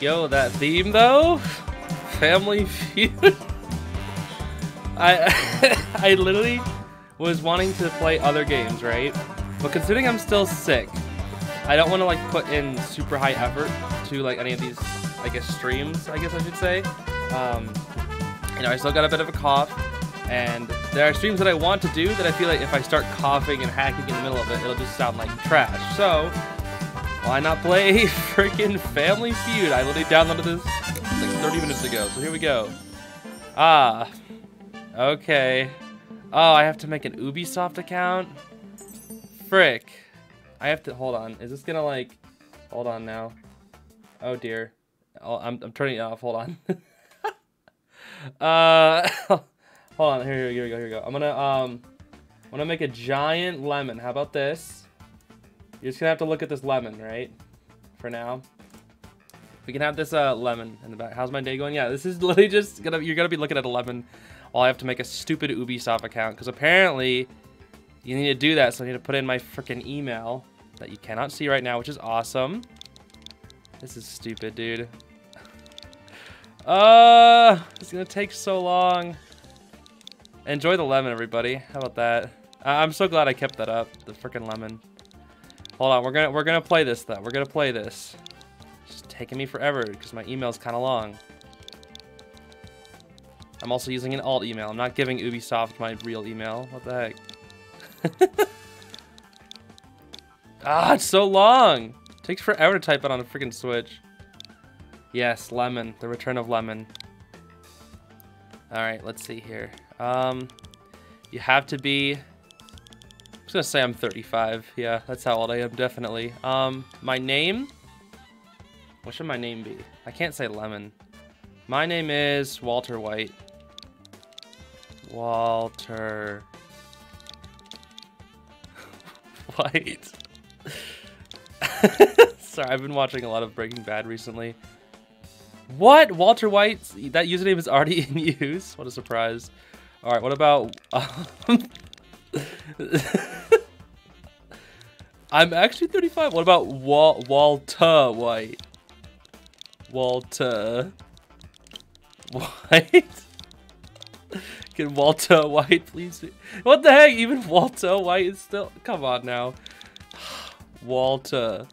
Yo, that theme though? Family Feud? I I literally was wanting to play other games, right? But considering I'm still sick, I don't want to like put in super high effort to like any of these, I guess, streams, I guess I should say. Um, you know, I still got a bit of a cough, and there are streams that I want to do that I feel like if I start coughing and hacking in the middle of it, it'll just sound like trash. So, why not play freaking Family Feud? I literally downloaded this like 30 minutes ago, so here we go. Ah, okay. Oh, I have to make an Ubisoft account? Frick. I have to, hold on. Is this gonna like, hold on now. Oh dear. Oh, I'm, I'm turning it off, hold on. uh, hold on, here, here here we go, here we go. I'm gonna, um, I'm gonna make a giant lemon. How about this? You're just gonna have to look at this lemon, right? For now. We can have this, uh, lemon in the back. How's my day going? Yeah, this is literally just gonna, you're gonna be looking at a lemon while I have to make a stupid Ubisoft account, because apparently you need to do that, so I need to put in my freaking email that you cannot see right now, which is awesome. This is stupid, dude. Uh, it's gonna take so long. Enjoy the lemon, everybody. How about that? I'm so glad I kept that up, the freaking lemon. Hold on, we're gonna we're gonna play this though. We're gonna play this. It's taking me forever because my email's kind of long. I'm also using an alt email. I'm not giving Ubisoft my real email. What the heck? ah, it's so long. It takes forever to type it on a freaking Switch. Yes, Lemon. The return of Lemon. Alright, let's see here. Um, you have to be... I'm gonna say I'm 35. Yeah, that's how old I am, definitely. Um, my name? What should my name be? I can't say Lemon. My name is Walter White. Walter White. Sorry, I've been watching a lot of Breaking Bad recently. What? Walter White? That username is already in use? What a surprise. Alright, what about... Um, I'm actually 35. What about Wal Walter White? Walter White? Can Walter White please be... What the heck? Even Walter White is still... Come on now. Walter.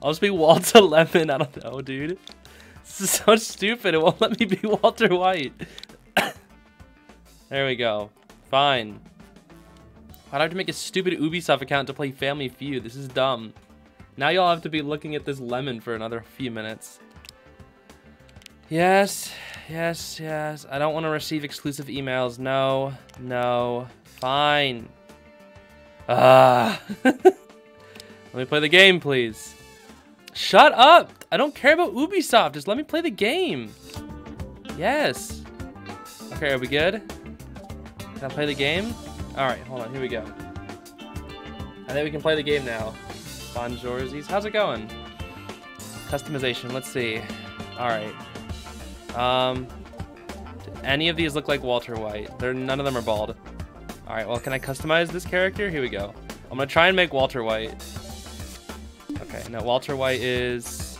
I'll just be Walter Lemon. I don't know, dude. This is so stupid. It won't let me be Walter White. There we go. Fine. Why'd I have to make a stupid Ubisoft account to play Family Feud? This is dumb. Now y'all have to be looking at this lemon for another few minutes. Yes, yes, yes. I don't want to receive exclusive emails. No, no. Fine. Ah. Let me play the game, please. Shut up! I don't care about Ubisoft. Just let me play the game. Yes. Okay, are we good? Can I play the game? Alright, hold on. Here we go. I think we can play the game now. Bonjoursies. How's it going? Customization. Let's see. Alright. Um, any of these look like Walter White. They're None of them are bald. Alright, well, can I customize this character? Here we go. I'm gonna try and make Walter White. Okay, no, Walter White is...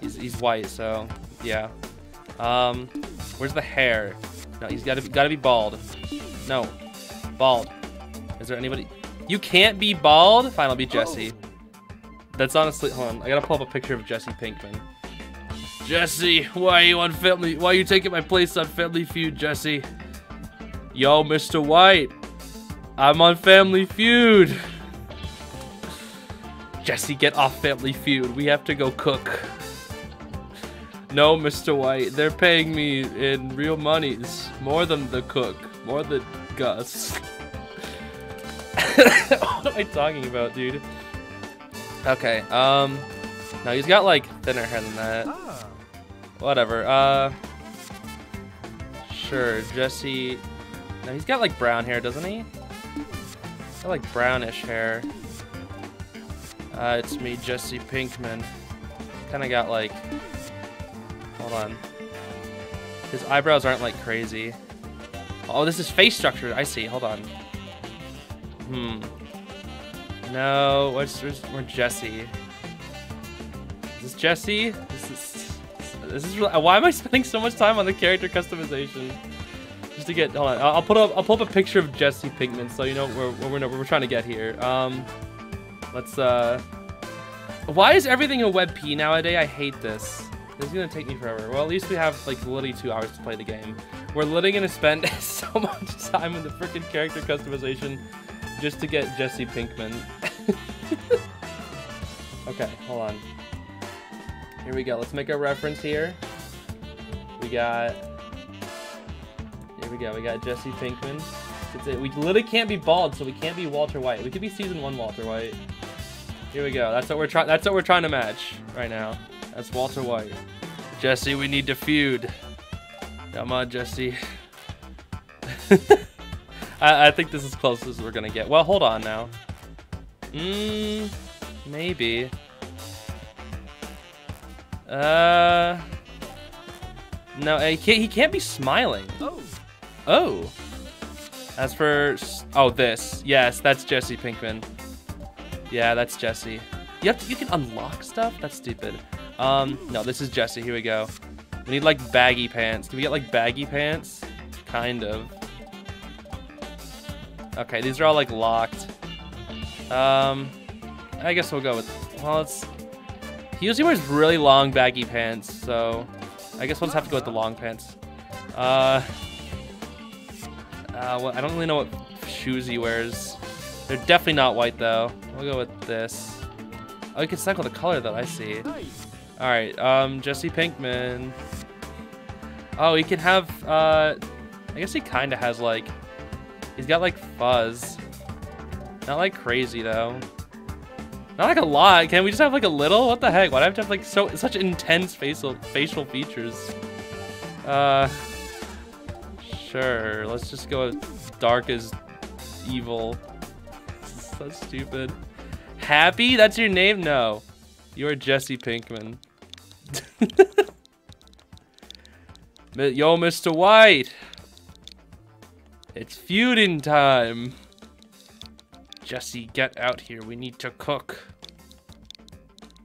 He's, he's white, so... Yeah. Um, where's the hair? No, he's gotta gotta be bald. No. Bald. Is there anybody... You can't be bald? Fine, I'll be oh. Jesse. That's honestly... Hold on, I gotta pull up a picture of Jesse Pinkman. Jesse, why are you on Family... Why are you taking my place on Family Feud, Jesse? Yo, Mr. White. I'm on Family Feud. Jesse, get off Family Feud. We have to go cook. No, Mr. White. They're paying me in real monies. More than the cook. More than Gus. what am I talking about, dude? Okay, um... No, he's got, like, thinner hair than that. Ah. Whatever, uh... Sure, Jesse... No, he's got, like, brown hair, doesn't he? got like brownish hair. Uh, it's me, Jesse Pinkman. Kind of got like... Hold on. His eyebrows aren't like crazy. Oh, this is face structure. I see. Hold on. Hmm. No, where's, where's, where's Jesse? is Jesse. This is this is why am I spending so much time on the character customization? Just to get hold on, I'll put up I'll pull up a picture of Jesse Pinkman so you know where we're where we're trying to get here. Um, let's uh, why is everything a WebP nowadays? I hate this. This is gonna take me forever. Well, at least we have like literally two hours to play the game. We're literally gonna spend so much time in the freaking character customization just to get Jesse Pinkman. okay, hold on. Here we go. Let's make a reference here. We got. Here we go. We got Jesse Pinkman. We literally can't be bald, so we can't be Walter White. We could be season one Walter White. Here we go. That's what we're trying. That's what we're trying to match right now. That's Walter White. Jesse, we need to feud. Come on, Jesse. I, I, think this is close as we're gonna get. Well, hold on now. Mmm, maybe. Uh, no, he can't, he can't be smiling. Oh. Oh. As for, oh, this. Yes, that's Jesse Pinkman. Yeah, that's Jesse. You have to, you can unlock stuff? That's stupid. Um, no, this is Jesse. Here we go. We need like baggy pants. Can we get like baggy pants? Kind of. Okay, these are all like locked. Um, I guess we'll go with, well, it's, he usually wears really long baggy pants, so I guess we'll just have to go with the long pants. Uh, uh well, I don't really know what shoes he wears. They're definitely not white though. We'll go with this. Oh, you can cycle the color though, I see. Alright, um, Jesse Pinkman. Oh, he can have, uh, I guess he kind of has like, he's got like fuzz. Not like crazy though. Not like a lot. Can we just have like a little? What the heck? Why do I have to have like so such intense facial facial features? Uh, sure. Let's just go dark as evil. so stupid. Happy? That's your name? No. You are Jesse Pinkman. Yo, Mr. White. It's feuding time. Jesse, get out here. We need to cook.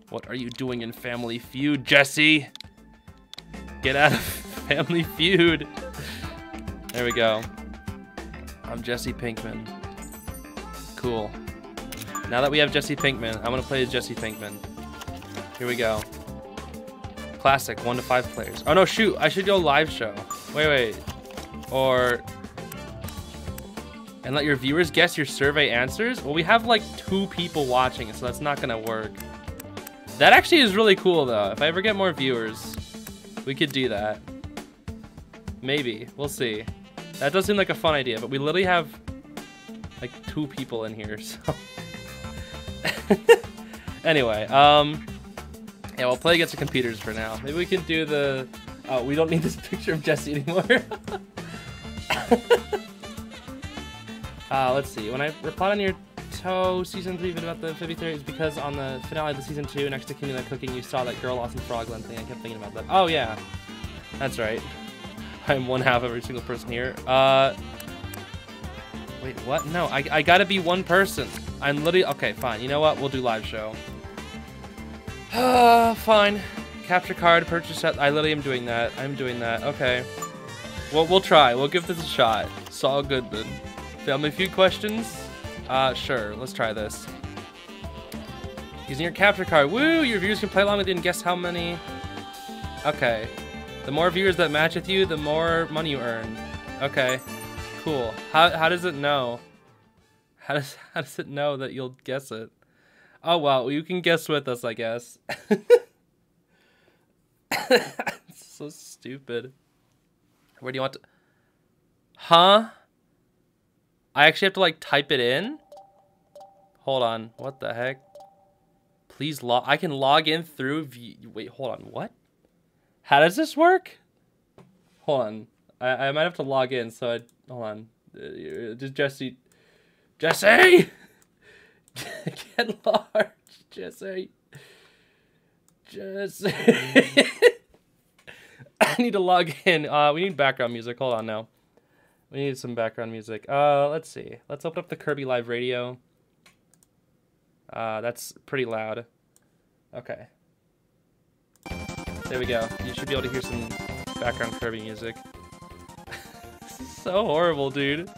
What are you doing in Family Feud, Jesse? Get out of Family Feud. There we go. I'm Jesse Pinkman. Cool. Now that we have Jesse Pinkman, I'm gonna play as Jesse Pinkman. Here we go. Classic, one to five players. Oh no, shoot, I should go live show. Wait, wait. Or and let your viewers guess your survey answers? Well, we have like two people watching so that's not gonna work. That actually is really cool though. If I ever get more viewers, we could do that. Maybe, we'll see. That does seem like a fun idea, but we literally have like two people in here, so. anyway, um, yeah, we'll play against the computers for now. Maybe we can do the, oh, we don't need this picture of Jesse anymore. Uh, let's see. When I replied on your toe season 3 video about the Phoebe theory, is because on the finale of the season 2, next to Kimmy Cooking, you saw that girl lost in Frogland thing. I kept thinking about that. Oh, yeah. That's right. I'm one half of every single person here. Uh, wait, what? No, I, I gotta be one person. I'm literally... Okay, fine. You know what? We'll do live show. Uh, fine. Capture card, purchase set. I literally am doing that. I'm doing that. Okay. Well, we'll try. We'll give this a shot. Saul Goodman. Family Feud questions? Uh, sure. Let's try this. Using your capture card. Woo! Your viewers can play along with you and guess how many... Okay. The more viewers that match with you, the more money you earn. Okay. Cool. How, how does it know? How does, how does it know that you'll guess it? Oh, well, you can guess with us, I guess. so stupid. Where do you want to... Huh? I actually have to like type it in? Hold on. What the heck? Please log. I can log in through. Wait, hold on. What? How does this work? Hold on. I, I might have to log in. So I hold on. Uh, Jesse. Jesse. Get large, Jesse. Jesse. I need to log in. Uh, we need background music. Hold on now. We need some background music. Uh, let's see. Let's open up the Kirby Live Radio. Uh, that's pretty loud. Okay. There we go. You should be able to hear some background Kirby music. this is so horrible, dude.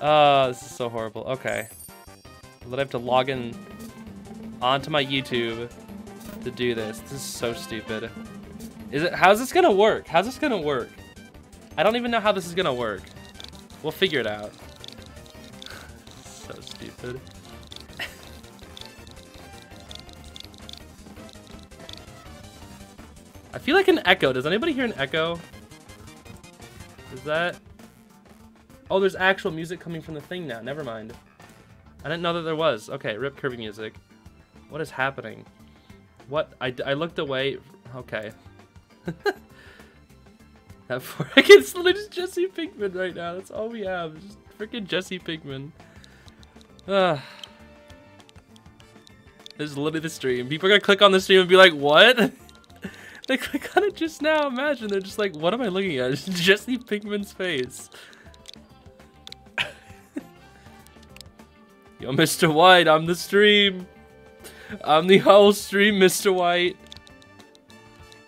Oh, this is so horrible. Okay. But I have to log in onto my YouTube to do this. This is so stupid. Is it? How's this gonna work? How's this gonna work? I don't even know how this is gonna work. We'll figure it out. so stupid. I feel like an echo. Does anybody hear an echo? Is that... Oh, there's actual music coming from the thing now. Never mind. I didn't know that there was. Okay, rip Kirby music. What is happening? What? I, I looked away. Okay. that it's literally Jesse Pinkman right now. That's all we have. Just freaking Jesse Pinkman. Ugh. This is literally the stream. People are gonna click on the stream and be like, what? they click on it just now. Imagine they're just like, what am I looking at? It's Jesse Pinkman's face. Yo, Mr. White, I'm the stream. I'm the whole stream, Mr. White.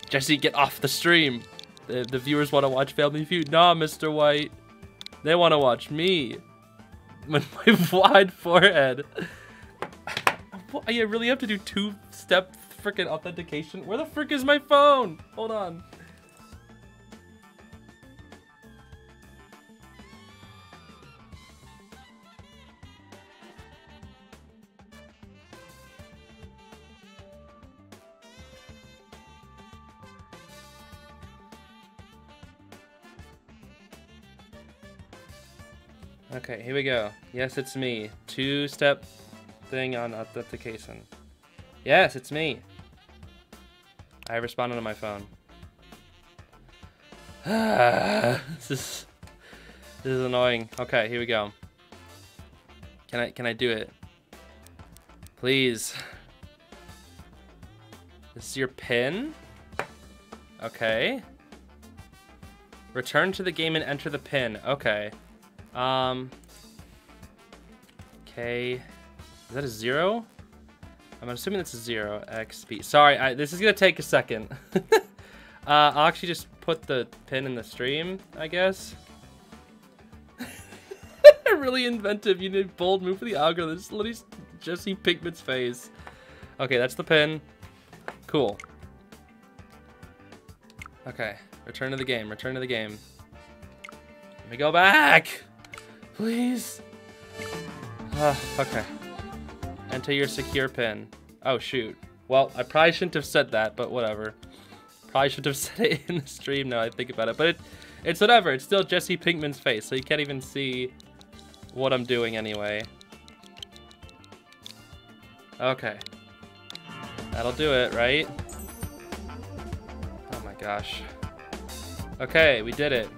Jesse, get off the stream. The, the viewers want to watch Family Feud. Nah, Mr. White. They want to watch me. With my wide forehead. I really have to do two-step freaking authentication. Where the frick is my phone? Hold on. Okay, here we go. Yes, it's me. Two-step thing on authentication. Yes, it's me. I responded on my phone. this is this is annoying. Okay, here we go. Can I can I do it? Please. This is your pin? Okay. Return to the game and enter the pin. Okay. Um. Okay. Is that a zero? I'm assuming that's a zero XP. Sorry, I, this is gonna take a second. uh, I'll actually just put the pin in the stream, I guess. really inventive. You need bold move for the algorithm. This is literally Jesse Pinkman's face. Okay, that's the pin. Cool. Okay, return to the game. Return to the game. Let me go back. Please. Uh, okay. Enter your secure pin. Oh, shoot. Well, I probably shouldn't have said that, but whatever. Probably should have said it in the stream now I think about it. But it, it's whatever. It's still Jesse Pinkman's face, so you can't even see what I'm doing anyway. Okay. That'll do it, right? Oh my gosh. Okay, we did it.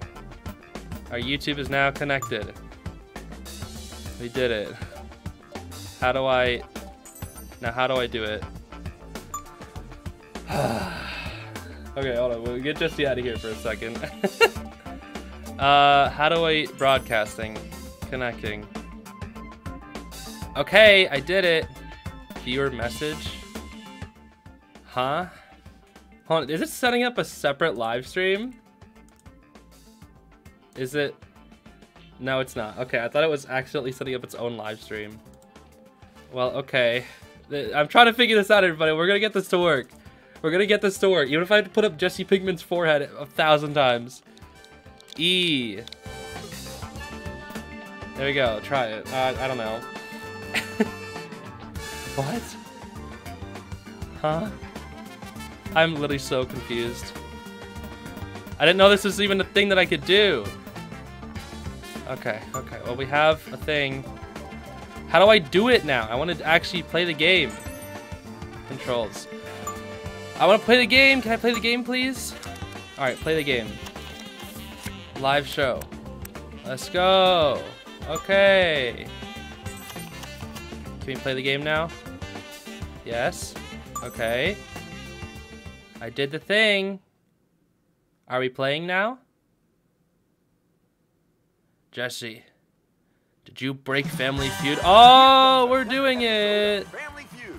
Our YouTube is now connected. We did it. How do I... Now, how do I do it? okay, hold on. We'll get Jesse out of here for a second. uh, how do I... Broadcasting. Connecting. Okay, I did it. Viewer message. Huh? Hold on, is it setting up a separate live stream? Is it... No, it's not. Okay, I thought it was accidentally setting up its own live stream. Well, okay. I'm trying to figure this out, everybody. We're gonna get this to work. We're gonna get this to work. Even if I have to put up Jesse Pinkman's forehead a thousand times. E. There we go. Try it. Uh, I don't know. what? Huh? I'm literally so confused. I didn't know this was even a thing that I could do. Okay, okay. Well, we have a thing. How do I do it now? I want to actually play the game. Controls. I want to play the game. Can I play the game, please? All right, play the game. Live show. Let's go. Okay. Can we play the game now? Yes. Okay. I did the thing. Are we playing now? Jesse, did you break Family Feud? Oh, we're doing it. Family Feud.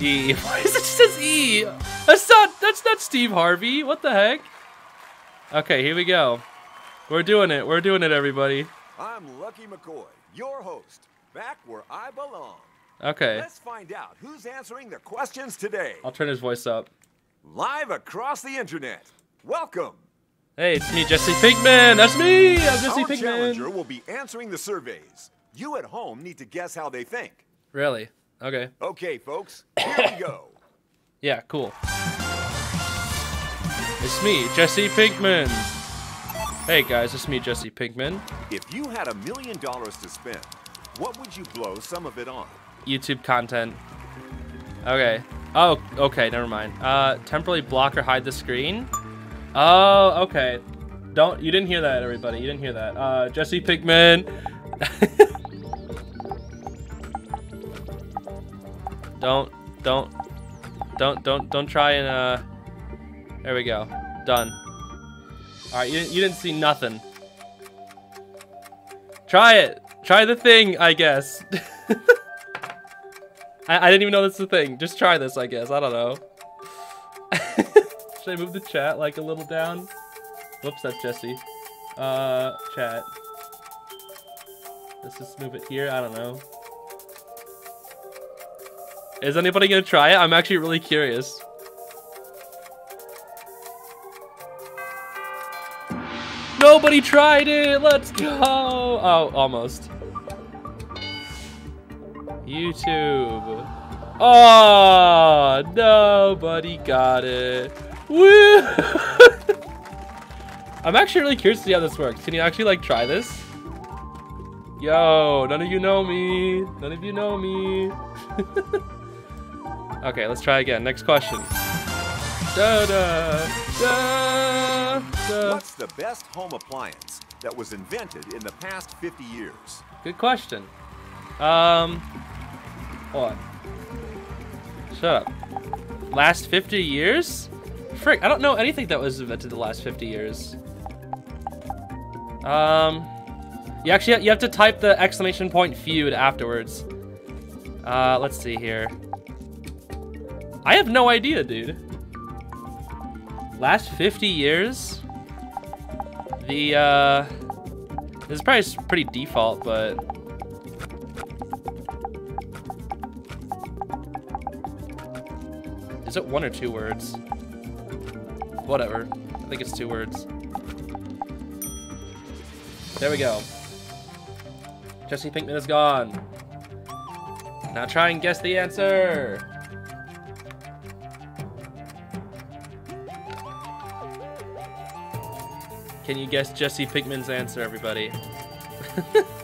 E. Why does it just says E? That's not that's not Steve Harvey. What the heck? Okay, here we go. We're doing it. We're doing it, everybody. I'm Lucky McCoy, your host, back where I belong. Okay. Let's find out who's answering the questions today. I'll turn his voice up. Live across the internet. Welcome. Hey, it's me, Jesse Pinkman. That's me. I'm Jesse Our Pinkman. challenger will be answering the surveys. You at home need to guess how they think. Really? Okay. Okay, folks, here we go. Yeah, cool. It's me, Jesse Pinkman. Hey guys, it's me, Jesse Pinkman. If you had a million dollars to spend, what would you blow some of it on? YouTube content. Okay. Oh, okay, never mind. Uh, temporarily block or hide the screen? Oh, okay. Don't, you didn't hear that, everybody. You didn't hear that. Uh, Jesse Pinkman. don't, don't, don't, don't, don't try and, uh, there we go. Done. Alright, you, you didn't see nothing. Try it. Try the thing, I guess. I, I didn't even know this was a thing. Just try this, I guess. I don't know. Should I move the chat like a little down? Whoops, that's Jesse. Uh, chat. Let's just move it here. I don't know. Is anybody gonna try it? I'm actually really curious. Nobody tried it! Let's go! Oh, almost. YouTube. Oh, nobody got it. Woo! I'm actually really curious to see how this works. Can you actually like try this? Yo, none of you know me. None of you know me. okay, let's try again. Next question. Da, da, da, da. What's the best home appliance that was invented in the past 50 years? Good question. Um, hold on. Shut up. Last 50 years? Frick, I don't know anything that was invented the last 50 years. Um, you actually you have to type the exclamation point feud afterwards. Uh, let's see here. I have no idea, dude. Last 50 years? The, uh, this is probably pretty default, but Is it one or two words? Whatever. I think it's two words. There we go. Jesse Pinkman is gone. Now try and guess the answer. Can you guess Jesse Pinkman's answer, everybody?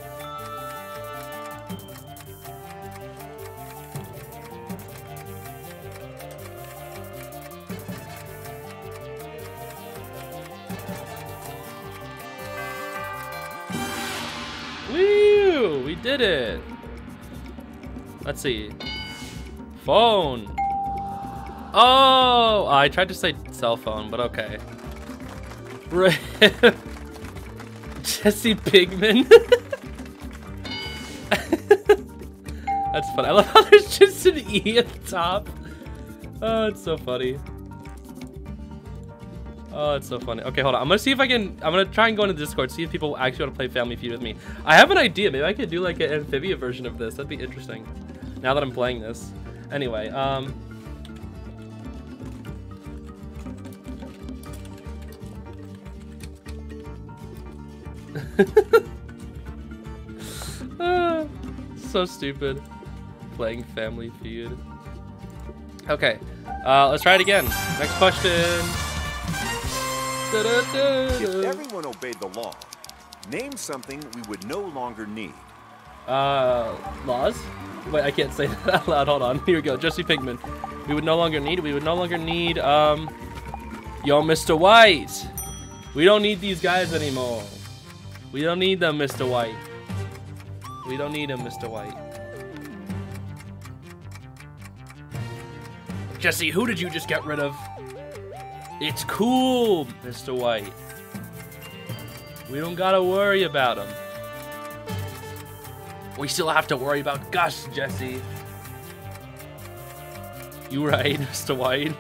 see. Phone. Oh, I tried to say cell phone, but okay. Jesse Pigman. That's funny. I love how there's just an E at the top. Oh, it's so funny. Oh, it's so funny. Okay, hold on. I'm gonna see if I can. I'm gonna try and go into Discord, see if people actually want to play Family Feud with me. I have an idea. Maybe I could do like an amphibia version of this. That'd be interesting. Now that I'm playing this. Anyway, um. Ah, so stupid. Playing Family Feud. Okay, uh, let's try it again. Next question. If Da-da-da-da. everyone obeyed the law, name something we would no longer need. Uh, laws? Wait, I can't say that out loud. Hold on. Here we go. Jesse Pinkman. We would no longer need. We would no longer need. Um, yo, Mr. White. We don't need these guys anymore. We don't need them, Mr. White. We don't need them, Mr. White. Jesse, who did you just get rid of? It's cool, Mr. White. We don't gotta worry about him. We still have to worry about Gus, Jesse. You right, Mr. White.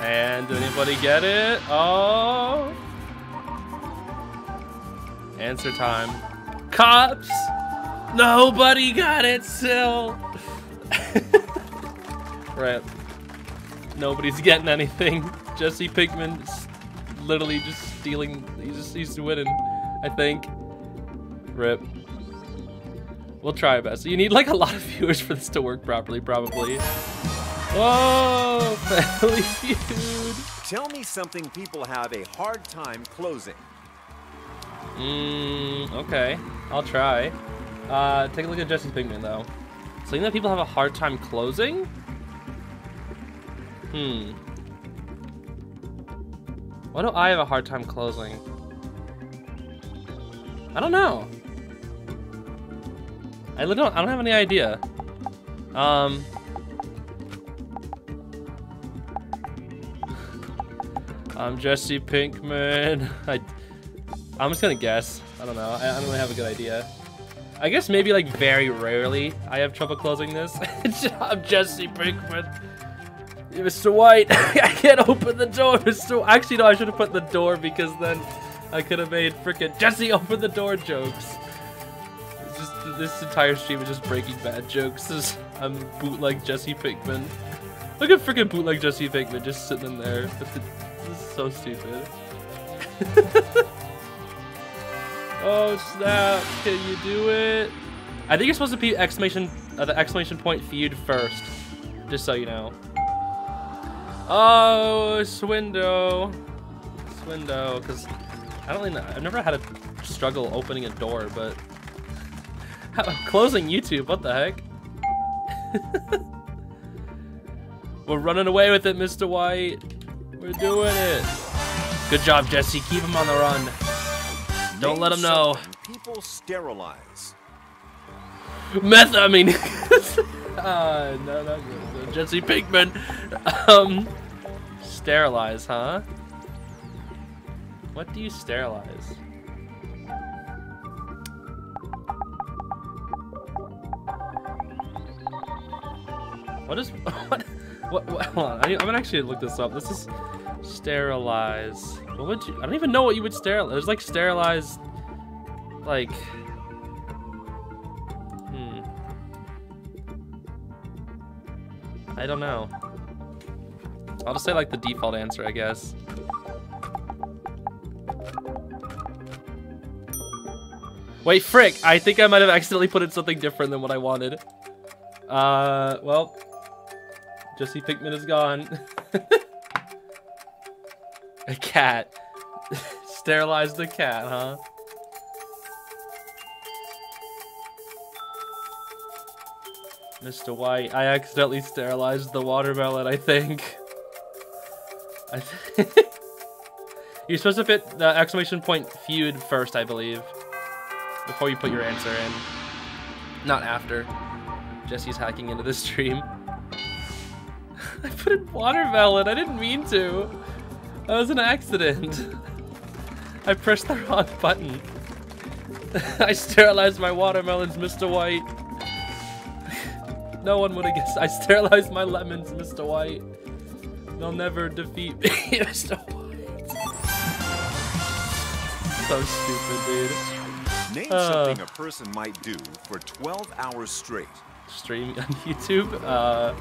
and did anybody get it? Oh. Answer time. Cops! Nobody got it still! right. Nobody's getting anything. Jesse Pinkman's literally just stealing. He's just he's winning, I think. Rip. We'll try our best. You need like a lot of viewers for this to work properly, probably. Whoa, Family Feud. Tell me something people have a hard time closing. Mmm, okay. I'll try. Uh, take a look at Jesse Pinkman, though. Something that people have a hard time closing? Hmm. What do I have a hard time closing? I don't know. I don't, I don't have any idea. Um. I'm Jesse Pinkman. I, I'm just gonna guess. I don't know. I, I don't really have a good idea. I guess maybe like very rarely I have trouble closing this. I'm Jesse Pinkman. Mr. White, I can't open the door. Mr. Actually, no, I should have put the door because then I could have made freaking Jesse open the door jokes. It's just this entire stream is just breaking bad jokes. This, I'm bootleg Jesse Pinkman. Look at freaking bootleg Jesse Pinkman just sitting in there. This is so stupid. oh snap! Can you do it? I think you're supposed to be exclamation uh, the exclamation point feud first, just so you know. Oh, Swindo. Swindo, because I don't really know. I've never had a struggle opening a door, but closing YouTube, what the heck? We're running away with it, Mr. White. We're doing it. Good job, Jesse. Keep him on the run. Don't Name let him know. People sterilize. Meth, I mean. uh, no, not good. Jesse Pinkman. Um, sterilize, huh? What do you sterilize? What is what? What? what hold on, I, I'm gonna actually look this up. This is sterilize. What would you? I don't even know what you would sterilize. There's like sterilize, like. I don't know. I'll just say like the default answer, I guess. Wait, frick! I think I might have accidentally put in something different than what I wanted. Uh, well, Jesse Pinkman is gone. A cat. Sterilize the cat, huh? Mr. White, I accidentally sterilized the watermelon, I think. I th You're supposed to put the exclamation point feud first, I believe. Before you put your answer in. Not after. Jesse's hacking into the stream. I put in watermelon, I didn't mean to. That was an accident. I pressed the wrong button. I sterilized my watermelons, Mr. White. No one would have guessed. I sterilized my lemons, Mr. White. They'll never defeat me, Mr. White. so stupid, dude. Name Uh. something a person might do for 12 hours straight. Stream on YouTube? Uh,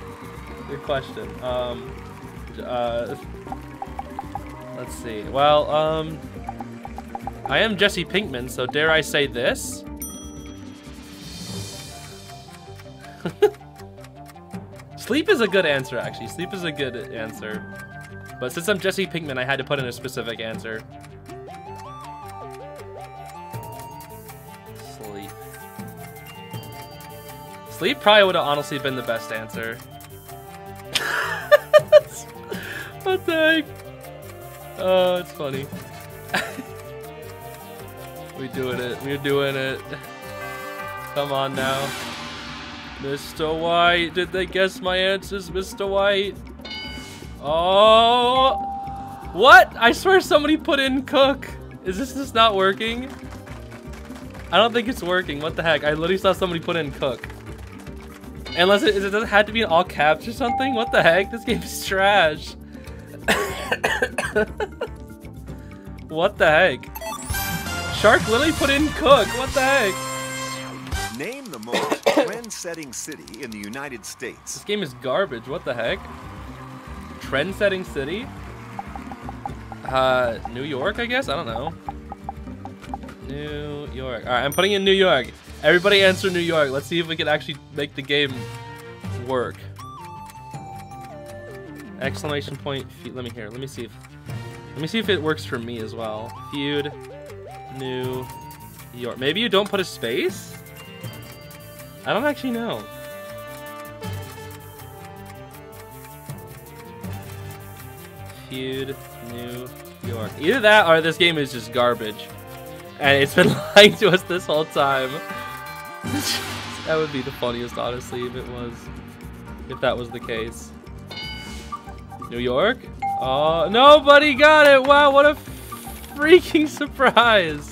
good question. Um, uh, let's see. Well, um, I am Jesse Pinkman, so dare I say this? Sleep is a good answer, actually. Sleep is a good answer. But since I'm Jesse Pinkman, I had to put in a specific answer. Sleep. Sleep probably would have honestly been the best answer. what the heck? Oh, it's funny. we doing it. We're doing it. Come on now. Mr. White, did they guess my answers, Mr. White? Oh! What? I swear somebody put in cook. Is this just not working? I don't think it's working. What the heck? I literally saw somebody put in cook. Unless it, it doesn't have to be in all caps or something. What the heck? This game is trash. what the heck? Shark literally put in cook. What the heck? Name the most trend-setting city in the United States. This game is garbage. What the heck? Trend-setting city? Uh, New York, I guess? I don't know. New York. All right, I'm putting in New York. Everybody answer New York. Let's see if we can actually make the game work. Exclamation point. Let me hear. Let me see if. Let me see if it works for me as well. Feud. New York. Maybe you don't put a space. I don't actually know. Feud New York. Either that or this game is just garbage. And it's been lying to us this whole time. that would be the funniest, honestly, if it was. If that was the case. New York? Oh, nobody got it! Wow, what a freaking surprise!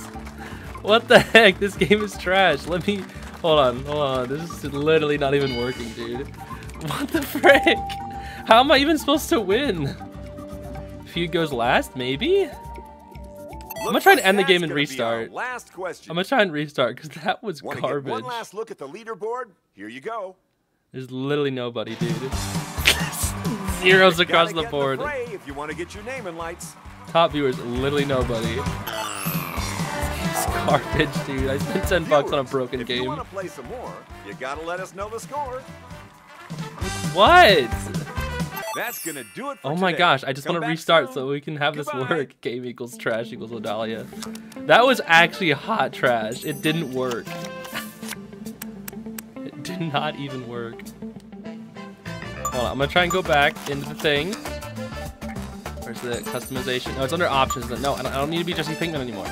What the heck? This game is trash. Let me... Hold on, hold on. This is literally not even working, dude. What the frick? How am I even supposed to win? Feud goes last, maybe? I'm gonna try and end the game and restart. Last question. I'm gonna try and restart because that was Wanna garbage. One last look at the leaderboard? Here you go. There's literally nobody, dude. Zeros across the board. fray if you get your name in lights. Top viewers, literally nobody. It's garbage, dude. I spent 10 bucks on a broken if you game. want to play some more, you gotta let us know the score. What? That's gonna do it for Oh my today. gosh, I just Come want to restart soon. so we can have this work. Game equals trash equals Odalia. That was actually hot trash. It didn't work. it did not even work. Hold on, I'm gonna try and go back into the thing. Where's the customization? No, it's under options. No, I don't, I don't need to be Jesse Pinkman anymore.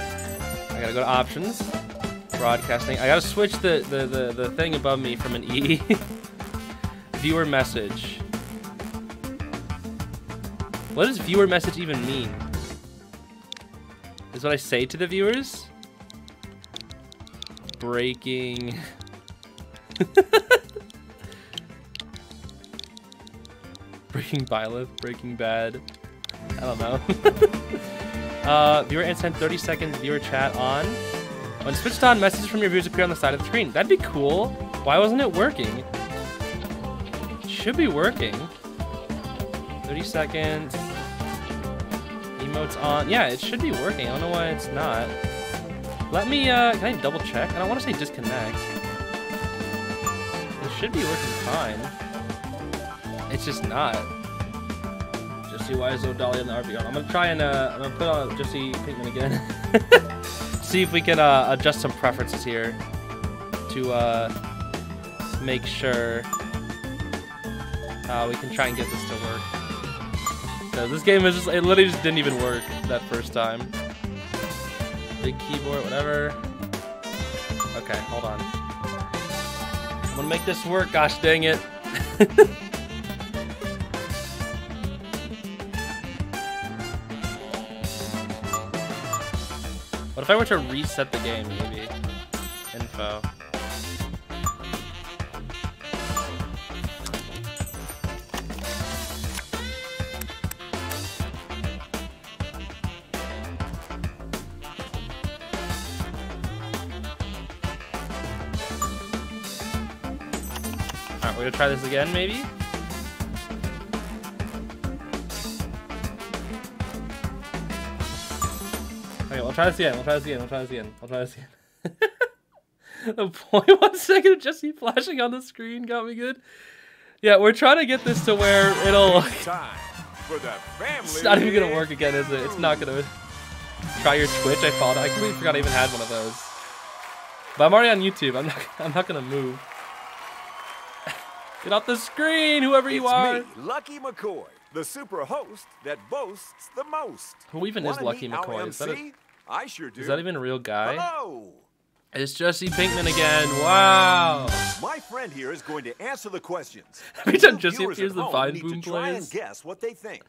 I gotta go to options. Broadcasting. I gotta switch the, the, the, the thing above me from an E. Viewer message. What does viewer message even mean? Is what I say to the viewers? Breaking. Breaking Byleth, Breaking Bad. I don't know. uh, viewer and send 30 seconds viewer chat on. When switched on, messages from your viewers appear on the side of the screen. That'd be cool. Why wasn't it working? It should be working. 30 seconds. Emotes on. Yeah, it should be working. I don't know why it's not. Let me, uh, can I double check? I don't want to say disconnect. It should be working fine. It's just not. Jesse, why is Odalia in the RB? I'm gonna try and, uh, I'm gonna put on Jesse Pinkman again. See if we can, uh, adjust some preferences here to, uh, make sure, uh, we can try and get this to work. This game is just, it literally just didn't even work that first time. Big keyboard, whatever. Okay, hold on. I'm gonna make this work, gosh dang it. what if I were to reset the game, maybe? Info. Alright, we're gonna try this again, maybe? We'll try this again, I'll try this again, I'll try this again, I'll try this again. the point one second of Jesse flashing on the screen got me good. Yeah, we're trying to get this to where it'll... Time for the family. It's not even gonna work again, is it? It's not gonna... Try your Twitch, I followed. I completely forgot I even had one of those. But I'm already on YouTube, I'm not, I'm not gonna move. Get off the screen, whoever you It's are. me, Lucky McCoy, the super host that boasts the most. Who even is Wanna Lucky McCoy? Is that, a? I sure do. is that even a real guy? Hello. It's Jesse Pinkman again. Wow. My friend here is going to answer the questions. Every time Jesse appears, the Vine Boom plays. and guess what they think.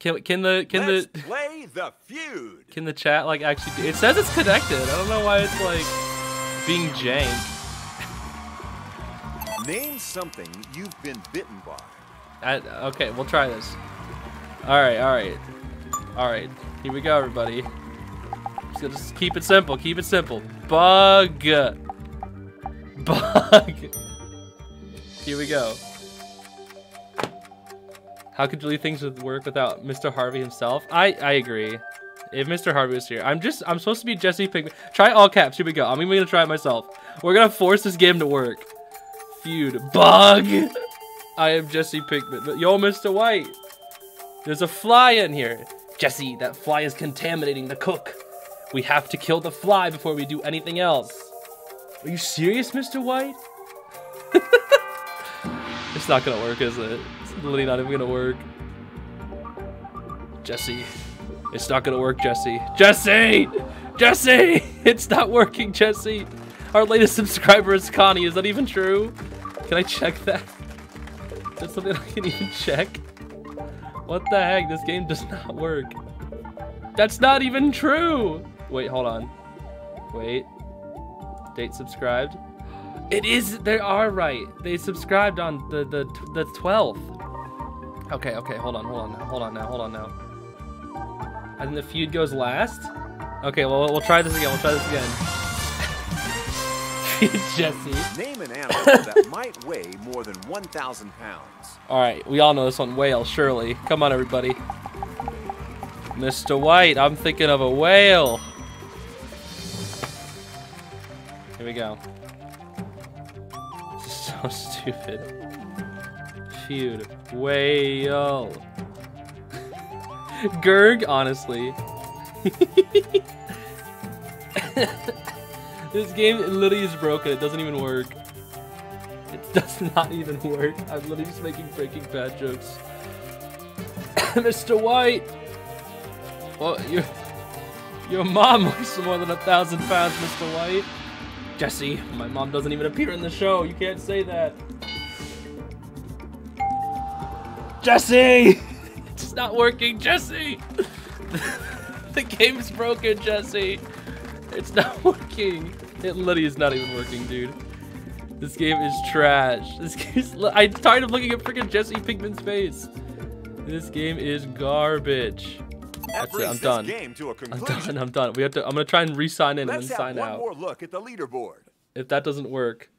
Can can the can Let's the play the feud. can the chat like actually? do- It says it's connected. I don't know why it's like being jank. Name something you've been bitten by. I, okay, we'll try this. All right, all right, all right. Here we go, everybody. Just, just keep it simple. Keep it simple. Bug. Bug. Here we go. How could Julie things would work without Mr. Harvey himself? I I agree. If Mr. Harvey was here, I'm just I'm supposed to be Jesse Pinkman. Try all caps. Here we go. I'm even gonna try it myself. We're gonna force this game to work. Feud. Bug. I am Jesse Pinkman. But yo, Mr. White. There's a fly in here. Jesse, that fly is contaminating the cook. We have to kill the fly before we do anything else. Are you serious, Mr. White? it's not gonna work, is it? It's literally not even gonna work. Jesse. It's not gonna work, Jesse. Jesse! Jesse! It's not working, Jesse! Our latest subscriber is Connie. Is that even true? Can I check that? That's something I can even check? What the heck? This game does not work. That's not even true! Wait, hold on. Wait. Date subscribed. It is, they are right. They subscribed on the, the, the 12th. Okay, okay, hold on, hold on now, hold on now, hold on now. I think the feud goes last. Okay, well, we'll try this again, we'll try this again. Jesse. Name an animal that might weigh more than 1,000 pounds. All right, we all know this one, whale, surely. Come on, everybody. Mr. White, I'm thinking of a whale. Here we go. This is so stupid. Feud. Whale. Gerg, honestly. this game literally is broken. It doesn't even work. It does not even work. I'm literally just making Breaking Bad jokes. Mr. White! Well, your, your mom weighs more than a thousand pounds, Mr. White. Jesse, my mom doesn't even appear in the show. You can't say that. Jesse! It's not working, Jesse! the game's broken, Jesse! It's not working. It literally is not even working, dude. This game is trash. This game is. I'm tired of looking at freaking Jesse Pinkman's face. This game is garbage. That That's it. I'm done. game to a I'm done. I'm done. We have to. I'm gonna try and re-sign in Let's and then sign one out. more look at the leaderboard. If that doesn't work,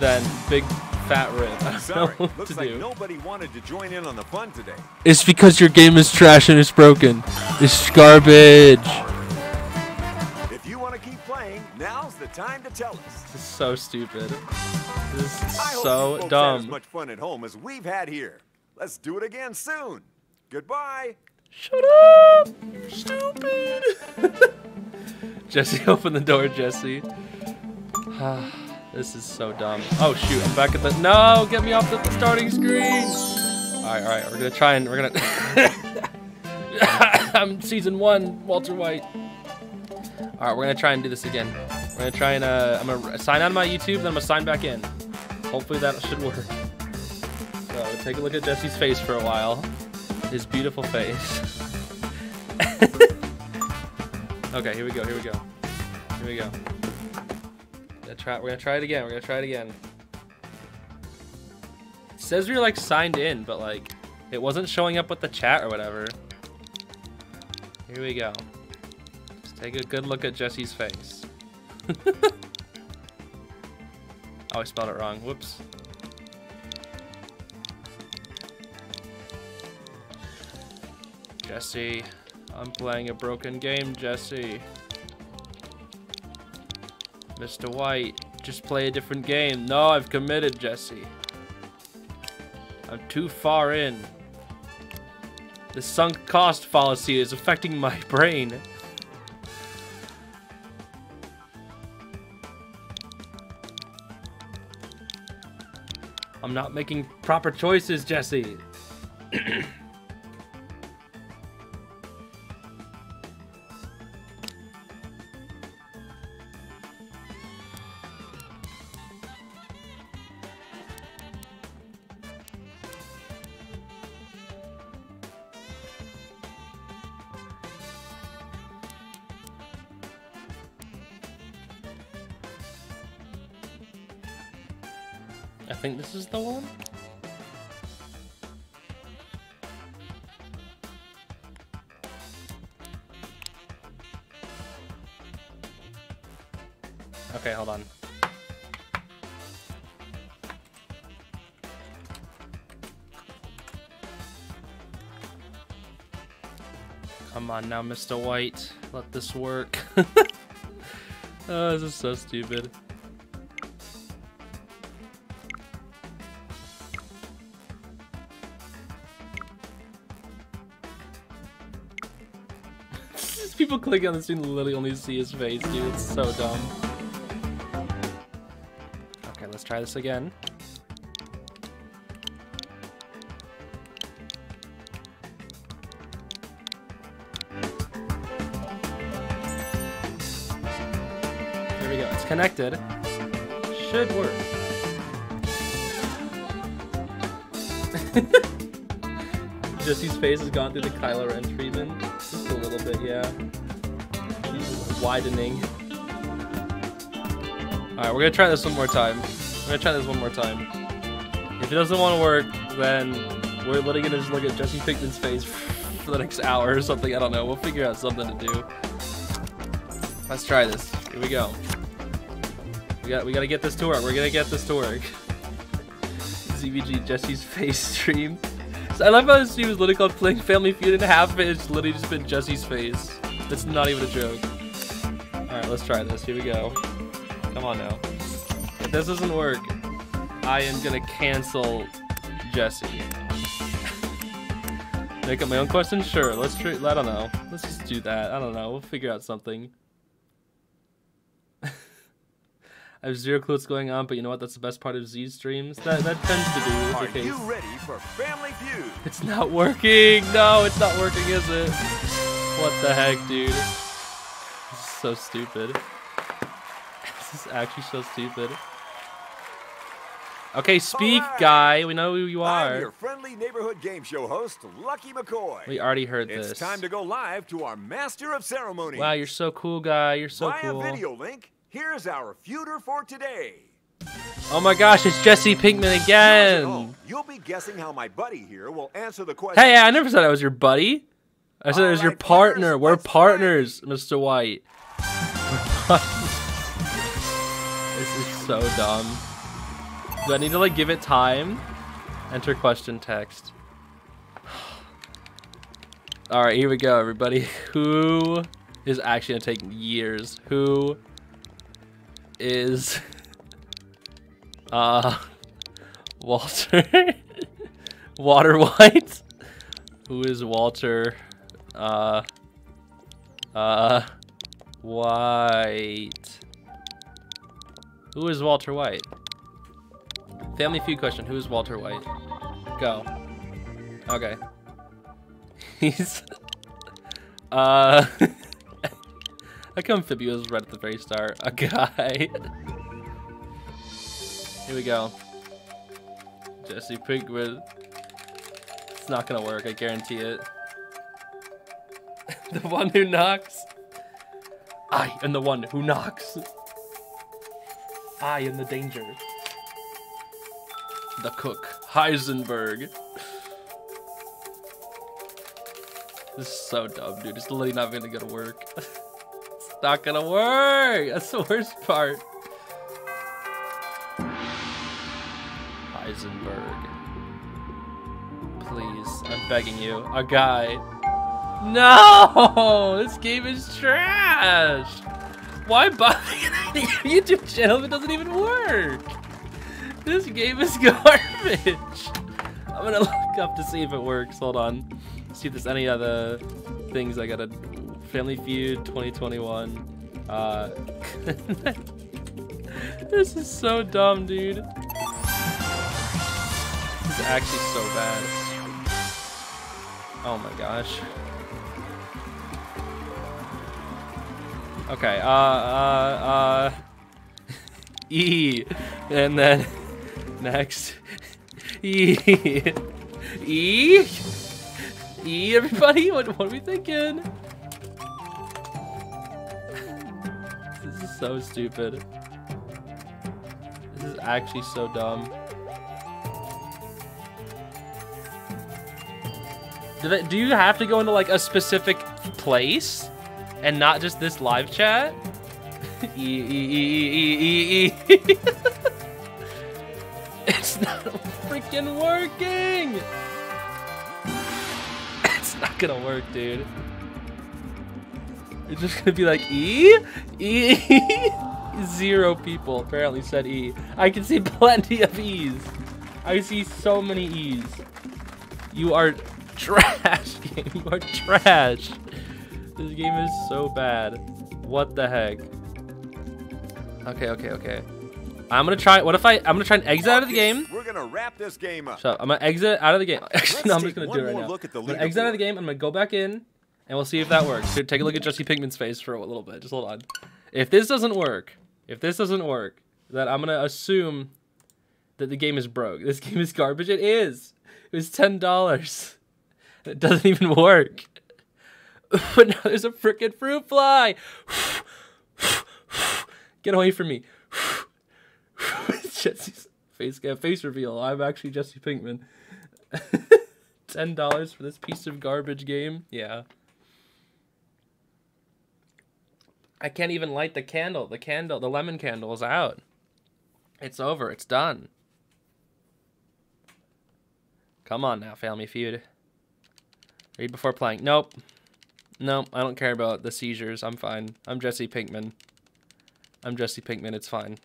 then big fat rip. I don't Sorry, know what looks to like do. nobody wanted to join in on the fun today. It's because your game is trash and it's broken. It's garbage. If you want to keep playing, now's the time to tell us. This is so stupid. This is I hope so you folks had as much fun at home as we've had here. Let's do it again soon. Goodbye. Shut up! Stupid! Jesse, open the door, Jesse. this is so dumb. Oh shoot, I'm back at the- No! Get me off the starting screen! Alright, alright, we're gonna try and- we're gonna- I'm season one, Walter White. Alright, we're gonna try and do this again. We're gonna try and, uh, I'm gonna sign out of my YouTube, then I'm gonna sign back in. Hopefully that should work. So, take a look at Jesse's face for a while. His beautiful face. okay, here we go, here we go. Here we go. Gonna try, we're gonna try it again, we're gonna try it again. It says we are like signed in, but like, it wasn't showing up with the chat or whatever. Here we go. Let's take a good look at Jesse's face. oh, I spelled it wrong. Whoops. Jesse, I'm playing a broken game, Jesse. Mr. White, just play a different game. No, I've committed, Jesse. I'm too far in. The sunk cost fallacy is affecting my brain. I'm not making proper choices, Jesse. think this is the one. Okay, hold on. Come on now, Mr. White. Let this work. oh, this is so stupid. People click on this thing literally only see his face, dude. It's so dumb. Okay, let's try this again. There we go. It's connected. Should work. Jesse's face has gone through the Kylo Ren treatment. Just a little bit, yeah. Widening. Alright, we're gonna try this one more time. We're gonna try this one more time. If it doesn't want to work, then we're literally gonna just look at Jesse Pinkman's face for the next hour or something. I don't know. We'll figure out something to do. Let's try this. Here we go. We got we gotta get this to work. We're gonna get this to work. ZVG Jesse's face stream. So I love how this stream is literally called playing Family Feud and half of it is literally just been Jesse's face. That's not even a joke. Alright, let's try this. Here we go. Come on now. If this doesn't work, I am gonna cancel Jesse. Make up my own question? Sure, let's try, I don't know. Let's just do that. I don't know. We'll figure out something. I have zero clue what's going on, but you know what? That's the best part of Z streams. That that tends to be Are the case. you ready for Family Feud? It's not working. No, it's not working, is it? What the heck, dude? So stupid. This is actually so stupid. Okay, speak, Alright. guy. We know who you I'm your are. friendly neighborhood game show host, Lucky McCoy. We already heard it's this. time to go live to our Master of Ceremonies. Wow, you're so cool, guy. You're so Via cool. video link, here's our feuder for today. Oh my gosh, it's Jesse Pinkman again. You'll be guessing how my buddy here will answer the question. Hey, I never said I was your buddy. I said I was your partner. We're partners, Mr. White. this is so dumb. Do I need to like give it time? Enter question text. All right, here we go, everybody. Who is actually gonna take years? Who is uh Walter Water White? Who is Walter uh uh White? Who is Walter White? Family Feud question. Who is Walter White? Go. Okay. He's uh I come Phoebe was right at the very start. A guy. Here we go. Jesse Pinkman. It's not gonna work, I guarantee it. the one who knocks. I am the one who knocks. I am the danger. The cook, Heisenberg. This is so dumb, dude. It's literally not gonna work. it's not gonna work. That's the worst part. Heisenberg. Please, I'm begging you. A guy. No! This game is trash! Why buy a YouTube channel if it doesn't even work? This game is garbage. I'm gonna look up to see if it works. Hold on. See if there's any other things I gotta. Family Feud 2021. Uh, this is so dumb, dude. This is actually so bad. Oh my gosh. Okay, uh, uh, uh... E, and then next, E, E, E, everybody, what, what are we thinking? This is so stupid. This is actually so dumb. Do, they, do you have to go into like a specific place? And not just this live chat? e e e e e e. It's not freaking working. It's not gonna work, dude. It's just gonna be like E E. Zero people apparently said E. I can see plenty of E's. I see so many E's. You are trash, game. You are trash. This game is so bad. What the heck? Okay, okay, okay. I'm gonna try. What if I? I'm gonna try and exit out of the game. We're gonna wrap this game up. So I'm gonna exit out of the game. Actually, no, I'm just gonna do it right now. look at the I'm gonna exit out of the game. I'm gonna go back in, and we'll see if that works. Here, take a look at Jesse Pinkman's face for a little bit. Just hold on. If this doesn't work, if this doesn't work, then I'm gonna assume that the game is broke. This game is garbage. It is. It was ten dollars. It doesn't even work. But now there's a freaking fruit fly. Get away from me. Jesse's face face reveal. I'm actually Jesse Pinkman. Ten dollars for this piece of garbage game. Yeah. I can't even light the candle. The candle, the lemon candle is out. It's over. It's done. Come on now, Family Feud. Read before playing. Nope. Nope, I don't care about the seizures. I'm fine. I'm Jesse Pinkman. I'm Jesse Pinkman. It's fine.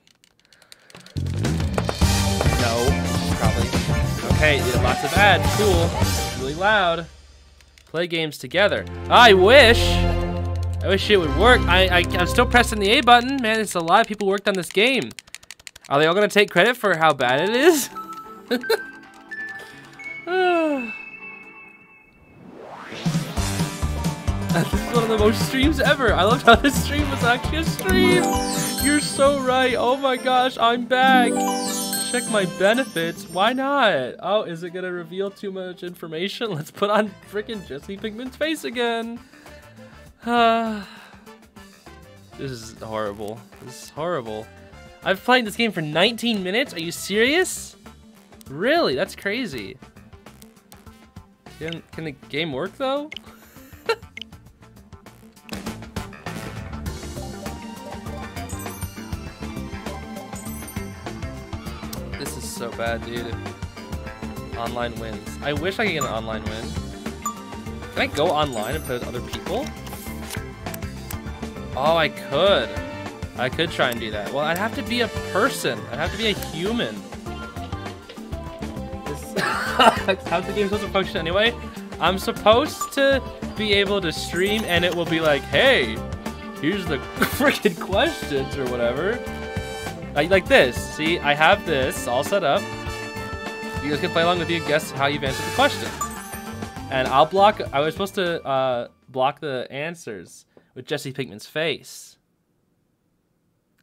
No, probably. Okay, lots of ads. Cool. Really loud. Play games together. I wish. I wish it would work. I, I I'm still pressing the A button. Man, it's a lot of people worked on this game. Are they all gonna take credit for how bad it is? This is one of the most streams ever. I loved how this stream was actually a stream. You're so right. Oh my gosh, I'm back. Check my benefits. Why not? Oh, is it gonna reveal too much information? Let's put on freaking Jesse Pinkman's face again. This is horrible. This is horrible. I've played this game for 19 minutes. Are you serious? Really? That's crazy. Can, can the game work though? So bad, dude. Online wins. I wish I could get an online win. Can I go online and play with other people? Oh, I could. I could try and do that. Well, I'd have to be a person. I'd have to be a human. This How's the game supposed to function anyway? I'm supposed to be able to stream and it will be like, hey, here's the freaking questions or whatever. Like, like this. See, I have this all set up. You guys can play along with you guess how you've answered the question. And I'll block. I was supposed to uh, block the answers with Jesse Pinkman's face.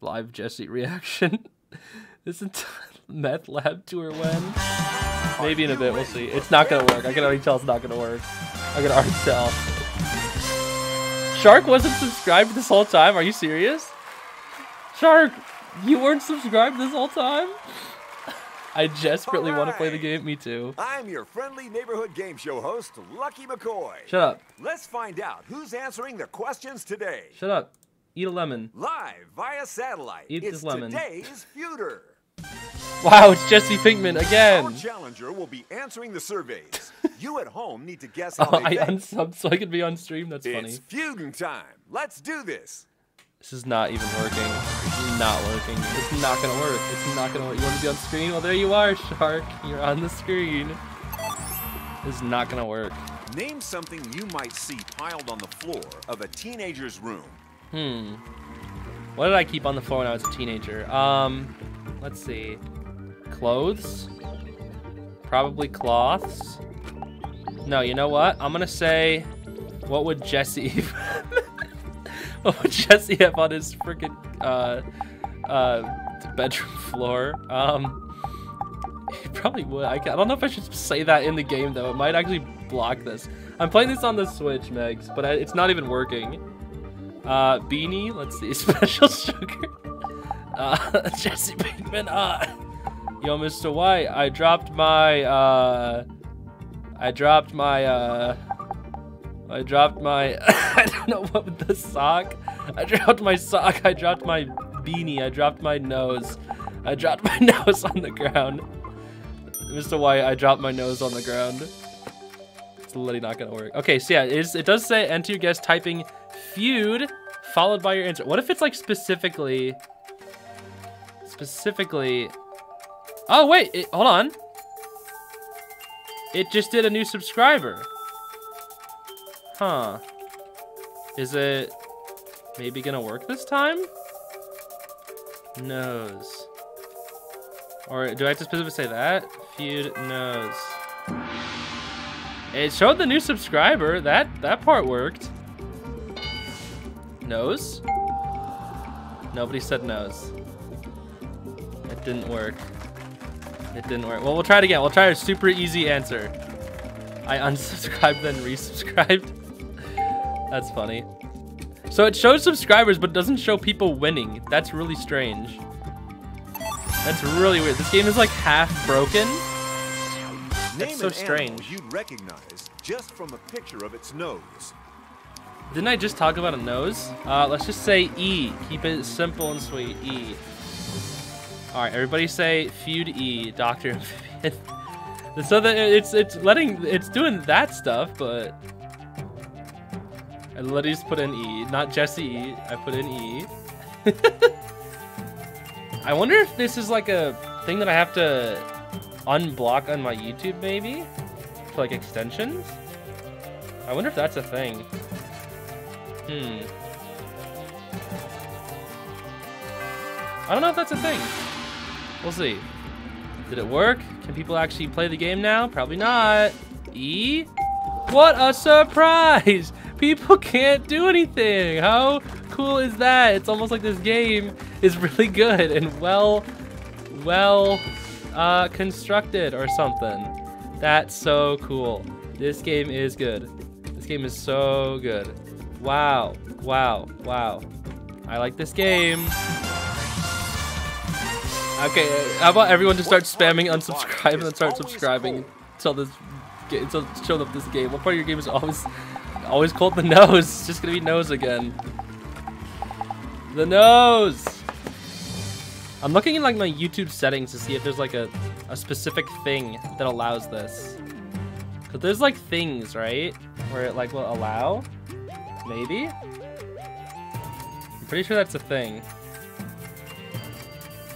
Live Jesse reaction. this entire meth lab tour when? Maybe in a bit. We'll see. It's not gonna work. I can already tell it's not gonna work. I can already tell. Shark wasn't subscribed this whole time. Are you serious? Shark, you weren't subscribed this whole time? I desperately want to play the game. Me too. I'm your friendly neighborhood game show host, Lucky McCoy. Shut up. Let's find out who's answering the questions today. Shut up. Eat a lemon. Live via satellite. Eat it's this lemon. today's feuder. Wow, it's Jesse Pinkman again. Our again. challenger will be answering the surveys. you at home need to guess Oh, how I they think. unsubbed so I could be on stream. That's funny. It's feuding time. Let's do this. This is not even working. Is not working. It's not gonna work. It's not gonna work. You want to be on screen? Well, there you are, Shark. You're on the screen. This is not gonna work. Name something you might see piled on the floor of a teenager's room. Hmm. What did I keep on the floor when I was a teenager? Um, let's see. Clothes? Probably cloths. No, you know what? I'm gonna say, what would Jesse? would Jesse have on his freaking uh, uh, bedroom floor? Um, he probably would. I, I don't know if I should say that in the game though. It might actually block this. I'm playing this on the Switch, Megs, but I, it's not even working. Uh, Beanie, let's see, Special Sugar. Uh, Jesse Pinkman, uh, yo, Mr. White, I dropped my, uh, I dropped my, uh... I dropped my... I what with the sock. I dropped my sock. I dropped my beanie. I dropped my nose. I dropped my nose on the ground. Mr. White, I dropped my nose on the ground. It's literally not gonna work. Okay, so yeah, it, is, it does say enter your guess typing feud followed by your answer. What if it's like specifically... Specifically... Oh, wait, it, hold on. It just did a new subscriber. Huh. Is it maybe gonna work this time? Nose. Or do I have to specifically say that? Feud nose. It showed the new subscriber. That that part worked. Nose? Nobody said nose. It didn't work. It didn't work. Well, we'll try it again. We'll try a super easy answer. I unsubscribed then resubscribed. That's funny. So it shows subscribers, but doesn't show people winning. That's really strange. That's really weird. This game is like half broken. That's so strange. You'd recognize just from a picture of its nose. Didn't I just talk about a nose? Uh, let's just say E. Keep it simple and sweet. E. All right, everybody say feud E, Doctor so that it's it's letting it's doing that stuff, but I literally just put in E, not Jesse E. I put in E. I wonder if this is like a thing that I have to unblock on my YouTube, maybe? Like extensions? I wonder if that's a thing. Hmm. I don't know if that's a thing. We'll see. Did it work? Can people actually play the game now? Probably not. E? What a surprise! People can't do anything! How cool is that? It's almost like this game is really good and well, well uh, constructed or something. That's so cool. This game is good. This game is so good. Wow, wow, wow. I like this game. Okay, how about everyone just start spamming unsubscribe and then start subscribing until this until showing up this game. What part of your game is always always called the nose? It's just gonna be nose again. The nose! I'm looking in like my YouTube settings to see if there's like a, a specific thing that allows this. Cause there's like things, right? Where it like will allow? Maybe? I'm pretty sure that's a thing.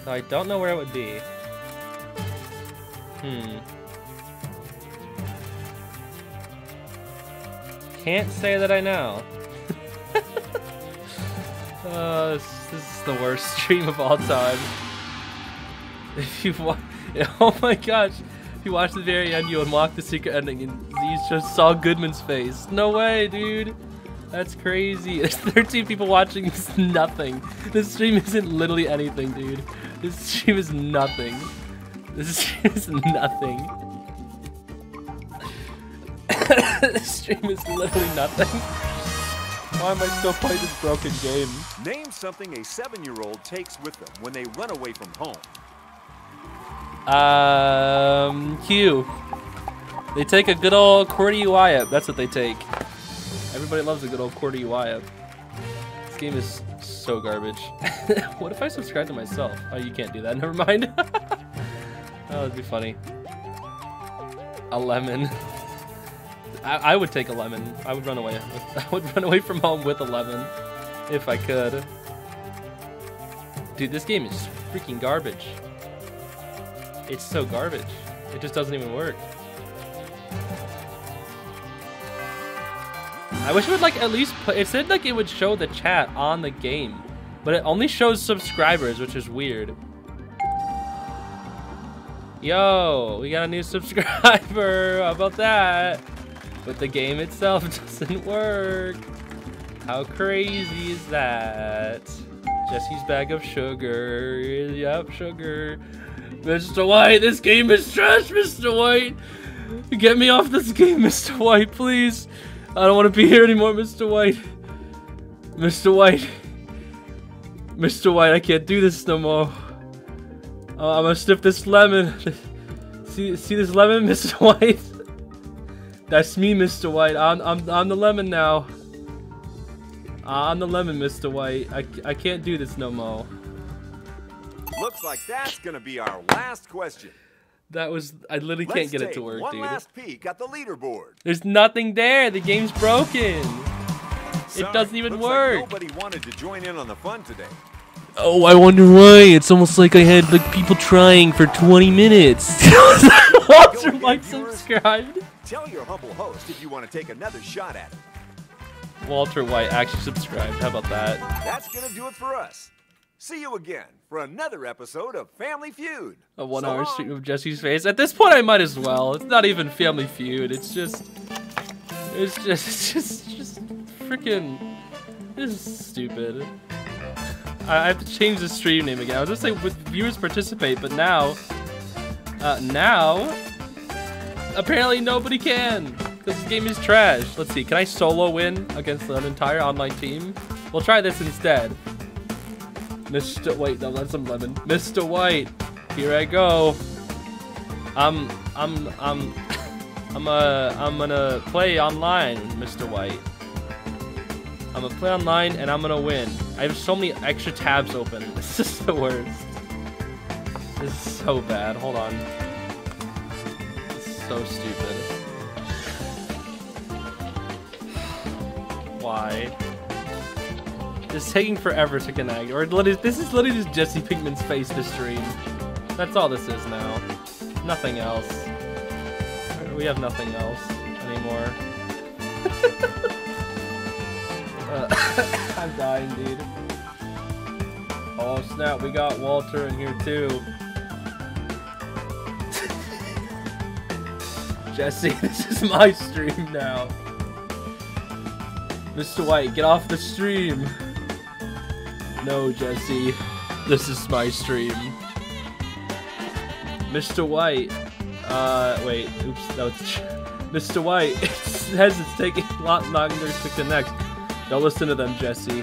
So I don't know where it would be. Hmm. Can't say that I know. uh, this, this, is the worst stream of all time. If you watch, oh my gosh, if you watch the very end, you unlock the secret ending and you just saw Goodman's face. No way, dude. That's crazy. There's 13 people watching. It's nothing. This stream isn't literally anything, dude. This stream is nothing. This stream is nothing. this stream is literally nothing. Why am I still playing this broken game? Name something a seven-year-old takes with them when they run away from home. Um, Q. They take a good old QWERTY Wyatt. That's what they take. Everybody loves a good old QWERTY Wyatt. This game is so garbage. what if I subscribe to myself? Oh, you can't do that. Never mind. oh, that would be funny. A lemon. I, I, would take a lemon. I would run away. I would run away from home with a lemon if I could. Dude, this game is freaking garbage. It's so garbage. It just doesn't even work. I wish it would like at least put, it said like it would show the chat on the game, but it only shows subscribers, which is weird. Yo, we got a new subscriber, how about that? But the game itself doesn't work. How crazy is that? Jesse's bag of sugar, yep, sugar. Mr. White, this game is trash, Mr. White. Get me off this game, Mr. White, please. I don't want to be here anymore, Mr. White. Mr. White. Mr. White, I can't do this no more. Uh, I'm gonna sniff this lemon. see, see this lemon, Mr. White? That's me, Mr. White. I'm, I'm, I'm the lemon now. Uh, I'm the lemon, Mr. White. I, I can't do this no more. Looks like that's gonna be our last question. That was I literally Let's can't get it to work, one dude. last peek at the leaderboard. There's nothing there. The game's broken. Sorry, doesn't even work. Like nobody wanted to join in on the fun today. Oh, I wonder why. It's almost like I had like people trying for 20 minutes. Walter White subscribed. Tell your humble host if you want to take another shot at it. Walter White actually subscribed. How about that? That's gonna do it for us. See you again for another episode of Family Feud. A one So hour stream of Jesse's face. At this point, I might as well. It's not even Family Feud. It's just. It's just. It's just. Just freaking. This is stupid. I I have to change the stream name again. I was gonna say with viewers participate, but now. Uh, now. Apparently nobody can. Because this game is trash. Let's see. Can I solo win against an entire online team? We'll try this instead. Mr. Wait, no, that's some lemon. Mr. White, here I go. I'm, I'm, I'm, I'm, uh, I'm gonna play online, Mr. White. I'm gonna play online and I'm gonna win. I have so many extra tabs open. This is the worst. This is so bad. Hold on. So stupid. Why? It's taking forever to connect. Or this is literally just Jesse Pinkman's face to stream. That's all this is now. Nothing else. We have nothing else anymore. Uh, I'm dying, dude. Oh snap, we got Walter in here too. Jesse, this is my stream now. Mr. White, get off the stream. No, Jesse. This is my stream. Mr. White. Uh, wait. Oops. No, it's Mr. White. It says it's taking a lot longer to connect. Don't listen to them, Jesse.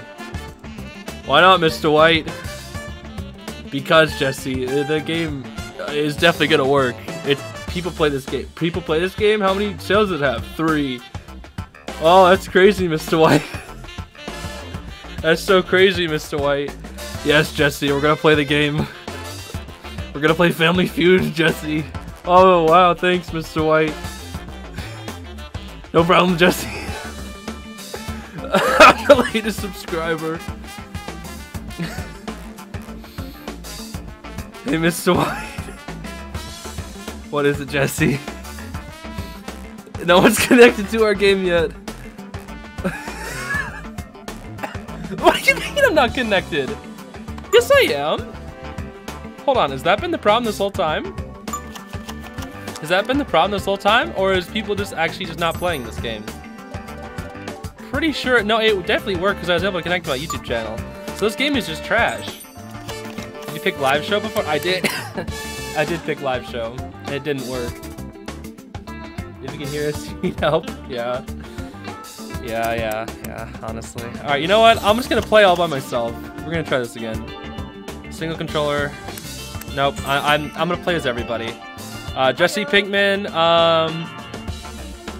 Why not, Mr. White? Because, Jesse, the game is definitely gonna work. People play this game. People play this game. How many sales does it have? Three. Oh, that's crazy, Mr. White. That's so crazy, Mr. White. Yes, Jesse, we're gonna play the game. We're gonna play Family Feud, Jesse. Oh, wow, thanks, Mr. White. No problem, Jesse. I'm the latest subscriber. hey, Mr. White. What is it, Jesse? No one's connected to our game yet. what do you mean I'm not connected? Yes, I am. Hold on, has that been the problem this whole time? Has that been the problem this whole time? Or is people just actually just not playing this game? Pretty sure, no, it would definitely worked because I was able to connect to my YouTube channel. So this game is just trash. Did you pick live show before? I did. I did pick live show. It didn't work. If you can hear us, you need help. Yeah. Yeah, yeah, yeah, honestly. Alright, you know what? I'm just gonna play all by myself. We're gonna try this again. Single controller. Nope, I, I'm, I'm gonna play as everybody. Uh, Jesse Pinkman, um...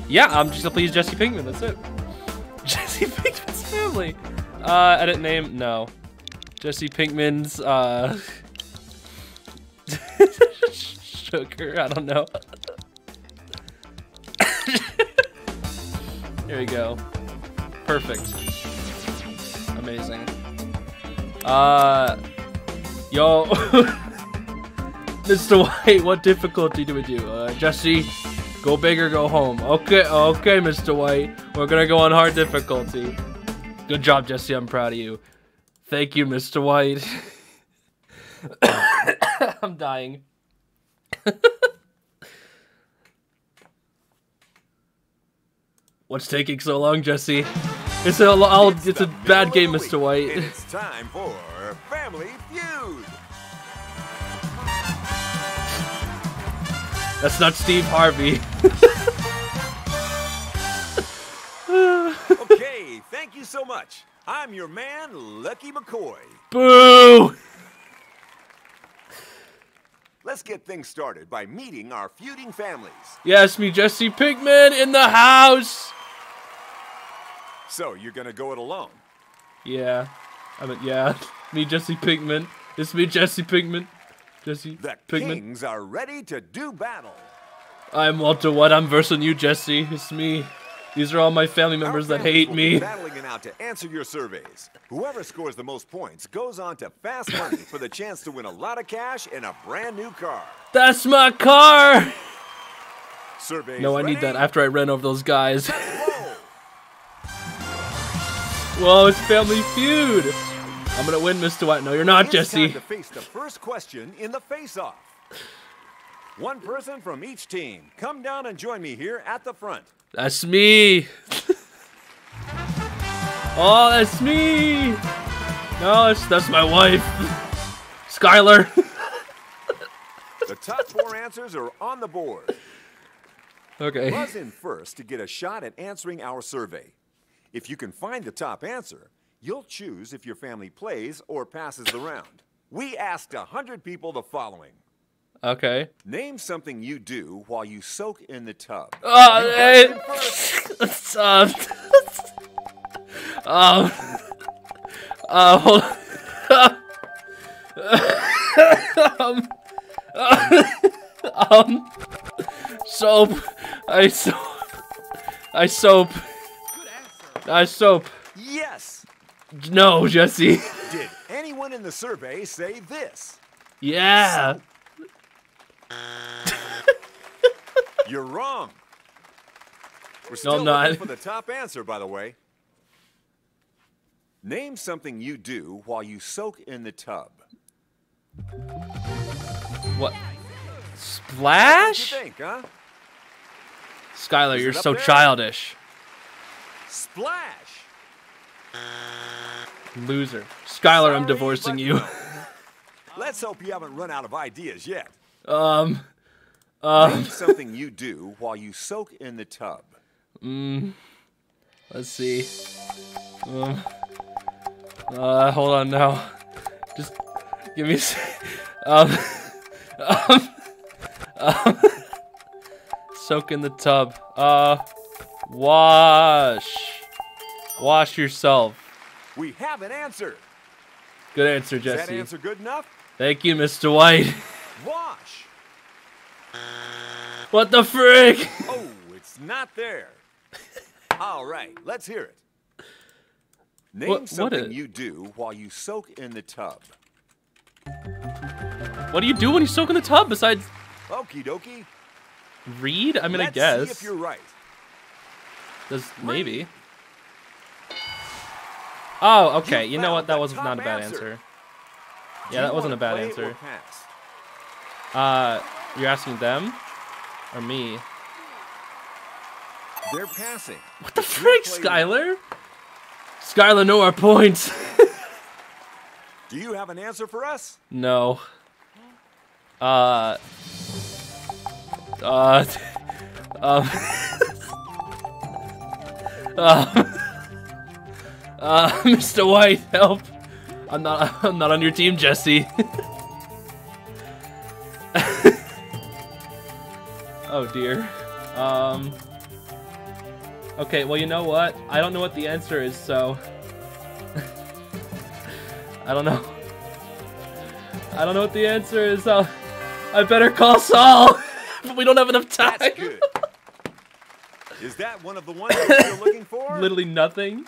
Yeah, I'm just gonna play as Jesse Pinkman, that's it. Jesse Pinkman's family. Uh, edit name, no. Jesse Pinkman's, uh... I don't know. Here we go. Perfect. Amazing. Uh, yo, Mr. White, what difficulty do we do? Uh, Jesse, go big or go home. Okay, okay, Mr. White, we're gonna go on hard difficulty. Good job, Jesse. I'm proud of you. Thank you, Mr. White. I'm dying. What's taking so long, Jesse? It's a, I'll, It's it's a bad game, Mr. White. it's time for Family Feud. That's not Steve Harvey. Okay, thank you so much. I'm your man, Lucky McCoy. Boo! Let's get things started by meeting our feuding families. Yes, me, Jesse Pinkman in the house. So, you're gonna go it alone? Yeah. I mean, yeah. Me, Jesse Pinkman. It's me, Jesse Pinkman. Jesse The Pinkman. kings are ready to do battle. I'm Walter White. I'm versing you, Jesse. It's me. These are all my family members that hate me. battling it out to answer your surveys. Whoever scores the most points goes on to Fast Money for the chance to win a lot of cash and a brand new car. That's my car. Surveys No, I need that after I ran over those guys. Whoa! Whoa, it's Family Feud. I'm gonna win, Mr. White. No, you're not, It's Jesse. time to face the first question in the face-off. One person from each team. Come down and join me here at the front. That's me. oh, that's me. No, that's that's my wife, Skyler. The top four answers are on the board. okay. Buzz in first to get a shot at answering our survey. If you can find the top answer, you'll choose if your family plays or passes the round. We asked 100 people the following. Okay. Name something you do while you soak in the tub. Oh, You hey. um, um, uh, hold um, um, soap. I soap. I soap. I soap. Yes! No, Jesse. Did anyone in the survey say this? Yeah. You're wrong. We're No, still I'm not. looking for the top answer, by the way. Name something you do while you soak in the tub. What? What Splash? you think, huh? Skyler, you're so there? childish. Splash! Loser. Skyler, I'm divorcing you. Let's hope you haven't run out of ideas yet. Um, um, Name something you do while you soak in the tub. let's see. Um, uh, hold on now. Just give me a sec. Um, um, um, soak in the tub. Uh, wash. Wash yourself. We have an answer. Good answer, Is that answer good enough? Thank you, Mr. White. Wash. What the frick? Oh, it's not there. All right, let's hear it. Name What- what something it- you do while you soak in the tub. What do you do when you soak in the tub besides Okie dokie. read? I mean, Let's I guess. see if you're right. Does maybe. Oh, okay. You, know what? That was not a bad answer. answer. Yeah, that wasn't a bad answer. pass? Uh, you're asking them or me? They're passing. What the frick, Skyler? Skyler, know our points. Do you have an answer for us? no. Uh. Uh. Um. um. Uh, Mr. White, help! I'm not. I'm not on your team, Jesse. Oh dear. Um. Okay. Well, you know what? I don't know what the answer is, so. I don't know. I don't know what the answer is. So I better call Saul. but we don't have enough time. That's good. Is that one of the ones you're looking for? Literally nothing.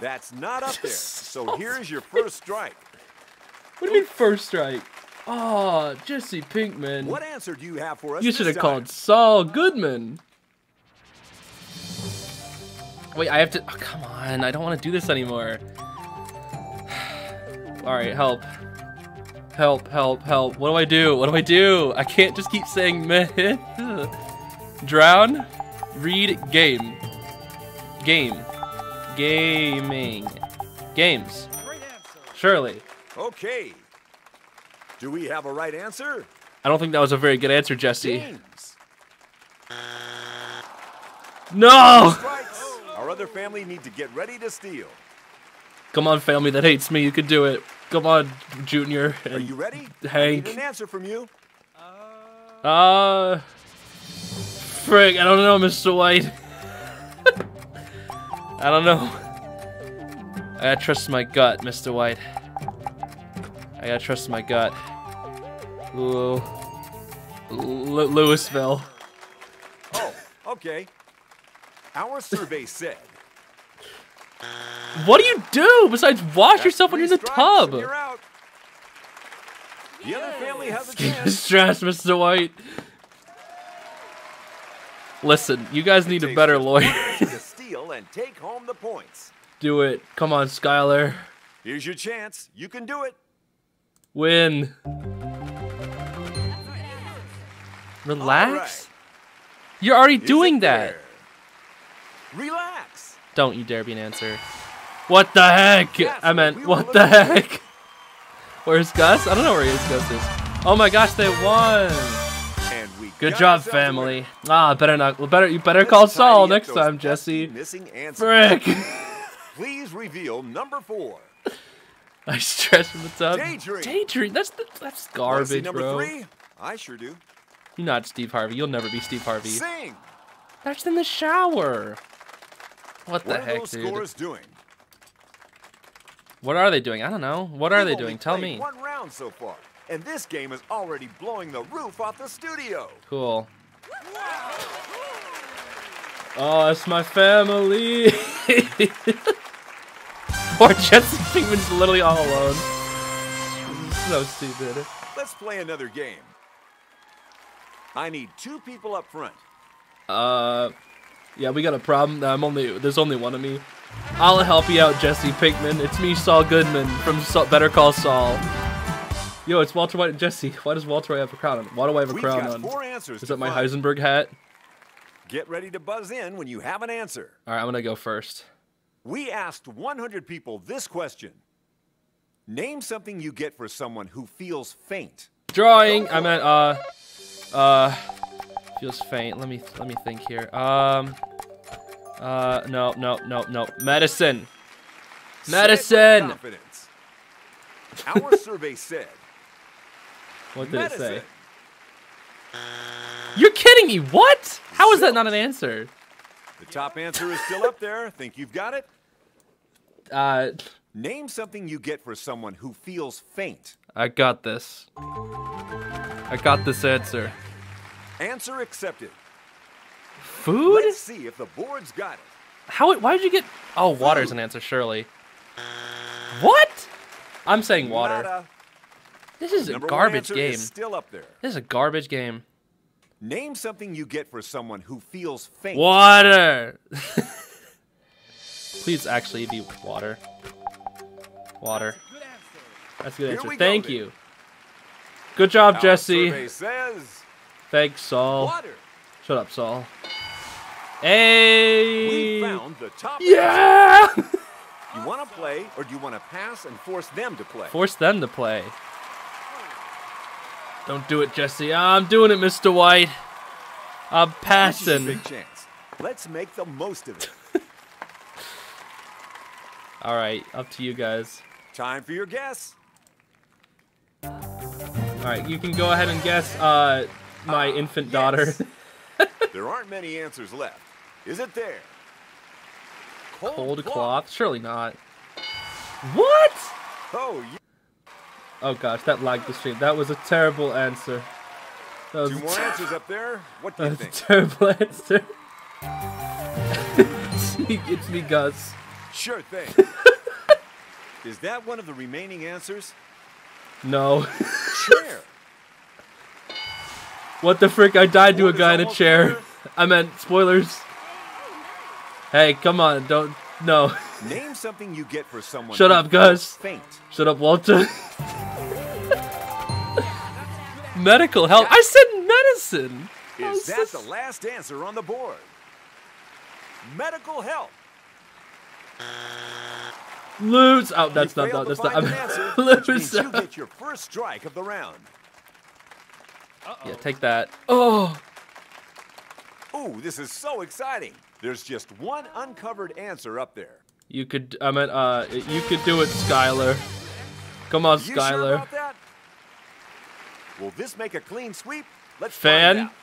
That's not up there. So here's your first strike. What do you mean first strike? Oh, Jesse Pinkman. What answer do you have for us? You should have called Saul Goodman. Wait, I have to. Oh, come on, I don't want to do this anymore. All right, help, help, help, help. What do I do? What do I do? I can't just keep saying meh. Drown, read, game, game, gaming, games. Surely. Okay. Do we have a right answer? I don't think that was a very good answer, Jesse. James. No! Strikes. Our other family need to get ready to steal. Come on, family that hates me, you can do it. Come on, Junior. Are you ready? Hank. need an answer from you. uh, frick, I don't know, Mr. White. I don't know. I gotta trust my gut, Mr. White. I gotta trust my gut. Ooh. L- Louisville. Oh, okay. Our survey said. What do you do besides wash that's yourself when you're in the three strikes and tub? You're out. The other family has a chance. Stress, Mr. White. Listen, you guys need a better lawyer. to steal and take home the points. do it. Come on, Skyler. Here's your chance. You can do it. Win. Relax? Alright. You're already Is doing that. there? Relax. Don't you dare be an answer. What the heck? That's I meant, we what the heck? Where's Gus? I don't know where he is, Gus is. Oh my gosh, they won. And we Good job, family. Ah, better not. Well, better you better call Saul next time, Jesse. Frick. Please reveal number four. I stretch in the tub. Daydream. Daydream. That's the, that's garbage, number bro. three? I sure do. You're not Steve Harvey. You'll never be Steve Harvey. Sing. That's in the shower. What the What are heck, dude? doing? What are they doing? I don't know. What are We've they only doing? Tell me. One round so far, and this game is already blowing the roof off the studio. Cool. Oh, it's my family. Poor Jesse Pinkman's literally all alone. This is so stupid. Let's play another game. I need two people up front. Uh, yeah, we got a problem. I'm only there's only one of me. I'll help you out, Jesse Pinkman. It's me, Saul Goodman from Sa- Better Call Saul. Yo, it's Walter White and Jesse. Why does Walter White have a crown on? Why do I have a We've crown got on? four answers. Is that my find. Heisenberg hat? Get ready to buzz in when you have an answer. All right, I'm gonna go first. We asked 100 people this question. Name something you get for someone who feels faint. Drawing. I meant uh, uh, feels faint. Let me let me think here. Um, uh, no, no, no, no. Medicine. Say it with Medicine. Our survey said. What did it say? You're kidding me. What? How is that not an answer? The top answer is still up there. Think you've got it? Uh, Name something you get for someone who feels faint. I got this. I got this answer. Answer accepted. Food? Let's see if the board's got it. How? Why did you get? Oh, water's an answer, surely. What? I'm saying water. This is a Number garbage game. still up there. This is a garbage game. Name something you get for someone who feels faint. Water. Please actually be water. Water. That's a good answer. we go Thank then. you. Good job, Our Jesse. says Thanks, Saul. water. Shut up, Saul. Hey. We found the top. Yeah. You want to play, or do you want to pass and force them to play? Force them to play. Don't do it, Jesse. I'm doing it, Mr. White. I'm This is a passing. big chance. Let's make the most of it. All right, up to you guys. Time for your guess. All right, you can go ahead and guess uh, my Ah, infant yes. daughter. There aren't many answers left. Is it there? Cold cloth? Surely not. What? Oh, you, Oh gosh, that lagged the stream. That was a terrible answer. That was two more answers up there. What do you That's a think? terrible answer. it's, me, it's me, Gus. Sure thing. Is that one of the remaining answers? No. Chair. what the frick? I died to a guy in a chair. I meant spoilers. Hey, come on, don't. No. Name something you get for someone. Shut up, Gus. Faint. Shut up, Walter. Medical help. I said medicine. Is that this- the last answer on the board? Medical help. Lose. Oh, that's You not that. That's not. I'm an answer, lose. you get your first strike of the round. Yeah, take that. Oh. Ooh, this is so exciting. There's just one uncovered answer up there. You could. I meant. Uh, you could do it, Skyler. Come on, You sure Skyler. about? Will this make a clean sweep? Let's Fan? find out.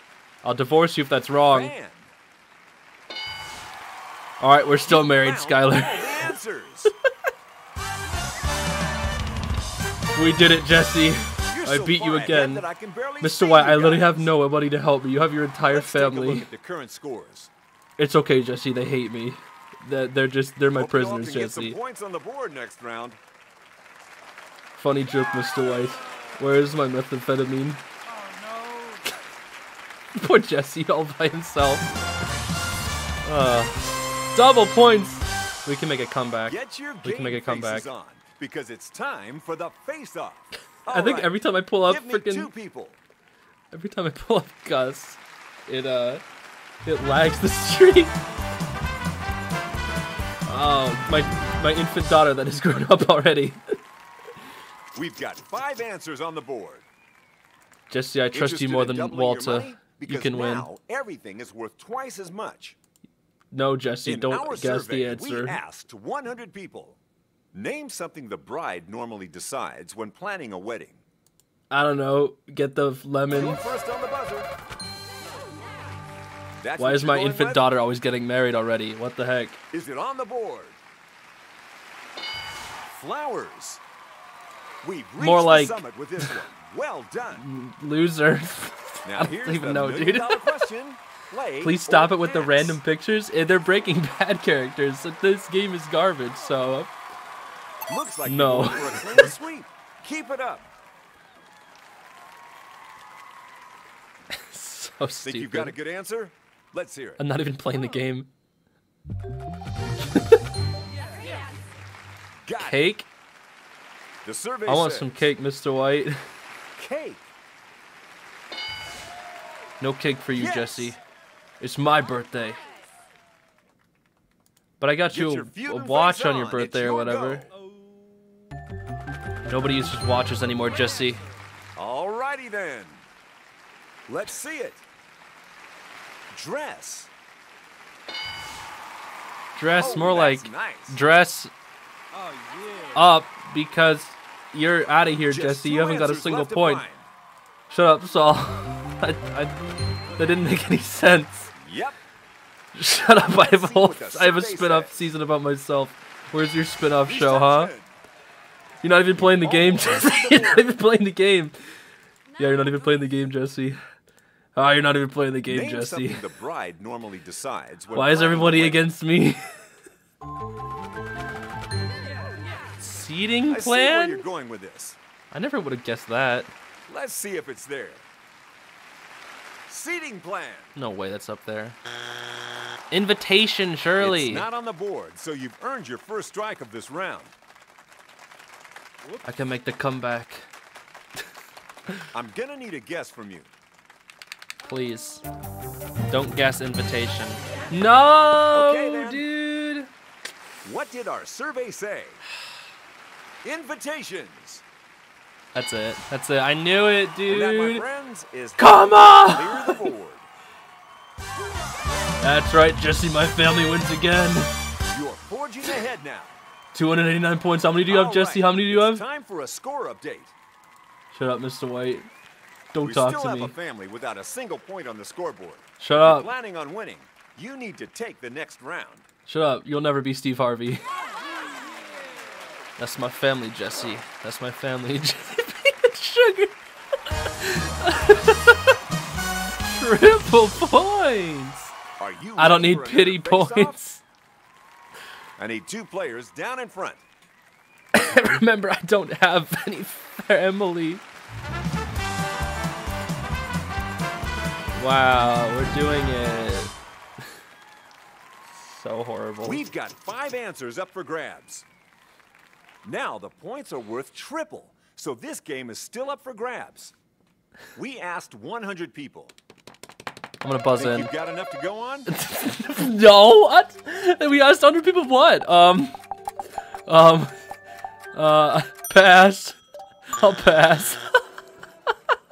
I'll divorce you if that's wrong. Fan. All right, we're still married, Skyler. answers. we did it, Jesse. I beat you again. that I can barely Mr. White, I literally have nobody to help me. You have your entire Let's family. the current scores. It's okay, Jesse. They hate me. They're, just, they're my Hope prisoners, can get some Jesse. points on the board next round. Funny joke, Mr. White. Where is my methamphetamine? Poor Jesse all by himself. Uh, double points. We can make a comeback. Get your We can make a comeback. Because it's time for the face-off. I think right, every time I pull up me two people. every time I pull up Gus, it uh it lags the stream. Oh, my my infant daughter that has grown up already. We've got five answers on the board. Jesse, I trust you more than Walter. You can win. everything is worth twice as much. No, Jesse, In don't guess survey, the answer. we asked 100 people. Name something the bride normally decides when planning a wedding. I don't know. Get the lemon. first on the Why is my infant with? daughter always getting married already? What the heck? Is it on the board? Flowers. We've reached More like- the summit with this one. Well done. Loser. Now I don't here's even the know, dude. Please stop it with the random pictures. Eh, They're breaking bad characters. This game is garbage, so Looks like No. you're for a clean sweep. Keep it up. so Think you've got a good answer? Let's hear it. I'm not even playing the game. Cake? The survey I want says some cake, Mr. White. Cake. No cake for you, Yes. Jesse. It's my birthday. But I got Get you a, a watch face on your birthday It's or whatever. go. Nobody uses watches anymore, Jesse. Alrighty then. Let's see it. Dress. Dress Oh, more like nice. dress oh, up because you're out of here, Just Jesse. You haven't got a single point. Shut up, Saul. I, I, that didn't make any sense. Yep. Shut up. I have a whole, I have a spin-off season about myself. Where's your spin-off show, huh? You're not even playing the game, Jesse. You're not even playing the game. Yeah, you're not even playing the game, Jesse. Ah, you're not even playing the game, Name Jesse. the bride normally decides. When Why is everybody wedding. against me? Seating plan? I see where you're plan? going with this. I never would have guessed that. Let's see if it's there. Seating plan. No way that's up there. Invitation, surely. It's not on the board, so you've earned your first strike of this round. I can make the comeback. I'm gonna need a guess from you. Please. Don't guess invitation. No, Okay, dude. What did our survey say? Invitations. That's it. That's it. I knew it, And that, my dude. friends, is Come on! Clear the board. That's right, Jesse. My family wins again. You're forging ahead now. 289 points. How many do you have, Jesse? How many do you it's have? Time for a score update. Shut up, Mr. White. Don't we talk still to have me. a family without a single point on the scoreboard. Shut If you're up. planning on winning, you need to take the next round. Shut up. You'll never be Steve Harvey. That's my family, Jesse. That's my family. Sugar. Triple points. Are you? I don't need pity points. I need two players down in front. Remember, I don't have any family. Wow, we're doing it. so horrible. We've got five answers up for grabs. Now the points are worth triple, so this game is still up for grabs. We asked 100 people. I'm gonna buzz Think in. you've got enough to go on? No, what? We asked 100 people what? Um, um, uh, pass. I'll pass.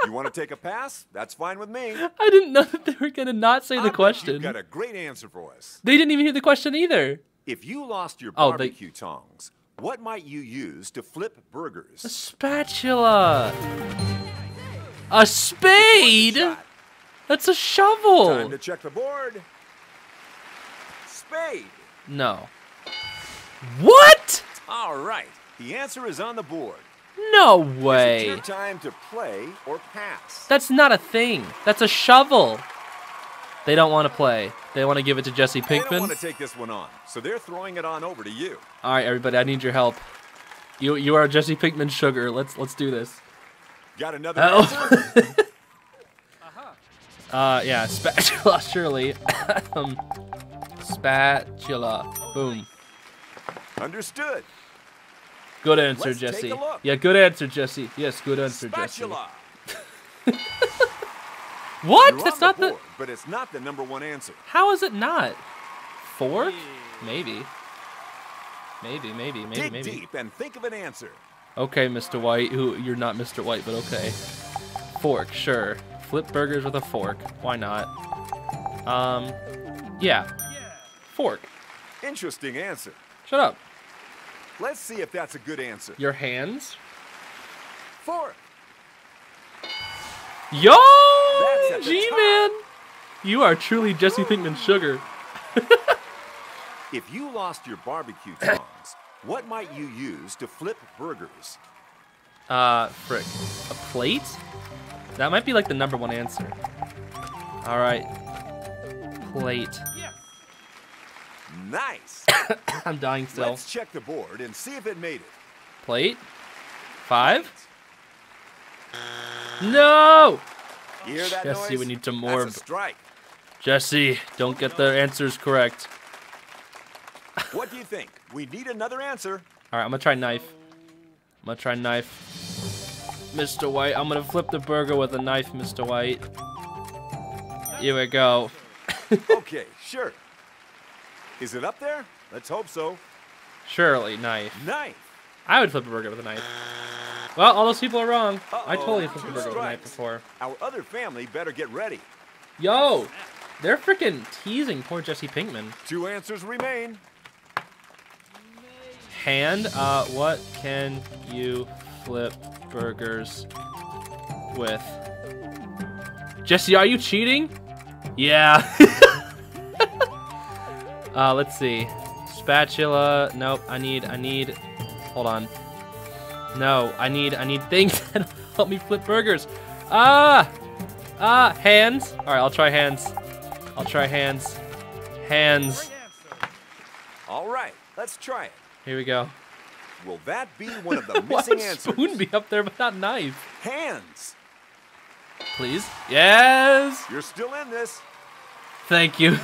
You want to take a pass? That's fine with me. I didn't know that they were gonna not say I the question. You've got a great answer for us. They didn't even hear the question either. If you lost your Oh, they- barbecue tongs, What might you use to flip burgers? A spatula. A spade? That's a Time shovel. to check the board. Spade. No. What? All right. The answer is on the board. No Is it way. your time to play or pass? That's not a thing. That's a shovel. They don't want to play. They want to give it to Jesse Pinkman. They don't want to take this one on, so they're throwing it on over to you. All right, everybody, I need your help. You you are Jesse Pinkman sugar. Let's let's do this. Got another Oh. Uh, yeah, spatula, surely. um, spatula. Boom. Understood. Good answer, Let's Jesse. Yeah, good answer, Jesse. Yes, good answer, Spatula. Jesse. What? You're That's not the the. but it's not the number one answer. How is it not? Fork? Maybe. Maybe, maybe, maybe, Dig maybe. deep and think of an answer. Okay, Mr. White. Who you're not Mr. White, but okay. Fork, sure. Flip burgers with a fork. Why not? Um, yeah. Fork. Interesting answer. Shut up. Let's see if that's a good answer. Your hands. Fork. Yo, G-Man. You are truly Jesse Pinkman sugar. If you lost your barbecue tongs, what might you use to flip burgers? Uh, frick. A plate? That might be like the number one answer. All right. Plate. Nice. I'm dying still. Let's check the board and see if it made it. Plate. Five. No! Hear that Jesse, noise? we need to a strike. Jesse, don't get the answers correct. What do you think? We need another answer. All right, I'm gonna try knife. I'm gonna try knife. Mr. White, I'm gonna flip the burger with a knife, Mr. White. Here we go. Okay, sure. Is it up there? Let's hope so. Surely, knife. Knife. I would flip a burger with a knife. Well, all those people are wrong. I Uh-oh, totally flipped a burger with a knife before. Our other family better get ready. Yo, they're freaking teasing poor Jesse Pinkman. Two answers remain. Hand, uh, what can you flip burgers with? Jesse, are you cheating? Yeah. uh, let's see. Spatula. Nope. I need. I need. Hold on. No. I need. I need things that help me flip burgers. Ah. Ah. Hands. All right. I'll try hands. I'll try hands. Hands. All right, let's try it. Here we go. Will that be one of the Why missing would answers? spoon be up there but not knife? Hands. Please. Yes. You're still in this. Thank you.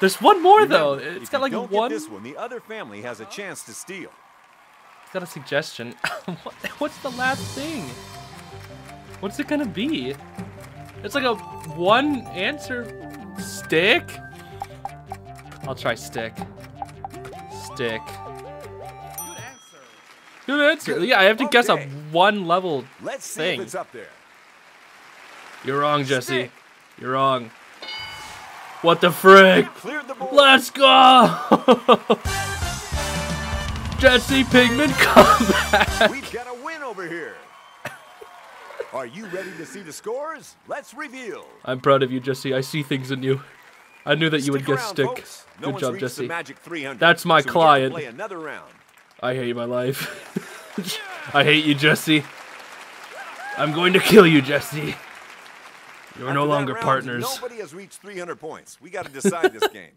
There's one more though. It's got like don't one. Get this one, the other family has a chance to steal. It's got a suggestion. what, what's the last thing? What's it gonna be? It's like a one answer stick. I'll try stick. Stick. Good answer. Good. Yeah, I have to guess a one level Let's see thing. if it's up there. You're wrong, Jesse. Stick. You're wrong. What the frick? The. Let's go! Jesse Pigman, come back! We've got a win over here. Are you ready to see the scores? Let's reveal. I'm proud of you, Jesse. I see things in you. I knew that you would guess around, stick. No Good job, Jesse. That's my so get client. I hate my life. I hate you, Jesse. I'm going to kill you, Jesse. You're no After that longer round, partners. Nobody has reached 300 points. We got to decide this game.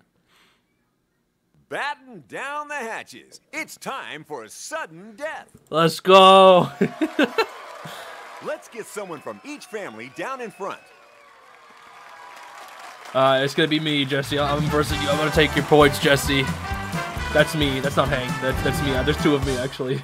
Batten down the hatches. It's time for a sudden death. Let's go. Let's get someone from each family down in front. Uh, it's gonna be me, Jesse. I'm versus you. I'm gonna take your points, Jesse. That's me. That's not Hank. That's that's me. There's two of me actually.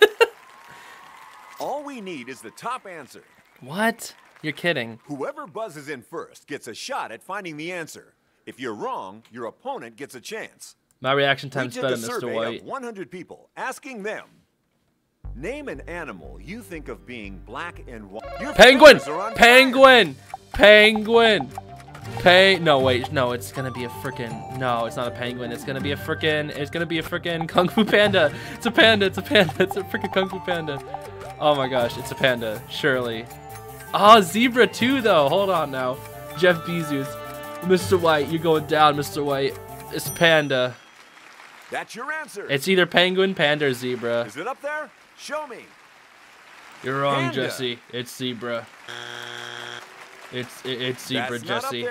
All we need is the top answer. What? You're kidding. Whoever buzzes in first gets a shot at finding the answer. If you're wrong, your opponent gets a chance. My reaction We time's did better, a Mr. survey White. of 100 people, asking them, name an animal you think of being black and white. Your Penguin! fingers are on fire. Penguin! Penguin! Pay. No, wait. No, it's gonna be a freaking. No, it's not a penguin. It's gonna be a freaking. It's gonna be a freaking Kung Fu Panda. It's a panda. It's a panda. It's a freaking Kung Fu Panda. Oh my gosh, it's a panda. Surely. Oh, zebra too, though. Hold on now. Jeff Bezos. Mr. White, you're going down, Mr. White. It's panda. That's your answer. It's either penguin, panda, or zebra. Is it up there? Show me. You're wrong, Panda. Jesse. It's zebra. It's it, it's zebra, That's Jesse.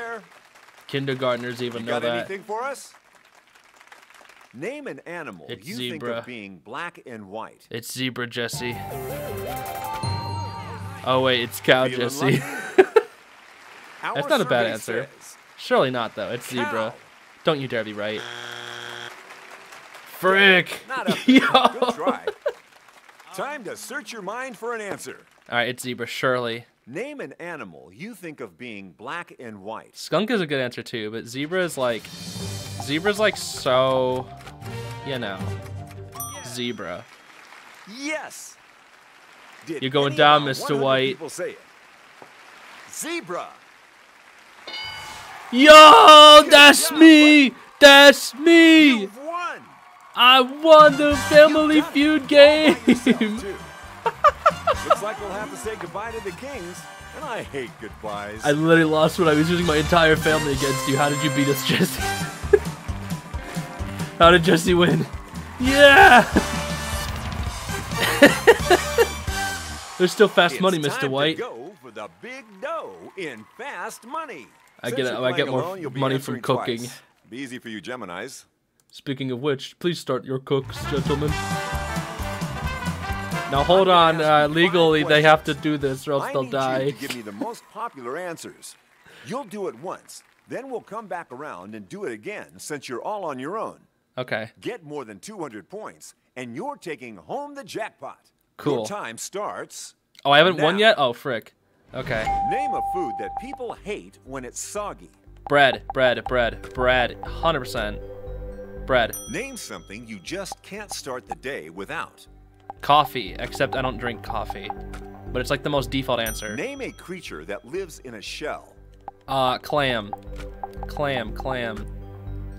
Kindergartners even You know got that. anything for us? Name an animal It's you think of being black and white. It's zebra, Jesse. Oh wait, it's cow, Feeling Jesse. That's not a bad answer. says Surely not though. It's zebra. Don't you dare be right. Frick. Not up there. Yo. Good try. Time to search your mind for an answer. All right, it's zebra. Surely. Name an animal you think of being black and white. Skunk is a good answer too, but zebra is like, zebra's like so, you know, zebra. Yes. Did You're going down, Mr. White. People say it. Zebra. Yo, that's job, me. That's me. Won. I won the Family You've done it Feud game. Looks like we'll have to say goodbye to the Kings, and I hate goodbyes. I literally lost when I was using my entire family against you. How did you beat us, Jesse? How did Jesse win? Yeah! There's still fast It's money, Mr. White. go for the big dough in fast money. I Since get I get more alone, money from cooking. twice. Be easy for you Geminis. Speaking of which, please start your cooks, gentlemen. Now hold on, uh, legally they have to do this or else I they'll need die. you to give me the most popular answers. You'll do it once, then we'll come back around and do it again since you're all on your own. Okay, Get more than 200 points, and you're taking home the jackpot. Cool. Your time starts. Oh, I haven't won yet? Oh, frick. Okay. Name a food that people hate when it's soggy. Bread, bread, bread, bread. 100%. Bread. Name something you just can't start the day without. Coffee, except I don't drink coffee. But it's like the most default answer. Name a creature that lives in a shell. Uh, clam. Clam, clam.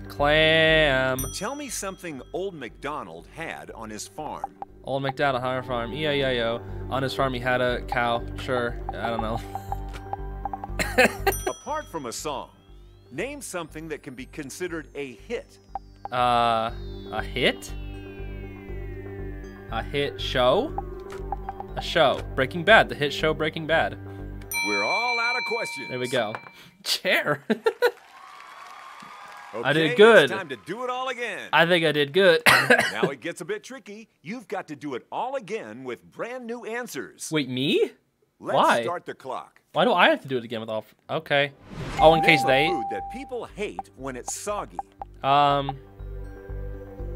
Clam. Tell me something old MacDonald had on his farm. Old MacDonald a Farm. E-I-E-I-O. On his farm he had a cow. Sure. I don't know. Apart from a song, name something that can be considered a hit. Uh, a hit? A hit show? A show. Breaking Bad. The hit show Breaking Bad. We're all out of questions. There we go. Chair. Okay, I did it's good. time to do it all again. I think I did good. now it gets a bit tricky. You've got to do it all again with brand new answers. Wait, me? Let's why? start the clock. Why do I have to do it again with all? Okay. Oh, in Name case they. food that people hate when it's soggy. Um.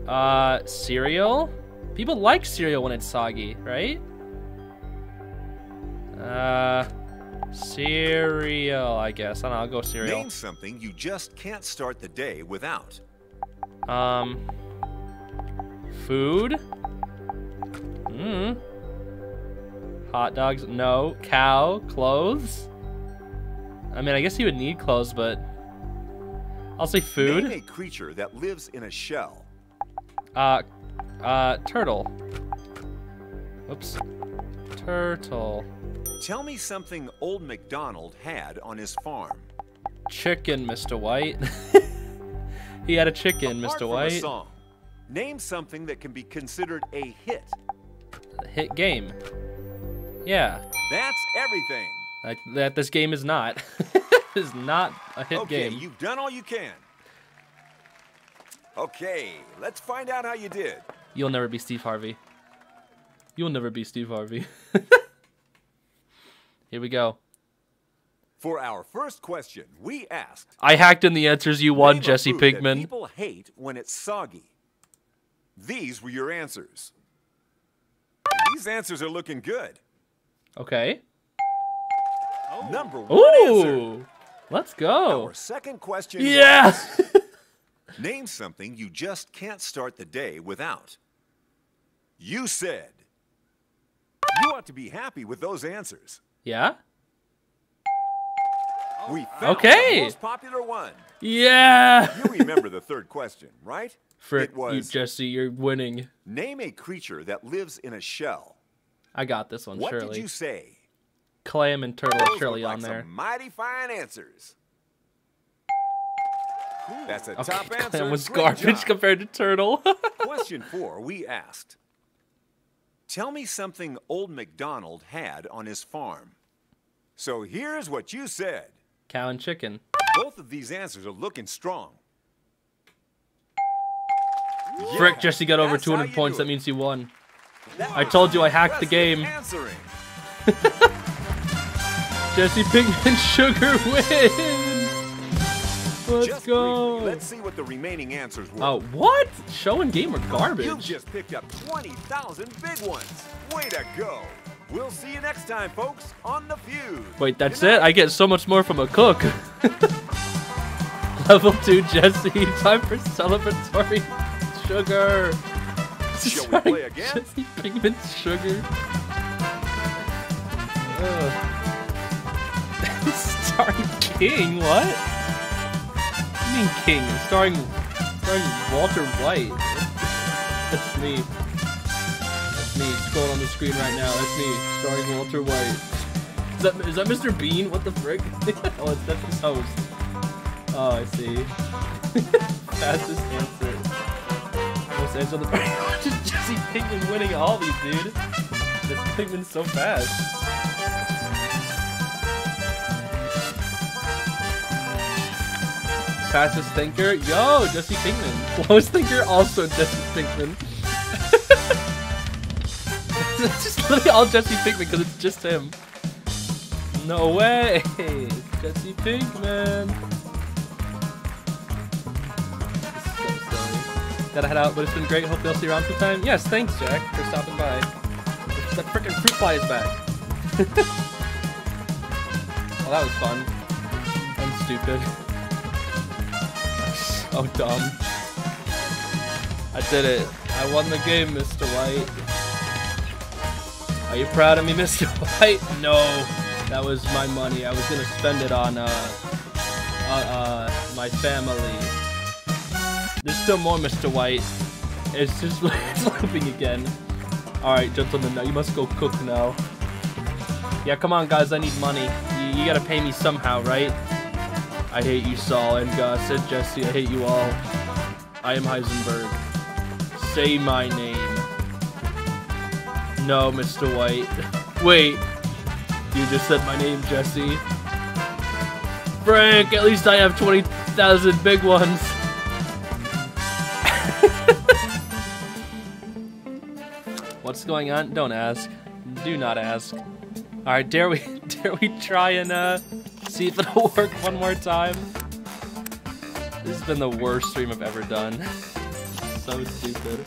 Uh, cereal. People like cereal when it's soggy, right? Uh, cereal. I guess. I don't know. I'll go cereal. Name something you just can't start the day without. Um. Food. Hmm. Hot dogs. No. Cow. Clothes. I mean, I guess you would need clothes, but I'll say food. Name a creature that lives in a shell. Uh, uh, turtle. Oops. Turtle. Tell me something old MacDonald had on his farm. Chicken, Mr. White. he had a chicken, Apart Mr. White. song, name something that can be considered a hit. Hit game. Yeah. That's everything. Like that this game is not. is not a hit okay, game. you've done all you can. Okay, let's find out how you did. You'll never be Steve Harvey. You'll never be Steve Harvey. Here we go. For our first question, we asked I hacked in the answers you won, Jesse Pigman. People hate when it's soggy. These were your answers. These answers are looking good. Okay. Number one answer. Let's go. Our second question Yeah. name something you just can't start the day without. You said. You ought to be happy with those answers. yeah? We found Okay. the most popular one. Yeah. You remember the third question, right? Frick, it you was Jesse, you're winning. name a creature that lives in a shell. I got this one, What surely. did you say? Clam and turtle Those surely look on there. Mighty fine answers. That's a Okay, top answer. clam was Great garbage job. compared to turtle. Question four, we asked, Tell me something old MacDonald had on his farm. So here's what you said. Cow and chicken. Both of these answers are looking strong. Frick, Jesse got over 200 points. That means he won. That I told you I hacked the game. Jesse Pinkman Sugar wins. Let's Just go. briefly, let's see what the remaining answers were. Oh, what? Show and game are You garbage. just picked up 20,000 big ones. Way to go. We'll see you next time, folks, on The Feud. Wait, that's Good it? night. I get so much more from a cook. Level 2 Jesse. Time for celebratory sugar. Shall we play again? Jesse Pinkman Sugar. Ugh. King, what? Mean King? Starring, starring Walter White. That's me. That's me. Scrolling on the screen right now. That's me. Starring Walter White. Is that, is that Mr. Bean? What the frick? oh, it's, that's his host. Oh, I see. Fastest answer. Most answer on the Just Jesse Pinkman winning all these, dude. This Pinkman's so fast. Fastest thinker? Yo, Jesse Pinkman. Slowest thinker? Also Jesse Pinkman. it's just literally all Jesse Pinkman because it's just him. No way! Jesse Pinkman. Gotta head out, but it's been great. Hope they'll see you around sometime. Yes, thanks, Jack, for stopping by. That freaking fruit fly is back. well, oh, that was fun. And stupid. Dumb. I did it. I won the game, Mr. White. Are you proud of me, Mr. White? No. That was my money. I was gonna spend it on, uh, uh, uh, my family. There's still more, Mr. White. It's just it's looping again. Alright, gentlemen, now you must go cook now. Yeah, come on, guys, I need money. You, you gotta pay me somehow, right? I hate you, Saul and Gus and Jesse. I hate you all. I am Heisenberg. Say my name. No, Mr. White. Wait. You just said my name, Jesse. Frank, at least I have 20,000 big ones. What's going on? Don't ask. Do not ask. Alright, dare we dare we try and uh see if it'll work one more time? This has been the worst stream I've ever done. so stupid.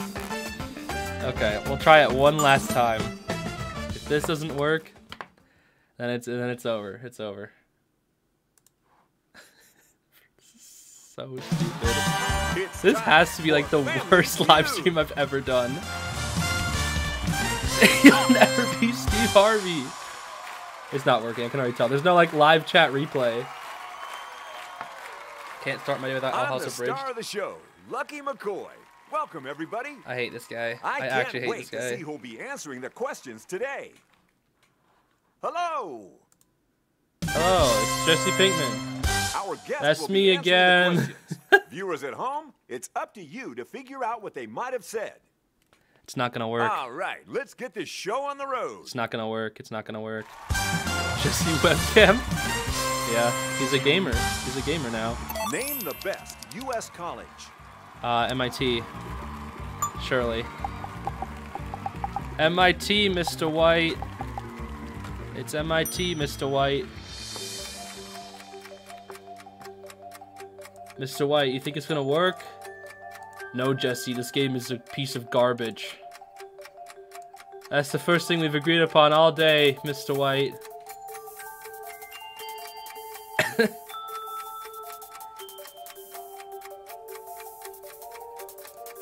Okay, we'll try it one last time. If this doesn't work, then it's then it's over. It's over. so stupid. It's This has to be like the worst live stream I've ever done. You'll never be Steve Harvey. It's not working. I can already tell. There's no like live chat replay. Can't start my day without Al I'm House the of Bridge. star of the show, Lucky McCoy. Welcome, everybody. I hate this guy. I, I, can't actually hate wait this to see who'll be answering the questions today. Hello. Hello, it's Jesse Pinkman. Our guest That's me be answering the again. Viewers at home, it's up to you to figure out what they might have said. It's not gonna work. All right, let's get this show on the road. It's not gonna work. It's not gonna work. Jesse webcam. Yeah, he's a gamer. He's a gamer now. Name the best U.S. college. Uh, MIT. Surely. MIT, Mr. White. It's MIT, Mr. White. Mr. White, you think it's gonna work? No, Jesse, this game is a piece of garbage. That's the first thing we've agreed upon all day, Mr. White.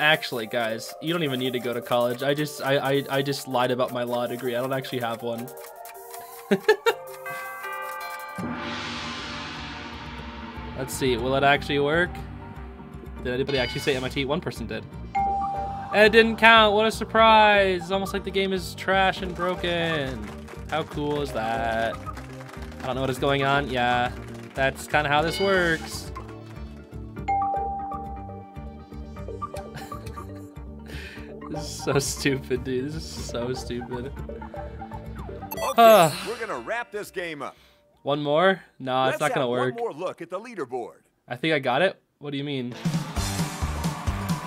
Actually, guys, you don't even need to go to college. I just I I, I just lied about my law degree. I don't actually have one. Let's see, will it actually work? Did anybody actually say MIT? One person did. And it didn't count, what a surprise! It's almost like the game is trash and broken. How cool is that? I don't know what is going on. Yeah, that's kind of how this works. this is so stupid, dude. This is so stupid. Okay, we're gonna wrap this game up. One more? No, Let's it's not gonna work. One more look at the leaderboard. I think I got it. What do you mean?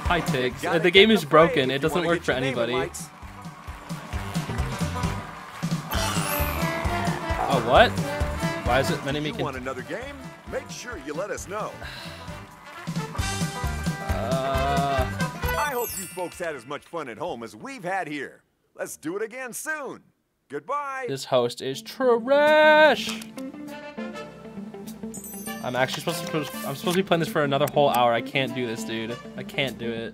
Hi, Tiggs. Uh, The game is broken. It doesn't work for your name in anybody. Oh, what? Why is it many You want another game? Make sure you let us know. Uh, I hope you folks had as much fun at home as we've had here. Let's do it again soon. Goodbye. this host is trash. I'm actually supposed to. I'm supposed to be playing this for another whole hour. I can't do this, dude. I can't do it.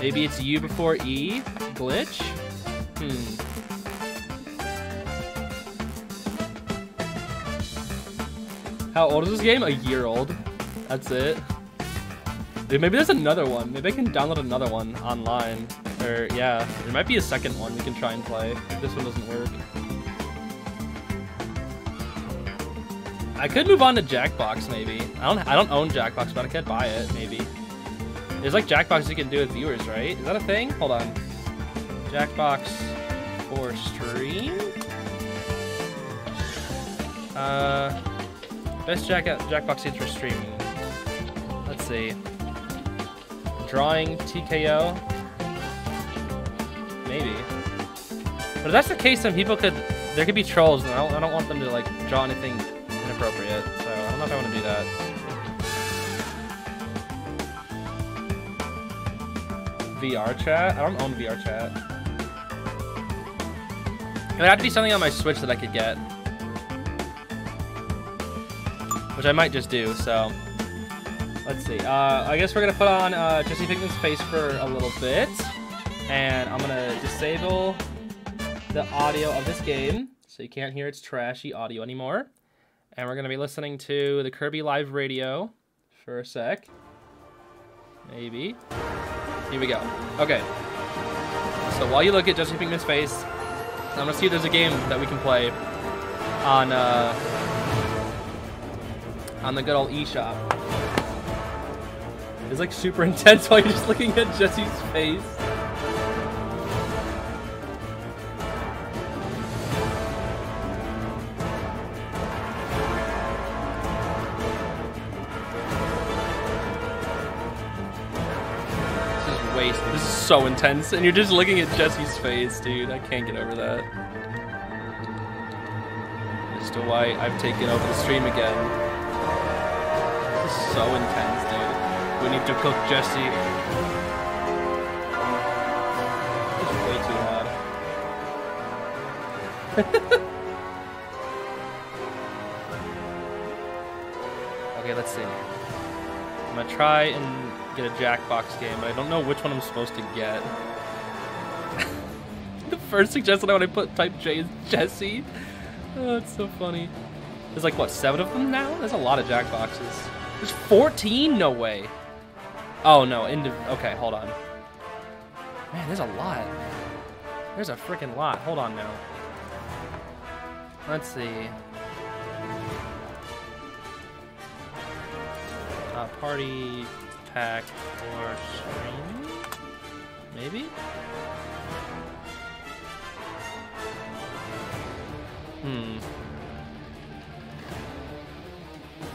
Maybe it's U before E glitch. Hmm. How old is this game? A year old. That's it. Dude, maybe there's another one. Maybe I can download another one online. Or, yeah, there might be a second one we can try and play if this one doesn't work. I could move on to Jackbox, maybe. I don't I don't own Jackbox, but I could buy it, maybe. There's like Jackbox you can do with viewers, right? Is that a thing? Hold on. Jackbox for stream? Uh, best Jack Jackbox seats for streaming. Let's see. Drawing TKO. Maybe. But if that's the case, then people could. There could be trolls, and I don't, I don't want them to like draw anything inappropriate. So I don't know if I want to do that. VR chat? I don't own VR chat. It would have to be something on my Switch that I could get. Which I might just do, so. Let's see. Uh, I guess we're gonna put on uh, Jesse Pinkman's face for a little bit. And I'm gonna disable the audio of this game. So you can't hear its trashy audio anymore. And we're gonna be listening to the Kirby Live Radio for a sec. Maybe. Here we go. Okay. So while you look at Jesse Pinkman's face, I'm gonna see if there's a game that we can play on uh, on the good old eShop. It's like super intense while you're just looking at Jesse's face. So intense, and you're just looking at Jesse's face, dude. I can't get over that. Mr. White, I've taken over the stream again. This is so intense, dude. We need to cook Jesse. Way too okay, let's see. I'm gonna try and get a Jackbox game, but I don't know which one I'm supposed to get. the first suggestion I when I put type J is Jesse. Oh, that's so funny. There's like what seven of them now? There's a lot of Jackboxes. There's 14? No way. Oh no, indiv okay, hold on. Man, there's a lot. There's a freaking lot. Hold on now. Let's see. Uh, party pack or stream? Maybe? Hmm.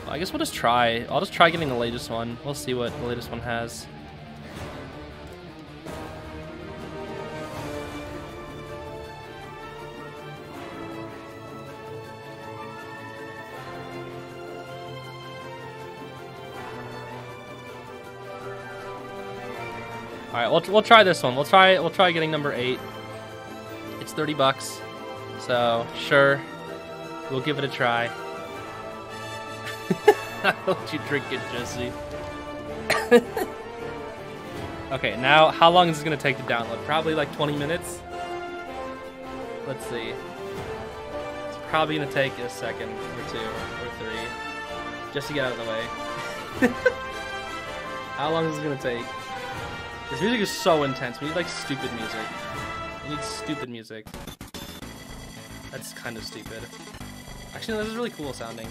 I guess we'll just try. I'll just try getting the latest one. We'll see what the latest one has. All right, we'll, we'll try this one. We'll try we'll try getting number eight. It's 30 bucks, so sure, we'll give it a try. Let you drink it, Jesse. okay, now how long is this gonna take to download? Probably like 20 minutes. Let's see. It's probably gonna take a second or two or three just to get out of the way. How long is this gonna take? This music is so intense. We need like stupid music. We need stupid music. That's kind of stupid. Actually, no, this is really cool sounding.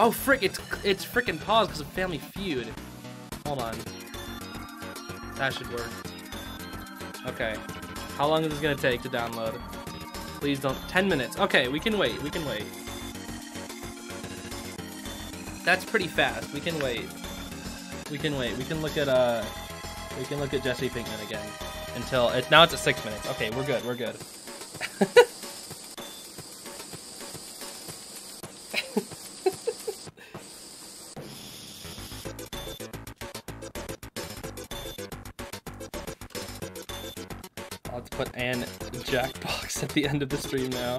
Oh frick! It's it's freaking paused because of Family Feud. Hold on. That should work. Okay. How long is this gonna take to download? Please don't. 10 minutes. Okay, we can wait. We can wait. That's pretty fast. We can wait. We can wait. We can look at uh we can look at Jesse Pinkman again until it now it's at 6 minutes. Okay, we're good. We're good. I'll have to put an Jackbox at the end of the stream now.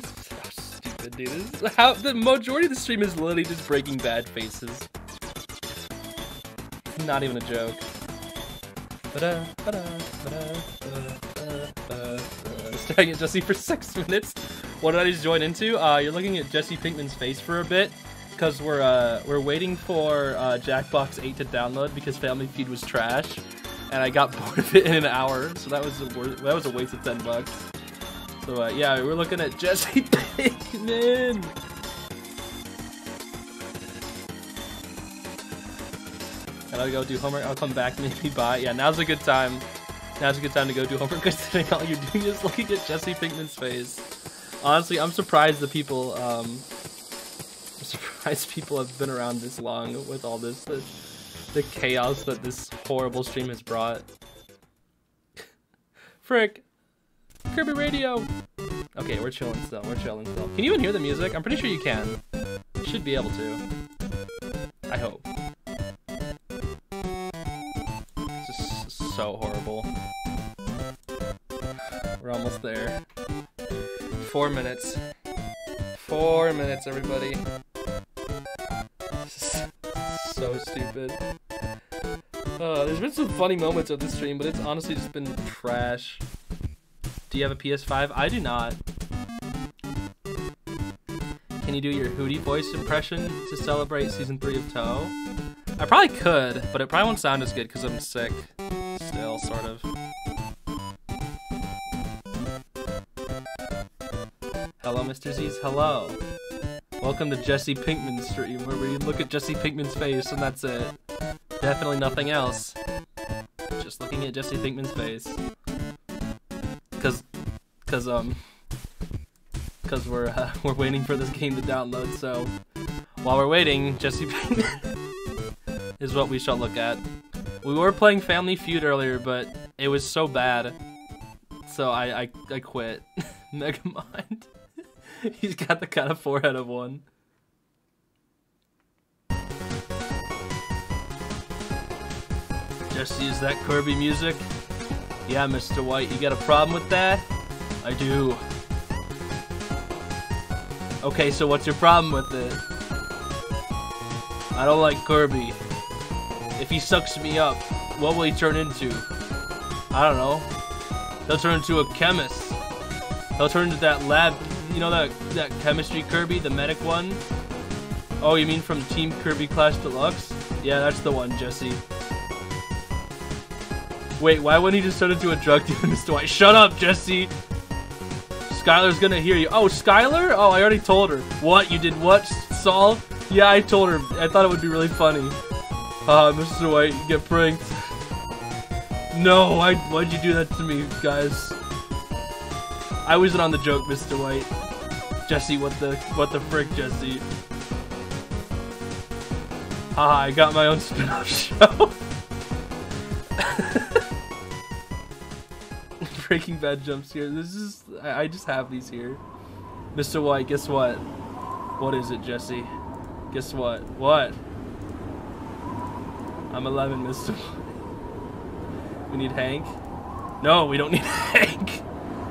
so stupid, dude. This is how the majority of the stream is literally just breaking bad faces. Not even a joke. Staring at Jesse for six minutes. What did I just join into? Uh, you're looking at Jesse Pinkman's face for a bit because we're uh, we're waiting for uh, Jackbox 8 to download because Family Feud was trash, and I got bored of it in an hour, so that was a that was a waste of 10 bucks. So uh, yeah, we're looking at Jesse Pinkman. Gotta go do homework. I'll come back maybe by. Yeah, now's a good time. Now's a good time to go do homework because all you're doing is looking at Jesse Pinkman's face. Honestly, I'm surprised the people. Um, I'm surprised people have been around this long with all this, the, the chaos that this horrible stream has brought. Frick. Kirby Radio. Okay, we're chilling still. We're chilling still. Can you even hear the music? I'm pretty sure you can. Should be able to. I hope. So horrible. We're almost there. Four minutes. Four minutes, everybody. So stupid. Uh, there's been some funny moments of this stream, but it's honestly just been trash. Do you have a PS5? I do not. Can you do your Hootie voice impression to celebrate season 3 of Toe? I probably could, but it probably won't sound as good because I'm sick. Still, sort of. Hello, Mr. Z's. Hello. Welcome to Jesse Pinkman's stream, where we look at Jesse Pinkman's face and that's it. Definitely nothing else. Just looking at Jesse Pinkman's face. Cause, cause um, cause we're uh, we're waiting for this game to download. So while we're waiting, Jesse Pinkman is what we shall look at. We were playing Family Feud earlier, but it was so bad, so I I, I quit. Megamind. He's got the kind of forehead of one. Just use that Kirby music? Yeah, Mr. White, you got a problem with that? I do. Okay, so what's your problem with it? I don't like Kirby. If he sucks me up, what will he turn into? I don't know. He'll turn into a chemist. He'll turn into that lab, you know that that chemistry Kirby, the medic one? Oh, you mean from Team Kirby Clash Deluxe? Yeah, that's the one, Jesse. Wait, why wouldn't he just turn into a drug dealer, Mr. White? Shut up, Jesse! Skyler's gonna hear you. Oh, Skyler? Oh, I already told her. What? You did what, Saul? Yeah, I told her. I thought it would be really funny. Ah, Mr. White, you get pranked. No, why, why'd you do that to me, guys? I wasn't on the joke, Mr. White. Jesse, what the, what the frick, Jesse? Haha, I got my own spin-off show. Breaking Bad jumps here. This is I I just have these here. Mr. White, guess what? What is it, Jesse? Guess what? What? I'm 11, Mr. We need Hank. No, we don't need Hank.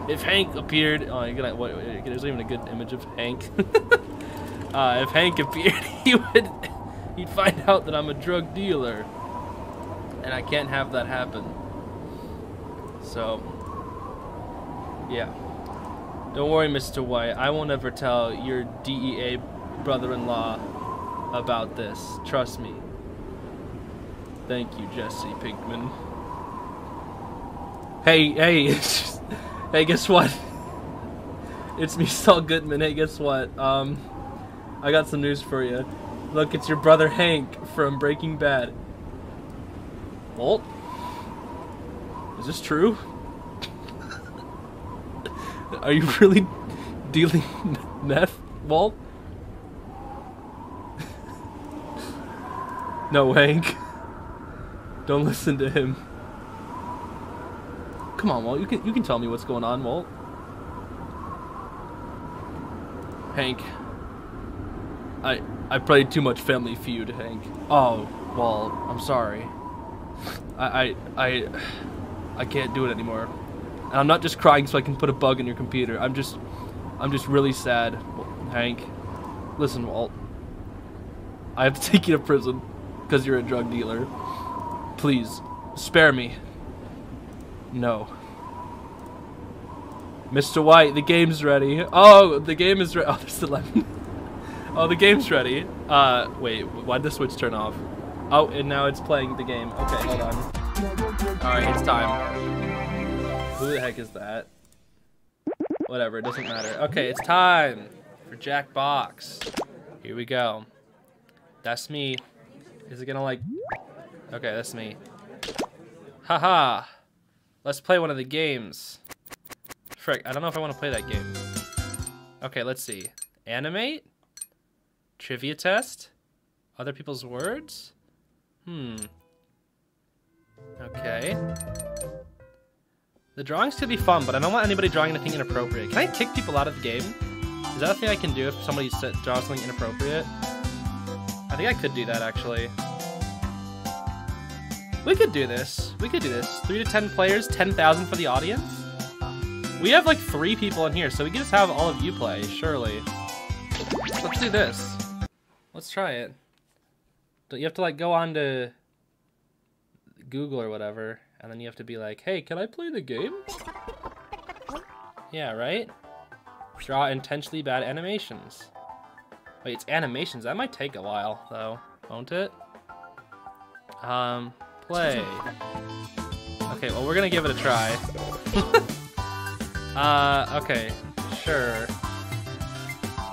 If Hank appeared, oh, you're gonna what? There's even a good image of Hank. uh, if Hank appeared, he would he'd find out that I'm a drug dealer, and I can't have that happen. So, yeah. Don't worry, Mr. White. I won't ever tell your DEA brother-in-law about this. Trust me. Thank you, Jesse Pinkman. Hey, hey, hey, guess what? It's me, Saul Goodman. Hey, guess what? Um, I got some news for you. Look, it's your brother Hank from Breaking Bad. Walt? Is this true? Are you really dealing meth, Walt? no, Hank. Don't listen to him. Come on, Walt. You can you can tell me what's going on, Walt. Hank. I I played too much Family Feud, Hank. Oh, Walt. I'm sorry. I I I I can't do it anymore. And I'm not just crying so I can put a bug in your computer. I'm just I'm just really sad, Hank. Listen, Walt. I have to take you to prison because you're a drug dealer. Please, spare me. No. Mr. White, the game's ready. Oh, the game is ready. Oh, there's 11. oh, the game's ready. Uh, wait, why'd the switch turn off? Oh, and now it's playing the game. Okay, hold on. Alright, it's time. Who the heck is that? Whatever, it doesn't matter. Okay, it's time for Jackbox. Here we go. That's me. Is it gonna like... Okay, that's me. Haha. -ha. Let's play one of the games. Frick, I don't know if I want to play that game. Okay, let's see. Animate? Trivia test? Other people's words? Hmm. Okay. The drawings could be fun, but I don't want anybody drawing anything inappropriate. Can I kick people out of the game? Is that a thing I can do if somebody draws something inappropriate? I think I could do that, actually. We could do this. We could do this. Three to ten players, 10,000 for the audience? We have like three people in here, so we can just have all of you play, surely. Let's do this. Let's try it. You have to like go on to Google or whatever, and then you have to be like, hey, can I play the game? Yeah, right? Draw intentionally bad animations. Wait, it's animations. That might take a while, though, won't it? Um, play. Okay, well, we're gonna give it a try. uh, okay, sure.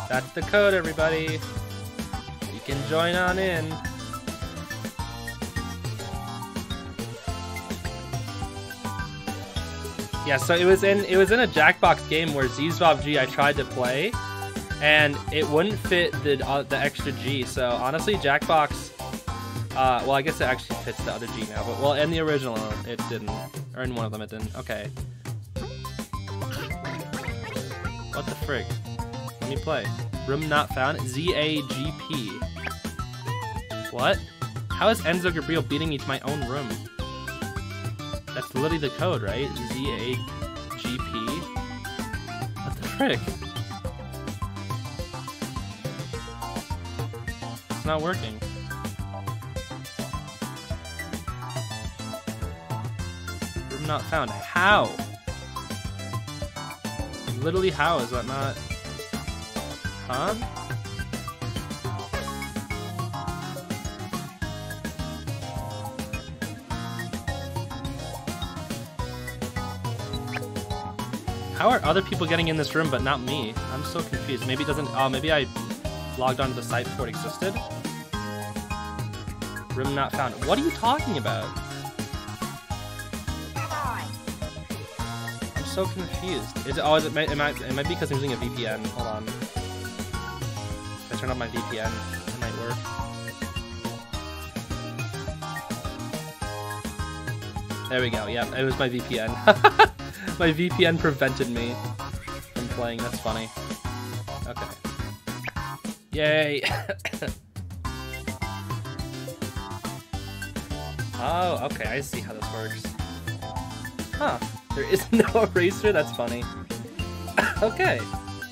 That's the code, everybody. You can join on in. Yeah, so it was in it was in a Jackbox game where ZeezVovGee I tried to play, and it wouldn't fit the uh, the extra G. So honestly, Jackbox. Uh, well, I guess it actually fits the other G now, but well, in the original it didn't, or in one of them it didn't. Okay. What the frig? Let me play. Room not found. Z A G P. What? How is Enzo Gabriel beating me to my own room? That's literally the code, right? Z-A-G-P? What the frick? It's not working. Not found. How? Literally how is that not... Huh? How are other people getting in this room but not me? I'm so confused. Maybe it doesn't... Oh, maybe I logged onto the site before it existed? Room not found. What are you talking about? So confused. Is it... Oh, is it, it, might, it might be because I'm using a VPN. Hold on. If I turn off my VPN, it might work. There we go. Yeah, it was my VPN. My VPN prevented me from playing. That's funny. Okay. Yay! oh, okay. I see how this works. Huh. There is no eraser? That's funny. okay.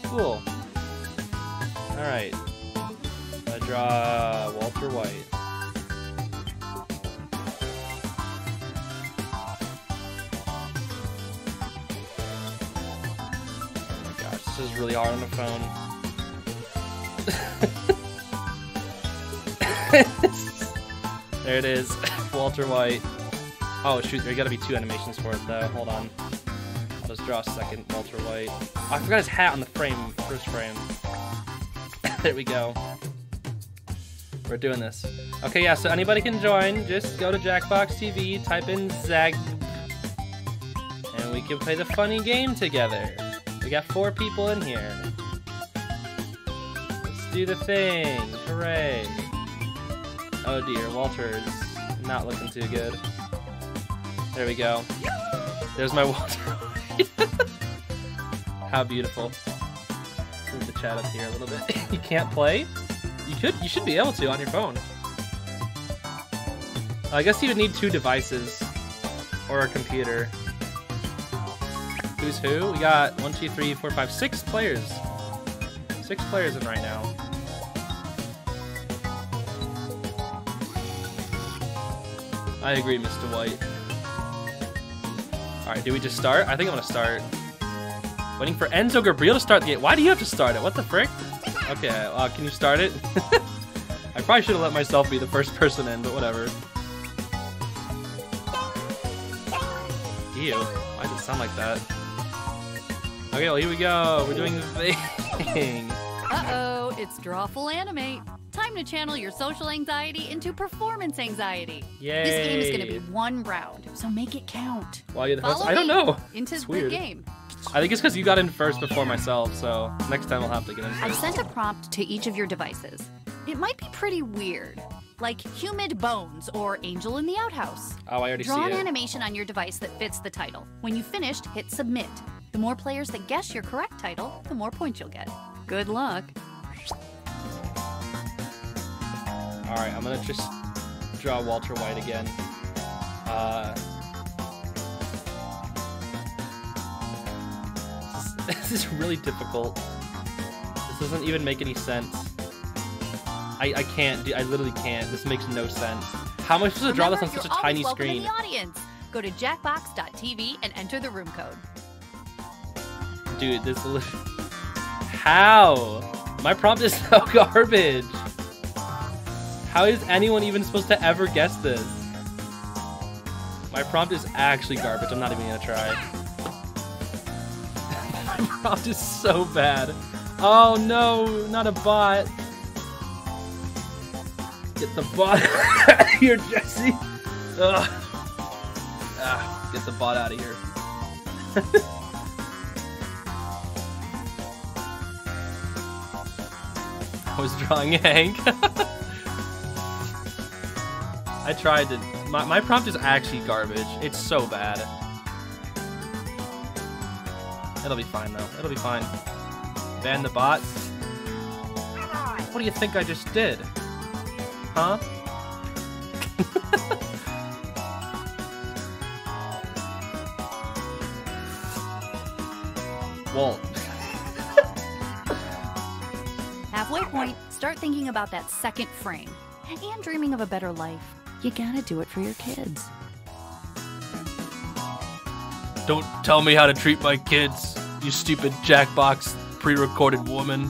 Cool. Alright. I draw Walter White. Oh my gosh, this is really hard on the phone. there it is. Walter White. Oh shoot, there gotta be two animations for it though. Hold on. Just draw a second Walter White. Oh, I forgot his hat on the frame, first frame. there we go. We're doing this. Okay, yeah, so anybody can join. Just go to Jackbox TV, type in Zag, and we can play the funny game together. We got four people in here. Let's do the thing. Hooray. Oh dear, Walter's not looking too good. There we go. There's my Walter. How beautiful. Move the chat up here a little bit. you can't play? You could. You should be able to on your phone. I guess you would need two devices or a computer. Who's who? We got one, two, three, four, five, six players. Six players in right now. I agree, Mr. White. Alright, do we just start? I think I'm gonna start. Waiting for Enzo Gabriel to start the game. Why do you have to start it? What the frick? Okay, uh, can you start it? I probably should have let myself be the first person in, but whatever. Ew, why does it sound like that? Okay, well, here we go. We're doing the thing. Uh-oh, it's Drawful Animate. Time to channel your social anxiety into performance anxiety. Yay. This game is going to be one round, so make it count. While you're the host, I don't know. Into It's the weird. game. I think it's because you got in first before myself, so next time I'll have to get in I've sent a prompt to each of your devices. It might be pretty weird, like Humid Bones or Angel in the Outhouse. Oh, I already Draw see an animation on your device that fits the title. When you've finished, hit submit. The more players that guess your correct title, the more points you'll get. Good luck. All right, I'm gonna just draw Walter White again. Uh, this is really difficult. This doesn't even make any sense. I, I can't do. I literally can't. This makes no sense. How am I supposed to draw this on such a tiny screen? In the audience. Go to jackbox.tv and enter the room code. Dude, this How? My prompt is so garbage. How is anyone even supposed to ever guess this? My prompt is actually garbage. I'm not even gonna try. My prompt is so bad. Oh no, not a bot. Get the bot out of here, Jesse. Ugh. Ah, get the bot out of here. I was drawing Hank. I tried to. My, my prompt is actually garbage. It's so bad. It'll be fine though. It'll be fine. Ban the bot. What do you think I just did? Huh? well, Halfway point, start thinking about that second frame and dreaming of a better life. You gotta do it for your kids. Don't tell me how to treat my kids, you stupid Jackbox pre-recorded woman.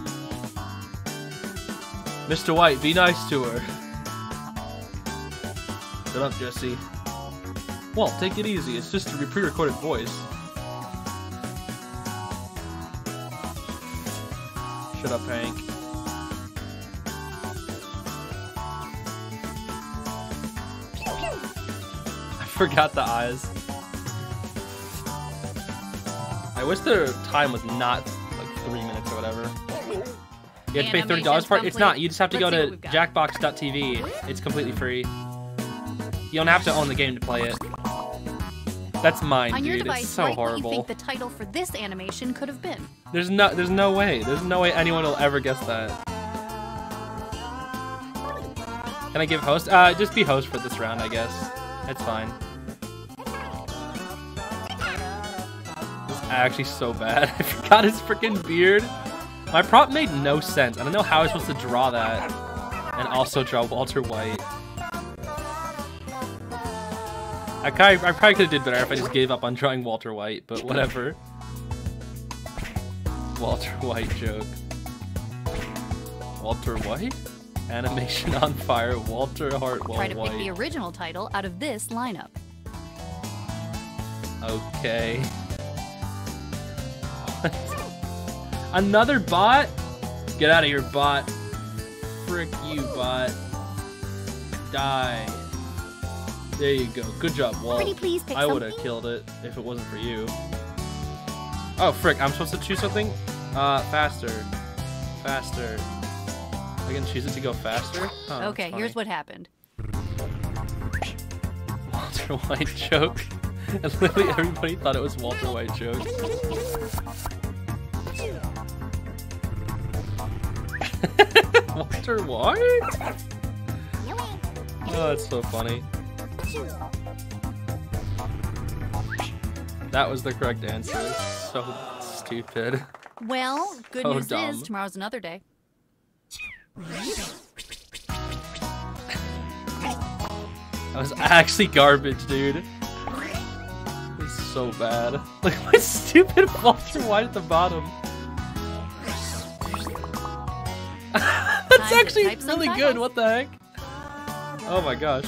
Mr. White, be nice to her. Shut up, Jesse. Well, take it easy. It's just a pre-recorded voice. Shut up, Hank. Forgot the eyes. I wish the time was not like three minutes or whatever. You have to pay thirty dollars for it. It's not. You just have to Let's go to. Jackbox.tv. It's completely free. You don't have to own the game to play it. That's mine, On your dude. device, It's so write what you think the title for this animation could have been. There's no, there's no way. There's no way anyone will ever guess that. Can I give host? Uh, just be host for this round, I guess. It's fine. Actually so bad. I forgot his freaking beard. My prop made no sense. I don't know how I was supposed to draw that. And also draw Walter White. I, I probably could have did better if I just gave up on drawing Walter White, but whatever. Walter White joke. Walter White? Animation on fire, Walter Hartwell Try to White. pick the original title out of this lineup. Okay. Another bot? Get out of here, bot. Frick you, bot. Die. There you go. Good job, Walt. I would have killed it if it wasn't for you. Oh, frick. I'm supposed to choose something? Uh, faster. Faster. I can choose it to go faster? Huh, okay, here's what happened. Walter White joke. And literally everybody thought it was Walter White joke. Walter White? Oh, that's so funny. That was the correct answer. So stupid. Well, good So news dumb. is tomorrow's another day. That was actually garbage, dude. It's so bad. Look at my stupid Walter White at the bottom. That's Time to actually really good. titles. What the heck? Oh my gosh.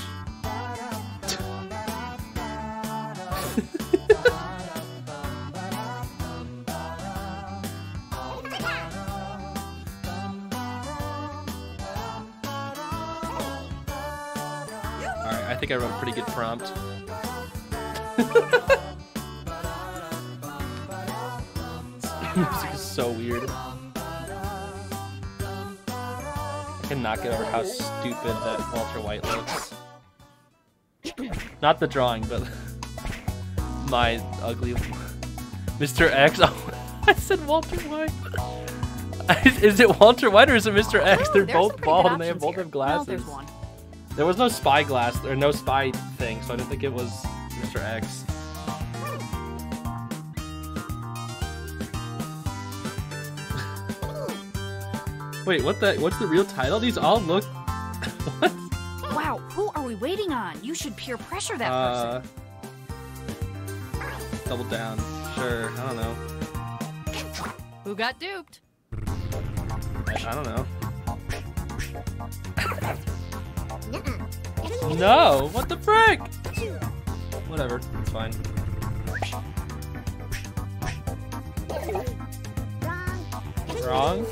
Alright, I think I wrote a pretty good prompt. Music is so weird. I cannot get over how stupid that Walter White looks. Not the drawing, but my ugly Mr. X. Oh, I said Walter White. is it Walter White or is it Mr. X? Ooh, They're both bald and they have both here. have glasses. one. There was no spy glass or no spy thing, so I didn't think it was Mr. X. Wait, what the? What's the real title? These all look. what? Wow, who are we waiting on? You should peer pressure that Uh, person. double down. Sure. I don't know. Who got duped? I, I don't know. no. What the frick? Whatever. It's fine. Wrong.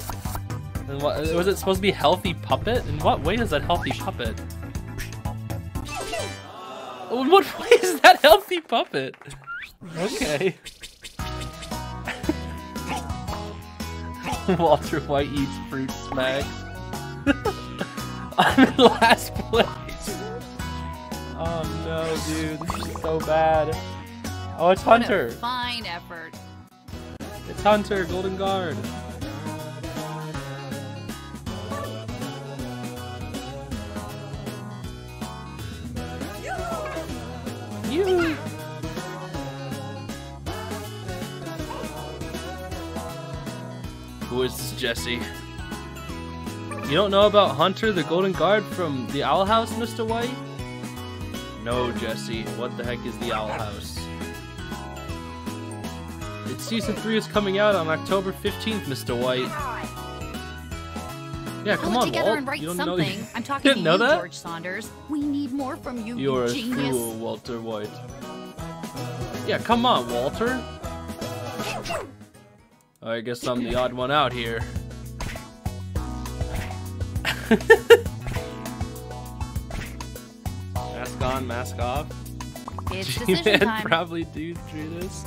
And what was it supposed to be healthy puppet? In what way is that healthy puppet? In what way is that healthy puppet? Okay. Walter White eats fruit smacks. I'm in last place. Oh no, dude, this is so bad. Oh, it's Hunter. fine effort. It's Hunter, Golden Guard. You. Who is this, Jesse? You don't know about Hunter, the Golden Guard from the Owl House, Mr. White? No, Jesse. What the heck is the Owl House? Its season three is coming out on October 15th, Mr. White. Yeah, come Pull on, it together Walt. and write you don't know- something. I'm talking to didn't you, know that? George Saunders. We need more from you, You're you a genius. fool, Walter White. Yeah, come on, Walter. I guess I'm the odd one out here. mask on, mask off. It's decision time. probably do do this.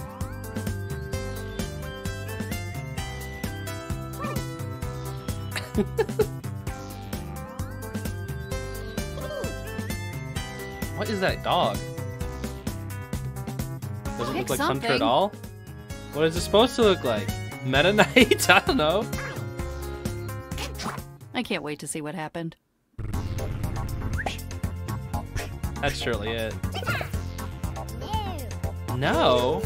What is that dog? Doesn't Pick look like Hunter at all. What is it supposed to look like? Meta Knight? I don't know. I can't wait to see what happened. That's surely it. No.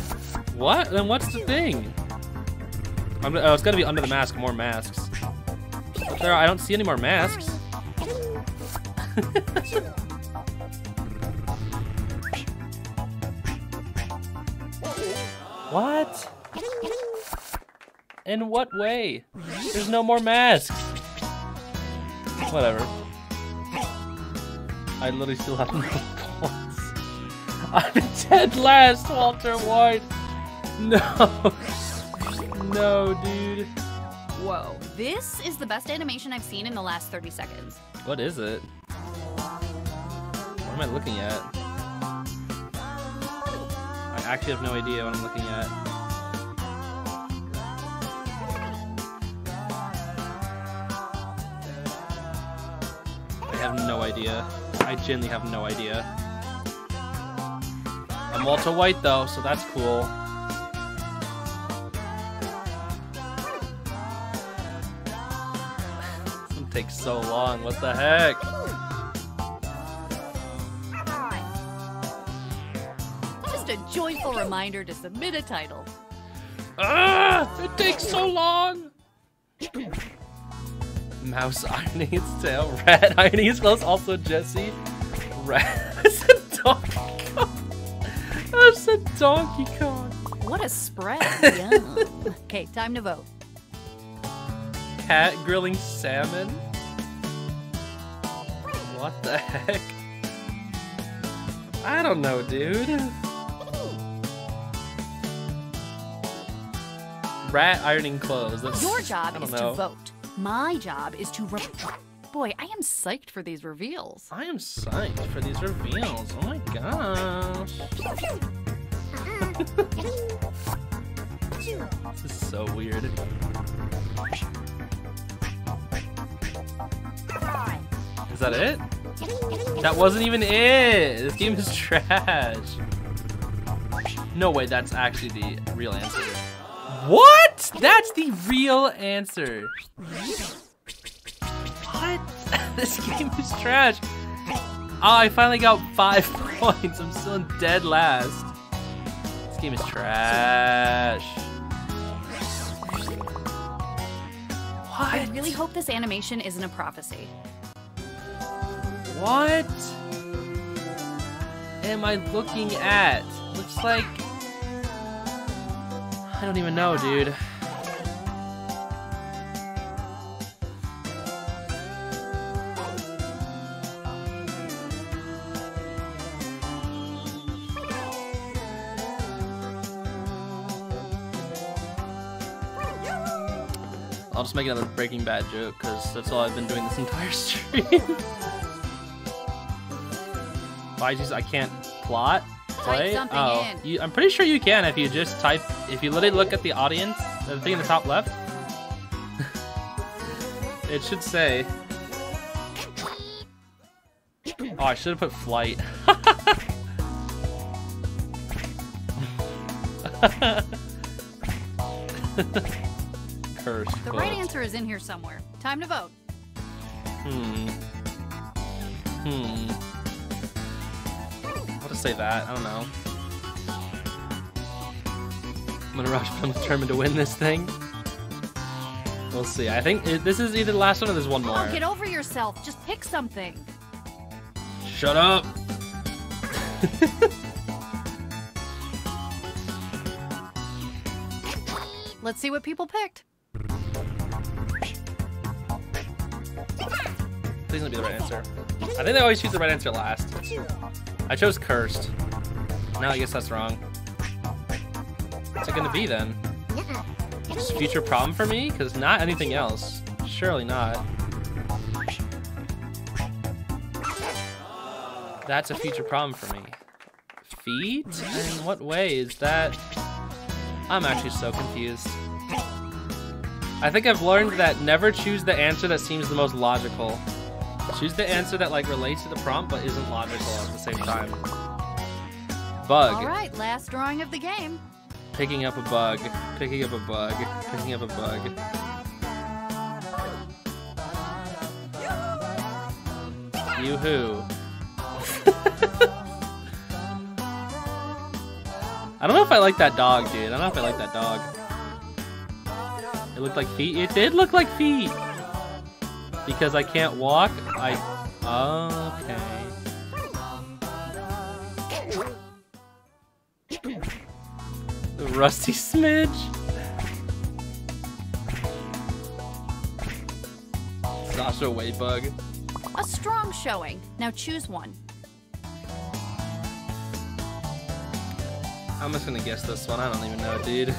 What? Then what's the thing? I'm, oh, it's gotta be under the mask. More masks. There, I don't see any more masks. what? In what way? There's no more masks. Whatever. I literally still have no points. I'm dead last, Walter White. No. No, dude. Whoa, this is the best animation I've seen in the last 30 seconds. What is it? What am I looking at? I actually have no idea what I'm looking at. I have no idea. I genuinely have no idea. I'm Walter White though, so that's cool. Takes so long. What the heck? A joyful reminder to submit a title. Ah! It takes so long! Mouse ironing its tail, rat ironing its clothes, also Jesse. Rat. That's a Donkey Kong. That's a Donkey Kong. What a spread. Okay, time to vote. Cat grilling salmon? What the heck? I don't know, dude. Rat ironing clothes. That's, Your job is know. to vote. My job is to. Boy, I am psyched for these reveals. I am psyched for these reveals. Oh my gosh. this is so weird. Is that it? That wasn't even it! This game is trash. No way, that's actually the real answer. What? That's the real answer. What? this game is trash. Oh, I finally got five points. I'm still in dead last. This game is trash. What? I really hope this animation isn't a prophecy. What am I looking at? Looks like. I don't even know, dude. I'll just make another Breaking Bad joke because that's all I've been doing this entire stream. Why just I can't plot play? oh. You, I'm pretty sure you can if you just type if you literally look at the audience, the thing in the top left. it should say. Oh, I should have put flight. Curse. The right answer is in here somewhere. Time to vote. Hmm. Hmm. I'll just say that. I don't know. I'm gonna rush, but I'm determined to win this thing. We'll see. I think it, this is either the last one or there's one more. Oh, get over yourself. Just pick something. Shut up. Let's see what people picked. Please let me be the right answer. I think they always choose the right answer last. I chose cursed. Now I guess that's wrong. What's it gonna be then? Just future problem for me? Because not anything else. Surely not. That's a future problem for me. Feet? In what way is that? I'm actually so confused. I think I've learned that never choose the answer that seems the most logical. Choose the answer that like relates to the prompt but isn't logical at the same time. Bug. All right, last drawing of the game. Picking up a bug. Picking up a bug. Picking up a bug. Yoo-hoo. I don't know if I like that dog, dude. I don't know if I like that dog. It looked like feet. It did look like feet. Because I can't walk? I... Okay. The rusty smidge? Sasha Waybug. A strong showing. Now choose one. I'm just gonna guess this one. I don't even know, dude.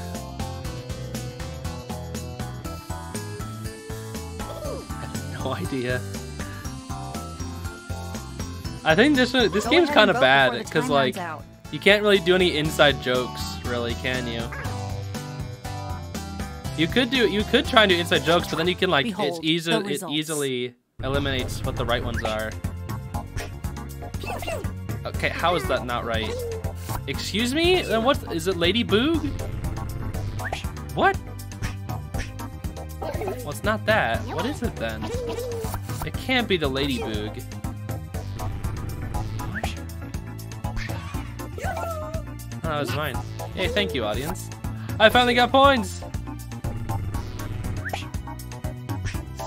No idea. I think this one, this Go game's kind of bad because like you can't really do any inside jokes, really, can you? You could do you could try and do inside jokes, but then you can like it's Behold easy it easily eliminates what the right ones are. Okay, how is that not right? Excuse me? Then what is it Lady Boog? What? Well, it's not that. What is it then? It can't be the Lady Boog. Oh, that was mine. Hey, thank you, audience. I finally got points!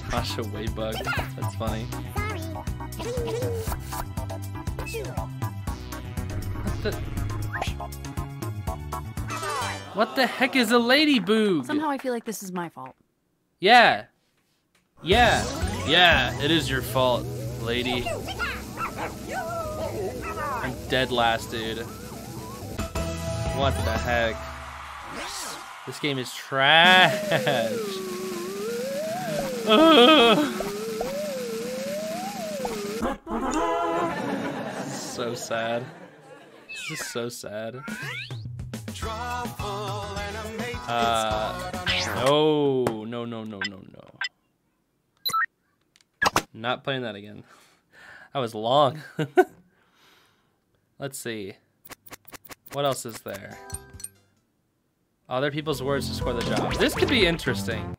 Sasha Waybug. That's funny. What the... What the heck is a Lady Boog? Somehow I feel like this is my fault. Yeah. Yeah. Yeah, it is your fault, lady. I'm dead last, dude. What the heck? This game is trash. So sad. This is so sad. Uh, no, no, no, no, no, no. Not playing that again. That was long. Let's see. What else is there? Other people's words to score the job. This could be interesting.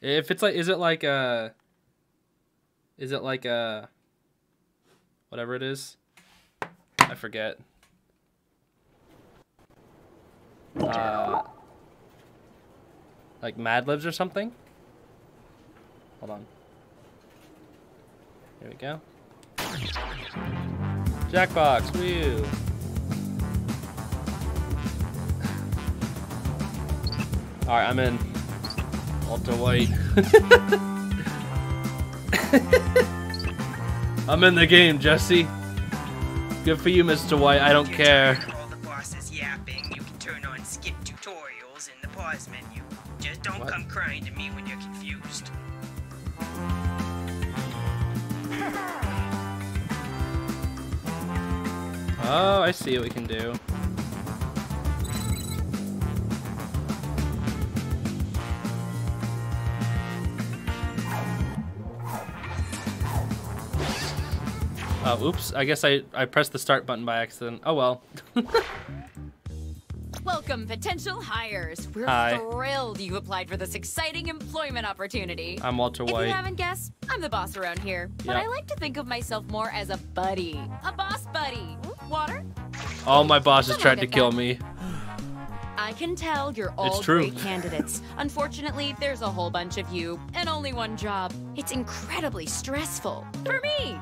If it's like, is it like a, is it like a, whatever it is? I forget. Uh, like Mad Libs or something? Hold on. Here we go. Jackbox, woo! Alright, I'm in. Ultra white. I'm in the game, Jesse. Good for you, Mr. White. I don't care. Don't come crying to me when you're confused. Oh, I see what we can do. Oh, oops. I guess I, I pressed the start button by accident. Oh well. Welcome, potential hires. We're Hi. thrilled you applied for this exciting employment opportunity. I'm Walter White. If you haven't guessed, I'm the boss around here. But Yeah. I like to think of myself more as a buddy. A boss buddy. Water? All my bosses tried to kill me. I can tell you're all true. great candidates. Unfortunately, there's a whole bunch of you and only one job. It's incredibly stressful. For me!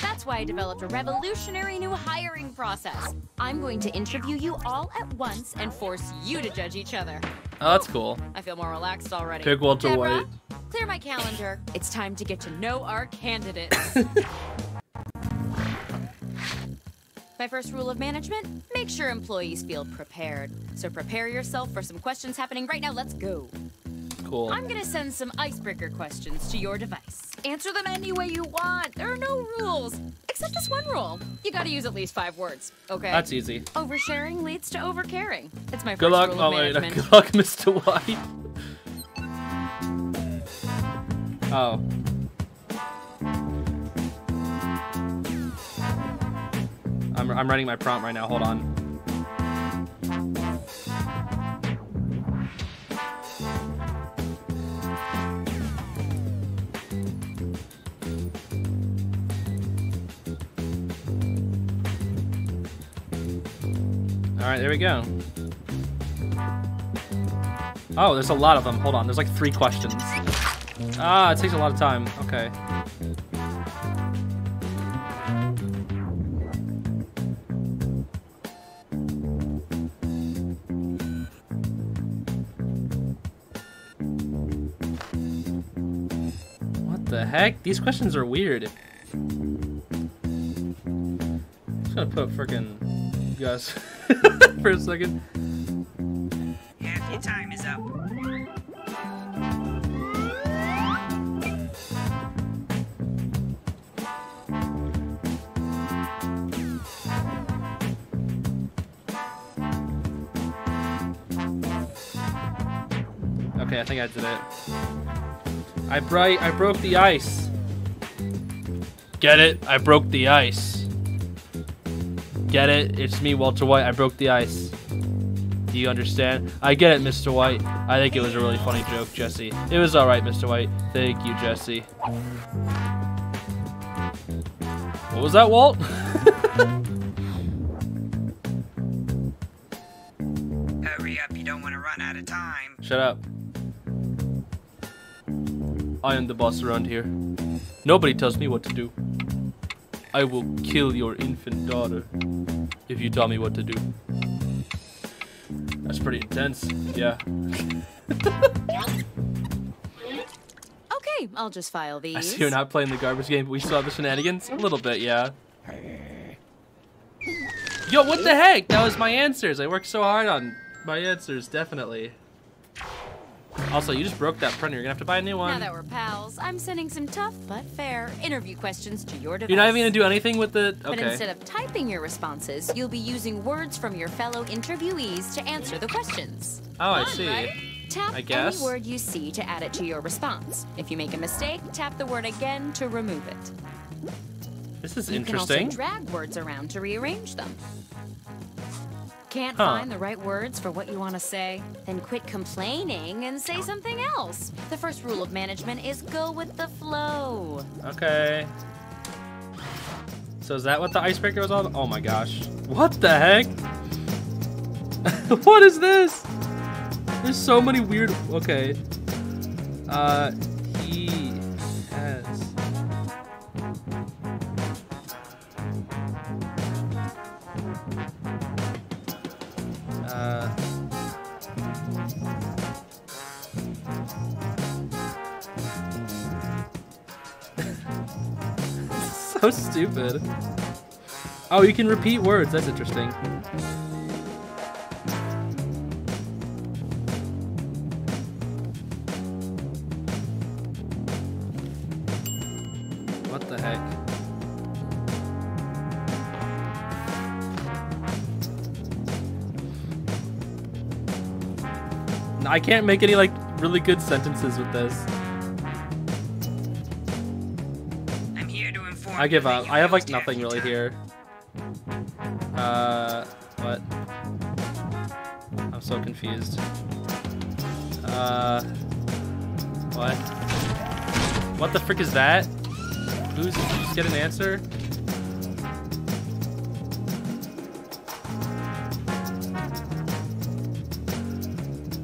That's why I developed a revolutionary new hiring process. I'm going to interview you all at once and force you to judge each other. Oh, that's cool. I feel more relaxed already. Pick Walter Deborah, White. Clear my calendar. It's time to get to know our candidates. my first rule of management make sure employees feel prepared. So prepare yourself for some questions happening right now. Let's go. Cool. I'm gonna send some icebreaker questions to your device. Answer them any way you want. There are no rules. Except this one rule. You gotta use at least five words, okay? That's easy. Oversharing leads to overcaring. It's my Good first luck. Oh wait. Good luck, Mr. White. Oh. I'm, I'm writing my prompt right now. Hold on. All right, there we go. Oh, there's a lot of them. Hold on, there's like three questions. Ah, it takes a lot of time. Okay. What the heck? These questions are weird. I'm Just gonna put freaking Gus for a second. Half your time is up. Okay, I think I did it. I bright. I broke the ice. Get it? I broke the ice. Get it? It's me, Walter White. I broke the ice. Do you understand? I get it, Mr. White. I think it was a really funny joke, Jesse. It was alright, Mr. White. Thank you, Jesse. What was that, Walt? Hurry up, you don't want to run out of time. Shut up. I am the boss around here. Nobody tells me what to do. I will kill your infant daughter if you tell me what to do. That's pretty intense. Yeah. Okay, I'll just file these. I see you're not playing the garbage game, but we still have the shenanigans. A little bit, yeah. Yo, what the heck? That was my answers. I worked so hard on my answers, definitely. Also, you just broke that printer. You're gonna have to buy a new one. Now that we're pals, I'm sending some tough but fair interview questions to your device. You're not even gonna do anything with the. But instead of typing your responses, you'll be using words from your fellow interviewees to answer the questions. Oh, I Fun, see. right? Tap I guess. any word you see to add it to your response. If you make a mistake, tap the word again to remove it. This is You interesting. can also drag words around to rearrange them. Can't Huh. find the right words for what you want to say? Then quit complaining and say something else. The first rule of management is go with the flow. Okay. So is that what the icebreaker was all? Oh my gosh. What the heck? what is this? There's so many weird. Okay. Uh, he stupid. Oh, you can repeat words. That's interesting. What the heck? I can't make any like really good sentences with this. I give up. I have like nothing really here. Uh, what? I'm so confused. Uh, what? What the frick is that? Who's? Just get an answer?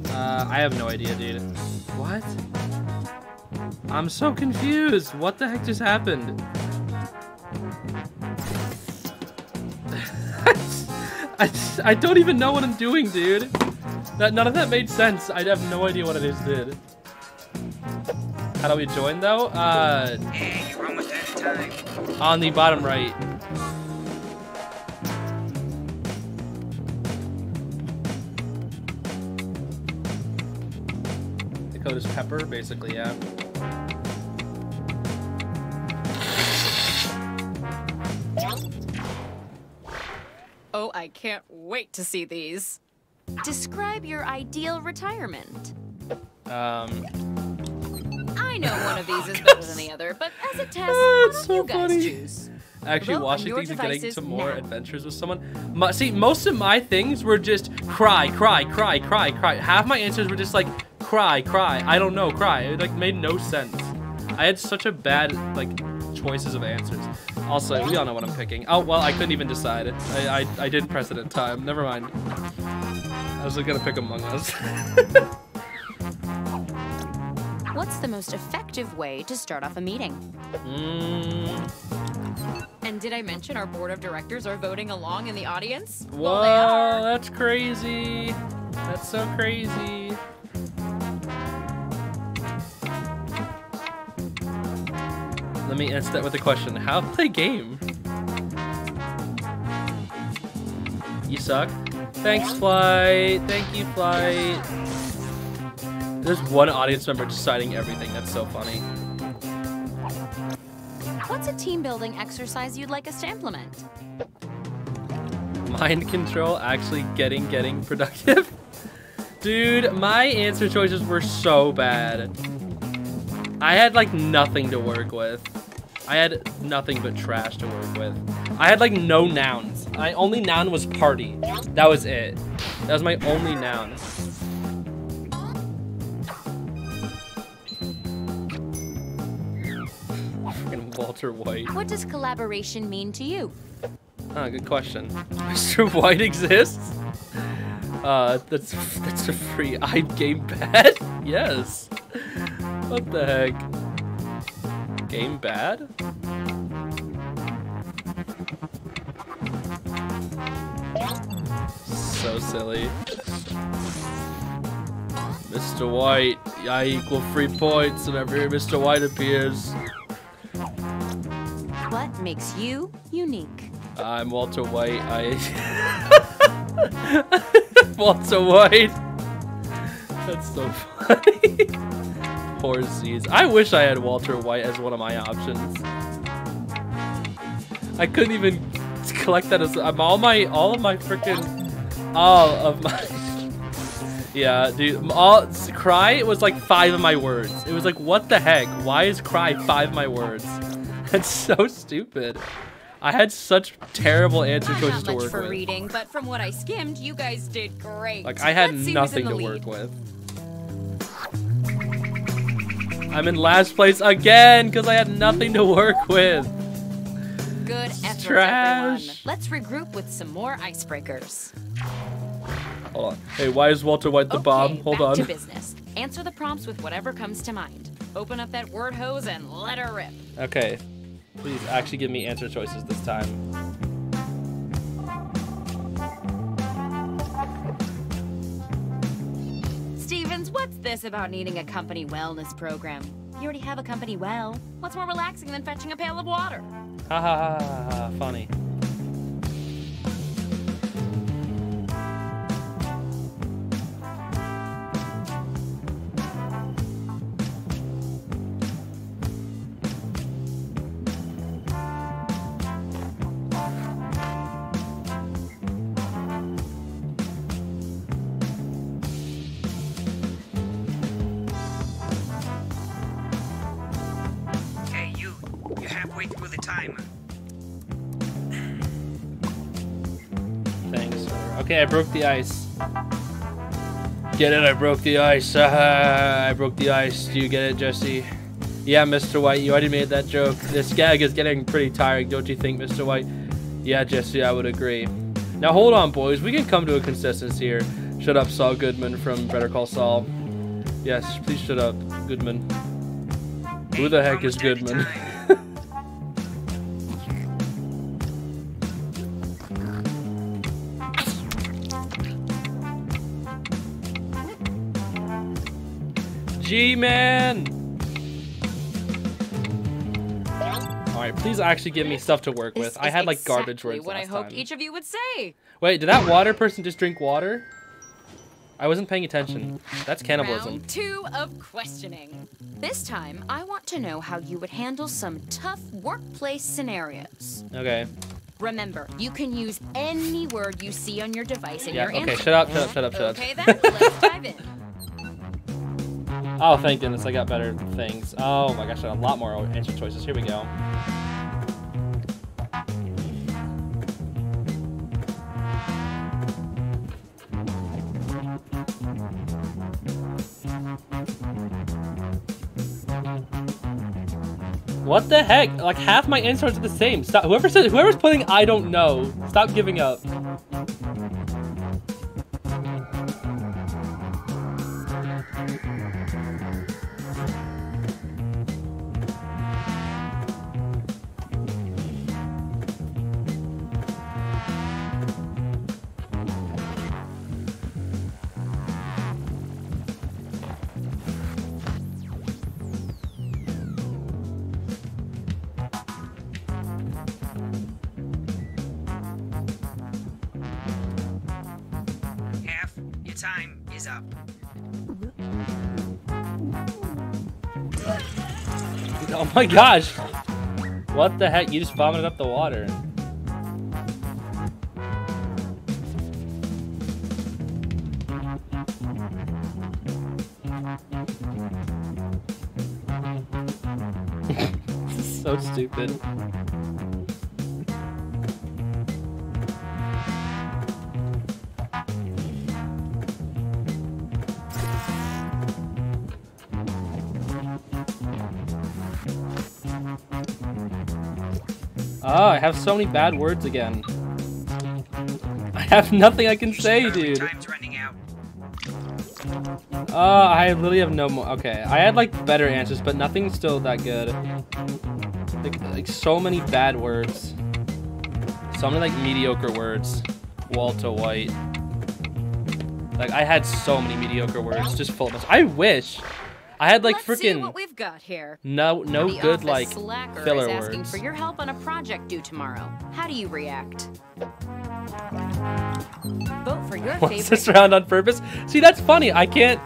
Uh, I have no idea, dude. What? I'm so confused. What the heck just happened? I, I don't even know what I'm doing, dude. That none of that made sense. I have no idea what I just did. How do we join though? Uh, time. on the bottom right. The code is pepper, basically, yeah. I can't wait to see these. Describe your ideal retirement. Um, I know one of these is better than the other, but as a test, Oh, it's so you guys funny. choose? actually Vote watching things and getting devices to more now. adventures with someone. My, see, most of my things were just cry, cry, cry, cry, cry. Half my answers were just like cry, cry. I don't know, cry. It like made no sense. I had such a bad like choices of answers. Also, we all know what I'm picking. Oh well, I couldn't even decide. I I, I did press it in time. Never mind. I was gonna pick Among Us. What's the most effective way to start off a meeting? mm, And did I mention our board of directors are voting along in the audience? whoa, Well, they are. that's crazy. That's so crazy. Let me answer that with a question. How to play game? You suck. Thanks, Flight. Thank you, Flight. There's one audience member deciding everything. That's so funny. What's a team building exercise you'd like us to implement? Mind control actually getting getting productive. Dude, my answer choices were so bad. I had like nothing to work with. I had nothing but trash to work with. I had like no nouns. My only noun was party. That was it. That was my only noun. Fucking Walter White. What does collaboration mean to you? Ah, good question. Mr. White exists? Uh, that's that's a free I game bad? yes. What the heck? Game bad? So silly. Mr. White, I equal three points whenever Mr. White appears. What makes you unique? I'm Walter White. I Walter White. That's so funny. I wish I had Walter White as one of my options. I couldn't even collect that as I'm all my all of my freaking all of my Yeah, dude. All cry was like five of my words. It was like, what the heck? Why is cry five of my words? That's so stupid. I had such terrible answer choices to work for with. reading, but from what I skimmed, you guys did great. Like I had Let's see who's in nothing to lead. work with. I'm in last place again because I had nothing to work with. Good effort, trash. everyone. Let's regroup with some more icebreakers. Hold on. Hey, why is Walter White the okay, bomb? Hold back on. to business. Answer the prompts with whatever comes to mind. Open up that word hose and let her rip. Okay. Please actually give me answer choices this time. This about needing a company wellness program? You already have a company well. What's more relaxing than fetching a pail of water? Ha ha ha. Funny. I broke the ice. Get it? I broke the ice. I broke the ice. Do you get it, Jesse? Yeah, Mr. White, you already made that joke. This gag is getting pretty tiring, don't you think, Mr. White? Yeah, Jesse, I would agree. Now hold on, boys. We can come to a consensus here. Shut up, Saul Goodman from Better Call Saul. Yes, please shut up, Goodman. Who the heck is Goodman? G-Man! Alright, please actually give me stuff to work with. This I had like garbage exactly words what I hoped time. each of you would say. Wait, did that water person just drink water? I wasn't paying attention. That's cannibalism. Round two of questioning. This time, I want to know how you would handle some tough workplace scenarios. Okay. Remember, you can use any word you see on your device in Yeah, your okay, answer. shut up, shut up, shut up, shut up. Okay then, let's dive in. Oh, thank goodness, I got better things. Oh my gosh, I got a lot more answer choices. Here we go. What the heck? Like half my answers are the same. Stop. Whoever whoever's putting I don't know, stop giving up. My gosh! What the heck? You just vomited up the water. so stupid. Have so many bad words again. I have nothing I can say, dude. Time's running out. Uh, I literally have no more. Okay, I had like better answers, but nothing's still that good. Like, like so many bad words. So many like mediocre words. Walter White. Like I had so many mediocre words, just full of. I wish I had like freaking what we've got here. no no the good like filler is asking words. for your help on a project due tomorrow. How do you react? Vote for your Was favorite. this round on purpose? See, that's funny. I can't,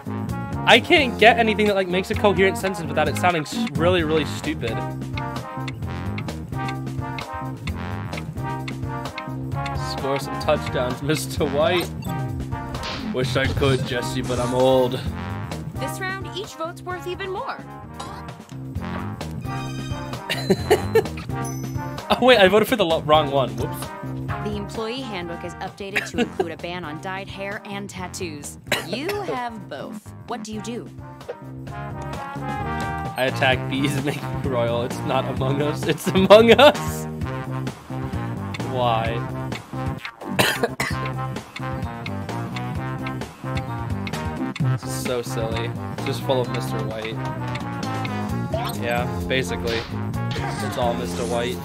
I can't get anything that like makes a coherent sentence without it sounding really, really stupid. Score some touchdowns, Mr. White. Wish I could, Jesse, but I'm old. This round, each vote's worth even more. Oh wait, I voted for the wrong one. Whoops. The employee handbook is updated to include a ban on dyed hair and tattoos. You have both. What do you do? I attack bees, make me royal. It's not Among Us. It's Among Us. Why? So silly. Just full of Mr. White. Yeah, basically. It's all Mr. White.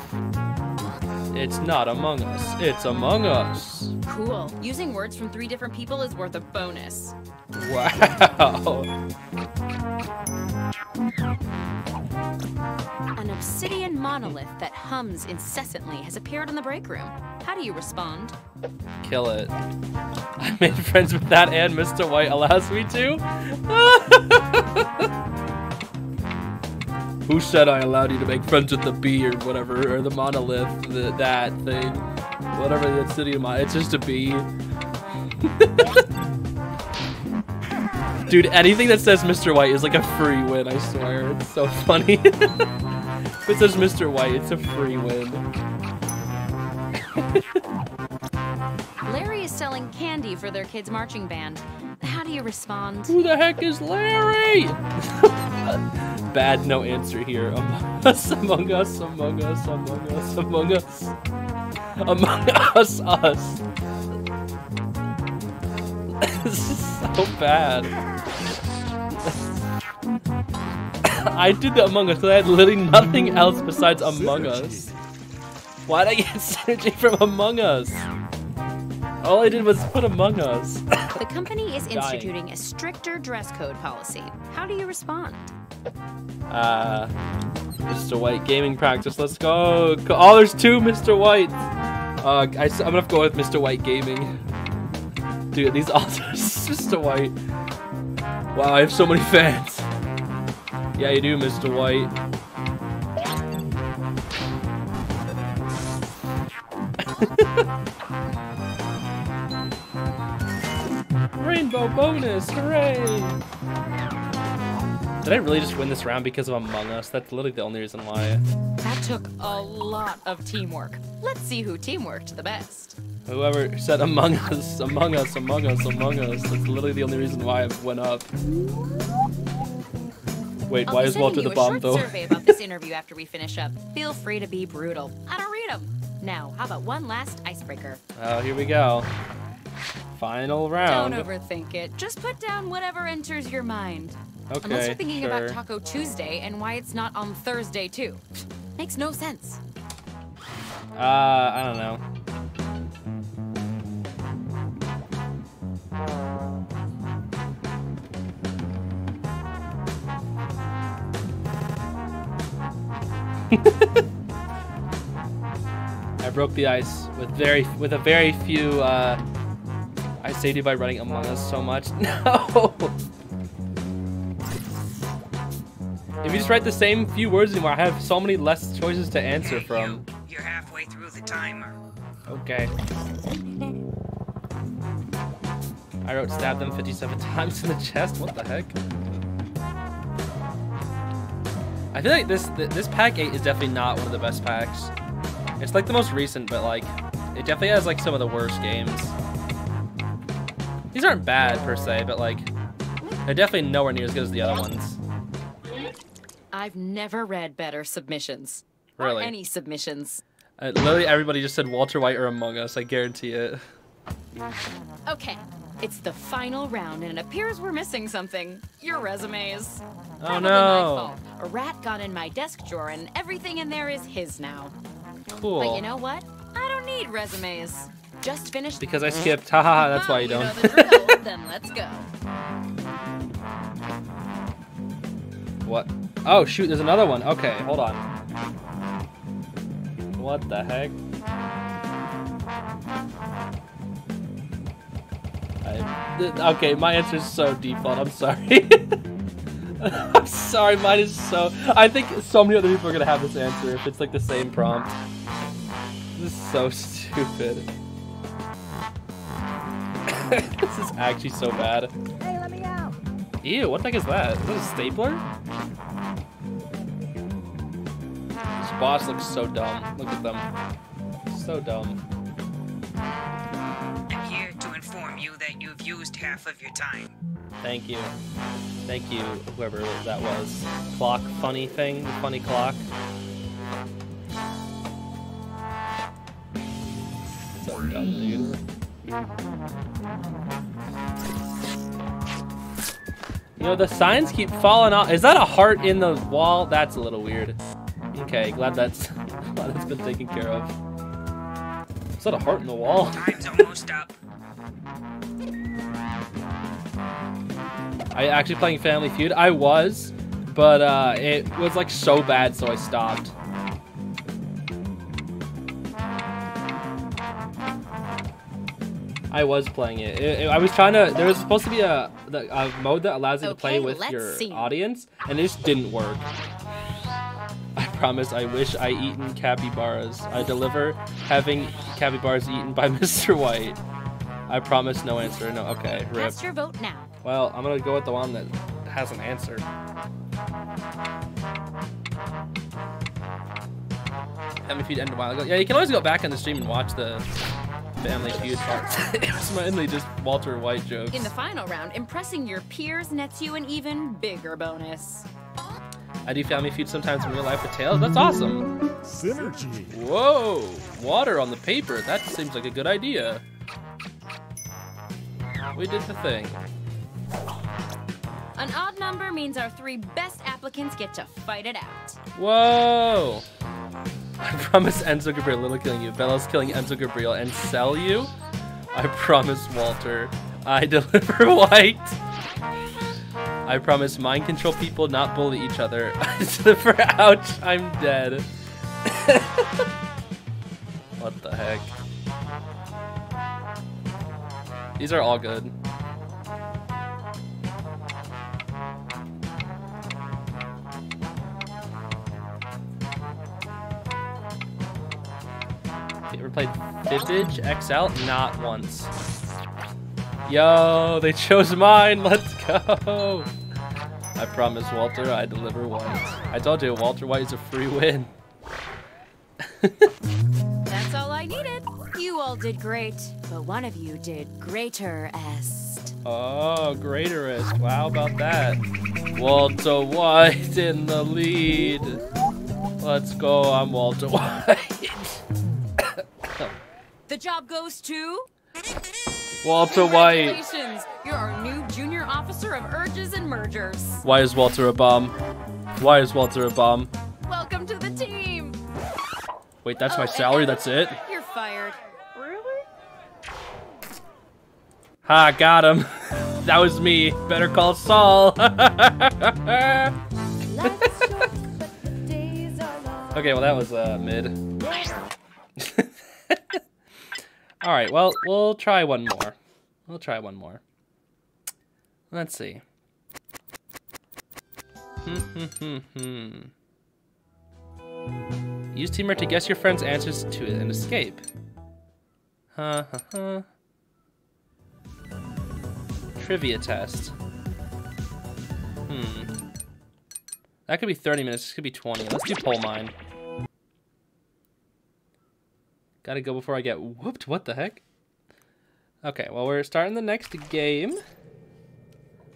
It's not Among Us. It's Among Us. Cool. Using words from three different people is worth a bonus. Wow. An obsidian monolith that hums incessantly has appeared in the break room. How do you respond? Kill it. I made friends with that and Mr. White allows me to. Who said I allowed you to make friends with the bee or whatever, or the monolith, the, that thing, whatever the city of my, it's just a bee. Dude, anything that says Mr. White is like a free win, I swear. It's so funny. if it says Mr. White, it's a free win. Larry is selling candy for their kids' marching band. How do you respond? Who the heck is Larry? Bad no answer here. Among us, among us, among us, among us, among us. Among us, us. this is so bad. I did the Among Us because I had literally nothing else besides Among Us. Why did I get synergy from Among Us? All I did was put Among Us. The company is instituting a stricter dress code policy. How do you respond? Uh, Mr. White gaming practice. Let's go. Co- Oh, there's two Mr. Whites. Uh, I, am gonna go with Mr. White gaming. Dude, these all Mr. White. Wow, I have so many fans. Yeah, you do, Mr. White. Rainbow bonus! Hooray! Did I really just win this round because of Among Us? That's literally the only reason why. That took a lot of teamwork. Let's see who teamworked the best. Whoever said Among Us, Among Us, Among Us, Among Us, that's literally the only reason why I went up. Wait, I'll why is Walter the bomb though? survey about this interview after we finish up. Feel free to be brutal. I don't read them. Now, how about one last icebreaker? Oh, here we go. Final round. Don't overthink it. Just put down whatever enters your mind. okay, Unless you're thinking sure. about Taco Tuesday and why it's not on Thursday too. Makes no sense. Uh, I don't know. I broke the ice with very with a very few uh, I saved you by running Among Us so much. No! If you just write the same few words anymore, I have so many less choices to answer Hey, from. You, you're halfway through the timer. Okay. I wrote stab them 57 times in the chest. What the heck? I feel like this this pack 8 is definitely not one of the best packs. It's like the most recent, but like it definitely has like some of the worst games. These aren't bad per se, but like they're definitely nowhere near as good as the other ones. I've never read better submissions. Or Really? any submissions. Uh, literally everybody just said Walter White or Among Us. I guarantee it. Okay, it's the final round, and it appears we're missing something. Your resumes. Oh Probably my no! fault. A rat got in my desk drawer, and everything in there is his now. Cool. But you know what? I don't need resumes. Just finished. because I skipped. Haha, that's why you don't. know the drill, then let's go. What? Oh shoot, there's another one. Okay, hold on. What the heck? I, okay, my answer is so default. I'm sorry. I'm sorry, mine is so. I think so many other people are gonna have this answer if it's like the same prompt. This is so stupid. this is actually so bad. Hey, let me out. Ew, what the heck is that? Is that a stapler? This boss looks so dumb. Look at them. So dumb. I'm here to inform you that you've used half of your time. Thank you. Thank you, whoever that was. Clock funny thing, funny clock. Dude. You know, the signs keep falling off. Is that a heart in the wall? That's a little weird. Okay, glad that's glad that's been taken care of. Is that a heart in the wall? Time's almost up. I actually playing Family Feud. I was, but uh, it was like so bad, so I stopped. I was playing it. It- it- I was trying to. There was supposed to be a, a mode that allows you to play with your see. audience, and it just didn't work. I promise. I wish I eaten capybaras. I deliver having capybaras eaten by Mr. White. I promise. No answer. No. Okay. Rip. Cast your vote now. Well, I'm gonna go with the one that has an answer. Family Feud ended a while ago. Yeah, you can always go back on the stream and watch the Family Feud parts. it was mainly just Walter White jokes. In the final round, impressing your peers nets you an even bigger bonus. I do Family Feud sometimes in real life with Tails. That's awesome. Synergy. Whoa, water on the paper. That seems like a good idea. We did the thing. An odd number means our three best applicants get to fight it out. Whoa! I promise Enzo Gabriel, Little killing you. Bella's killing Enzo Gabriel and sell you. I promise Walter. I deliver white. I promise mind control people, not bully each other. I deliver ouch, I'm dead. what the heck? These are all good. Played Fibbage XL? Not once. Yo, they chose mine. Let's go. I promise, Walter, I deliver white. I told you, Walter White is a free win. That's all I needed. You all did great, but one of you did greater est. Oh, greater risk. Wow, about that? Walter White in the lead. Let's go. I'm Walter White. The job goes to. Walter White. Congratulations! You're our new junior officer of urges and mergers. Why is Walter a bomb? Why is Walter a bomb? Welcome to the team. Wait, that's my Oh, salary? and- That's it? You're fired. Really? Ha, got him. That was me. Better call Saul. okay, well that was uh, mid. All right, well we'll try one more. We'll try one more. Let's see. Hmm, hmm, hmm, Use teamwork to guess your friend's answers to an escape. Ha ha ha. Trivia test. Hmm. That could be 30 minutes. This could be 20. Let's do poll mine. Gotta go before I get whooped. What the heck? Okay, well, we're starting the next game.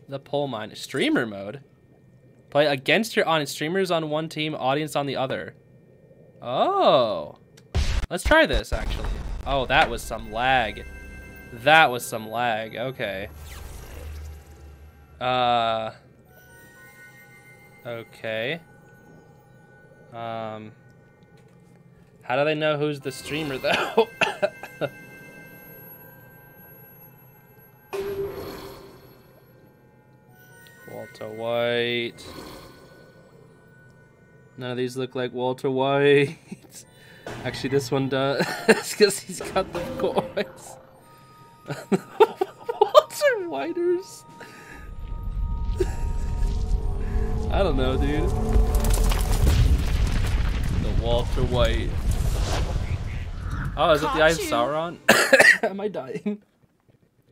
The poll mine. Streamer mode. Play against your audience. Streamers on one team, audience on the other. Oh. Let's try this, actually. Oh, that was some lag. That was some lag. Okay. Uh. Okay. Um. How do they know who's the streamer, though? Walter White. None of these look like Walter White. Actually, this one does, because he's got the coins. Walter Whiters. I don't know, dude. The Walter White. Oh, is it the Eye of Sauron? Am I dying?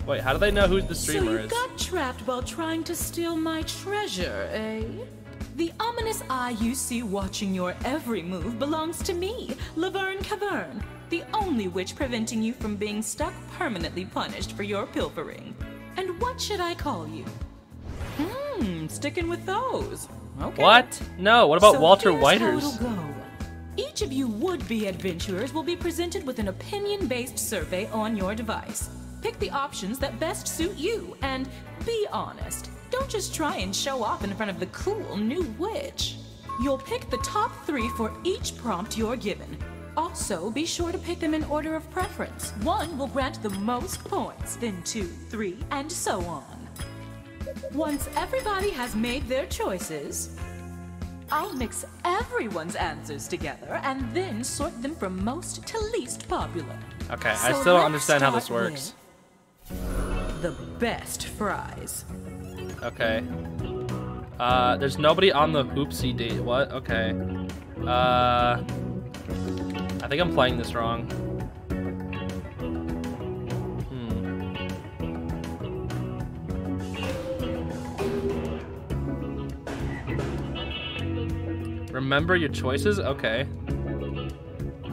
Wait, how do they know who the streamer So you is? got trapped while trying to steal my treasure, eh? The ominous eye you see watching your every move belongs to me, Laverne Cavern, the only witch preventing you from being stuck permanently punished for your pilfering. And what should I call you? Hmm, sticking with those. Okay. What? No, what about So Walter here's how Whiters? Each of you would-be adventurers will be presented with an opinion-based survey on your device. Pick the options that best suit you, and be honest. Don't just try and show off in front of the cool new witch. You'll pick the top three for each prompt you're given. Also, be sure to pick them in order of preference. One will grant the most points, then two, three, and so on. Once everybody has made their choices, I'll mix everyone's answers together and then sort them from most to least popular. Okay, I still don't understand how this works. The best fries. Okay. Uh, there's nobody on the hoopsie date. What? Okay. Uh, I think I'm playing this wrong. Remember your choices? Okay.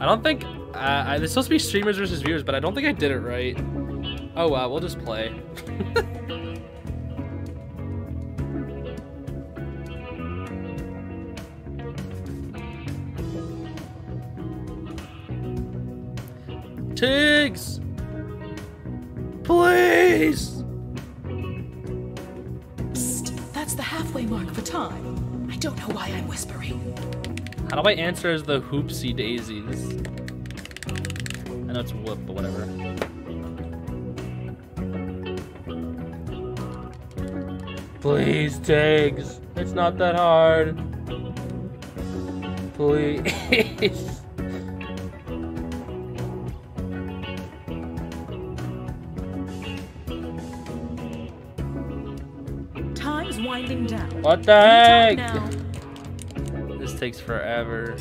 I don't think. Uh, I, it's supposed to be streamers versus viewers, but I don't think I did it right. Oh wow, we'll just play. Tiggs! Please! Psst, that's the halfway mark for time. I don't know why I'm whispering. How do I answer as the hoopsie daisies? I know it's whoop, but whatever. Please, Tiggs. It's not that hard. Please. Time's winding down. What the heck? Takes forever.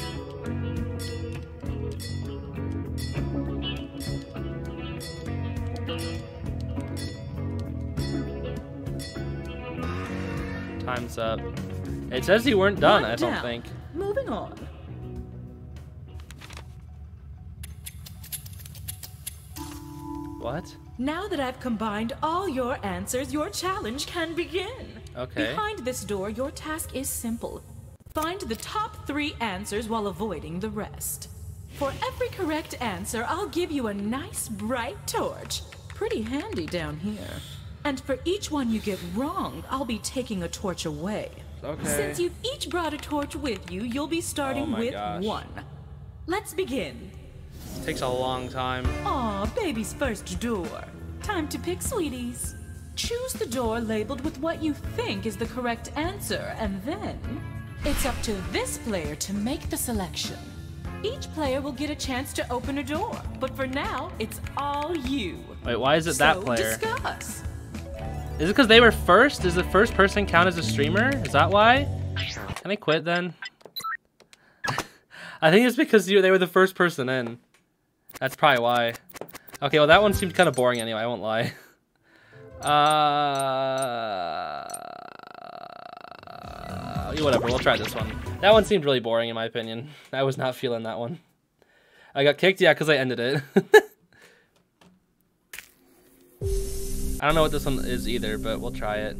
Time's up. It says you weren't done, One I don't think. Moving on. What? Now that I've combined all your answers, your challenge can begin. Okay. Behind this door, your task is simple. Find the top three answers while avoiding the rest. For every correct answer, I'll give you a nice bright torch. Pretty handy down here. And for each one you get wrong, I'll be taking a torch away. Okay. Since you've each brought a torch with you, you'll be starting Oh with gosh. one. Let's begin. takes a long time. Aw, baby's first door. Time to pick, sweeties. Choose the door labeled with what you think is the correct answer, and then it's up to this player to make the selection. Each player will get a chance to open a door, but for now, it's all you. Wait, why is it that so player? discuss. Is it because they were first? Does the first person count as a streamer? Is that why? Can I quit then? I think it's because you, they were the first person in. That's probably why. Okay, well that one seemed kind of boring anyway, I won't lie. Uh, whatever, we'll try this one. That one seemed really boring in my opinion. I was not feeling that one. I got kicked, yeah, because I ended it. I don't know what this one is either, but we'll try it.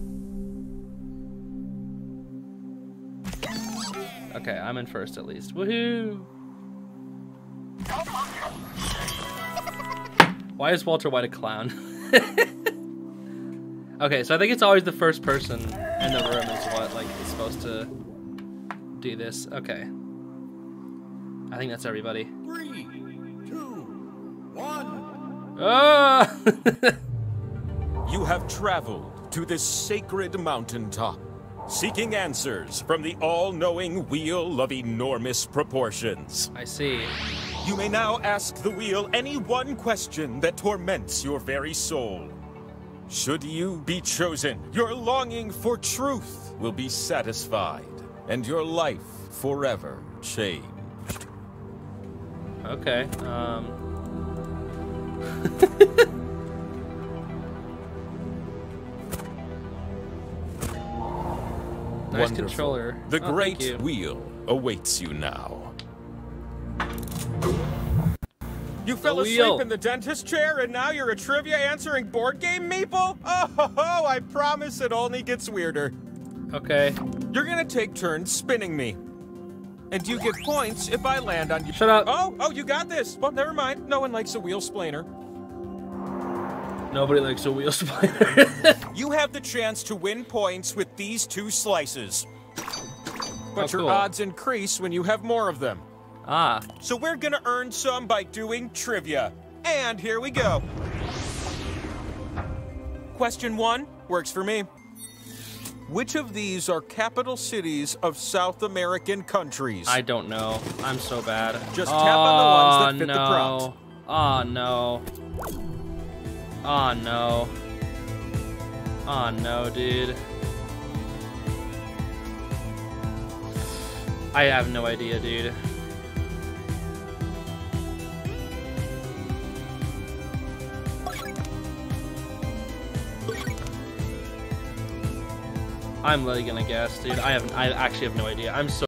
Okay, I'm in first at least. Woohoo! Why is Walter White a clown? okay, so I think it's always the first person in the room is what like is supposed to do this. Okay. I think that's everybody. Three, two, one. Ah! You have traveled to this sacred mountaintop, seeking answers from the all-knowing wheel of enormous proportions. I see. You may now ask the wheel any one question that torments your very soul. Should you be chosen, your longing for truth will be satisfied, and your life forever changed. Okay. Um. nice Wonderful. controller. The Oh, great wheel awaits you now. You fell The asleep in the dentist chair and now you're a trivia answering board game meeple? Oh, ho, ho, I promise it only gets weirder. Okay. You're gonna take turns spinning me. And you get points if I land on you. Shut up. Oh, oh, you got this. Well, never mind. No one likes a wheel splainer. Nobody likes a wheel spider. You have the chance to win points with these two slices. But Oh, your cool. odds increase when you have more of them. Ah. So we're gonna earn some by doing trivia. And here we go. Question one works for me. Which of these are capital cities of South American countries? I don't know. I'm so bad. Just tap on the ones that fit the ah, prompt. Oh no. Oh no. Oh no, dude. I have no idea, dude. I'm really gonna guess, dude. I have I actually have no idea. I'm so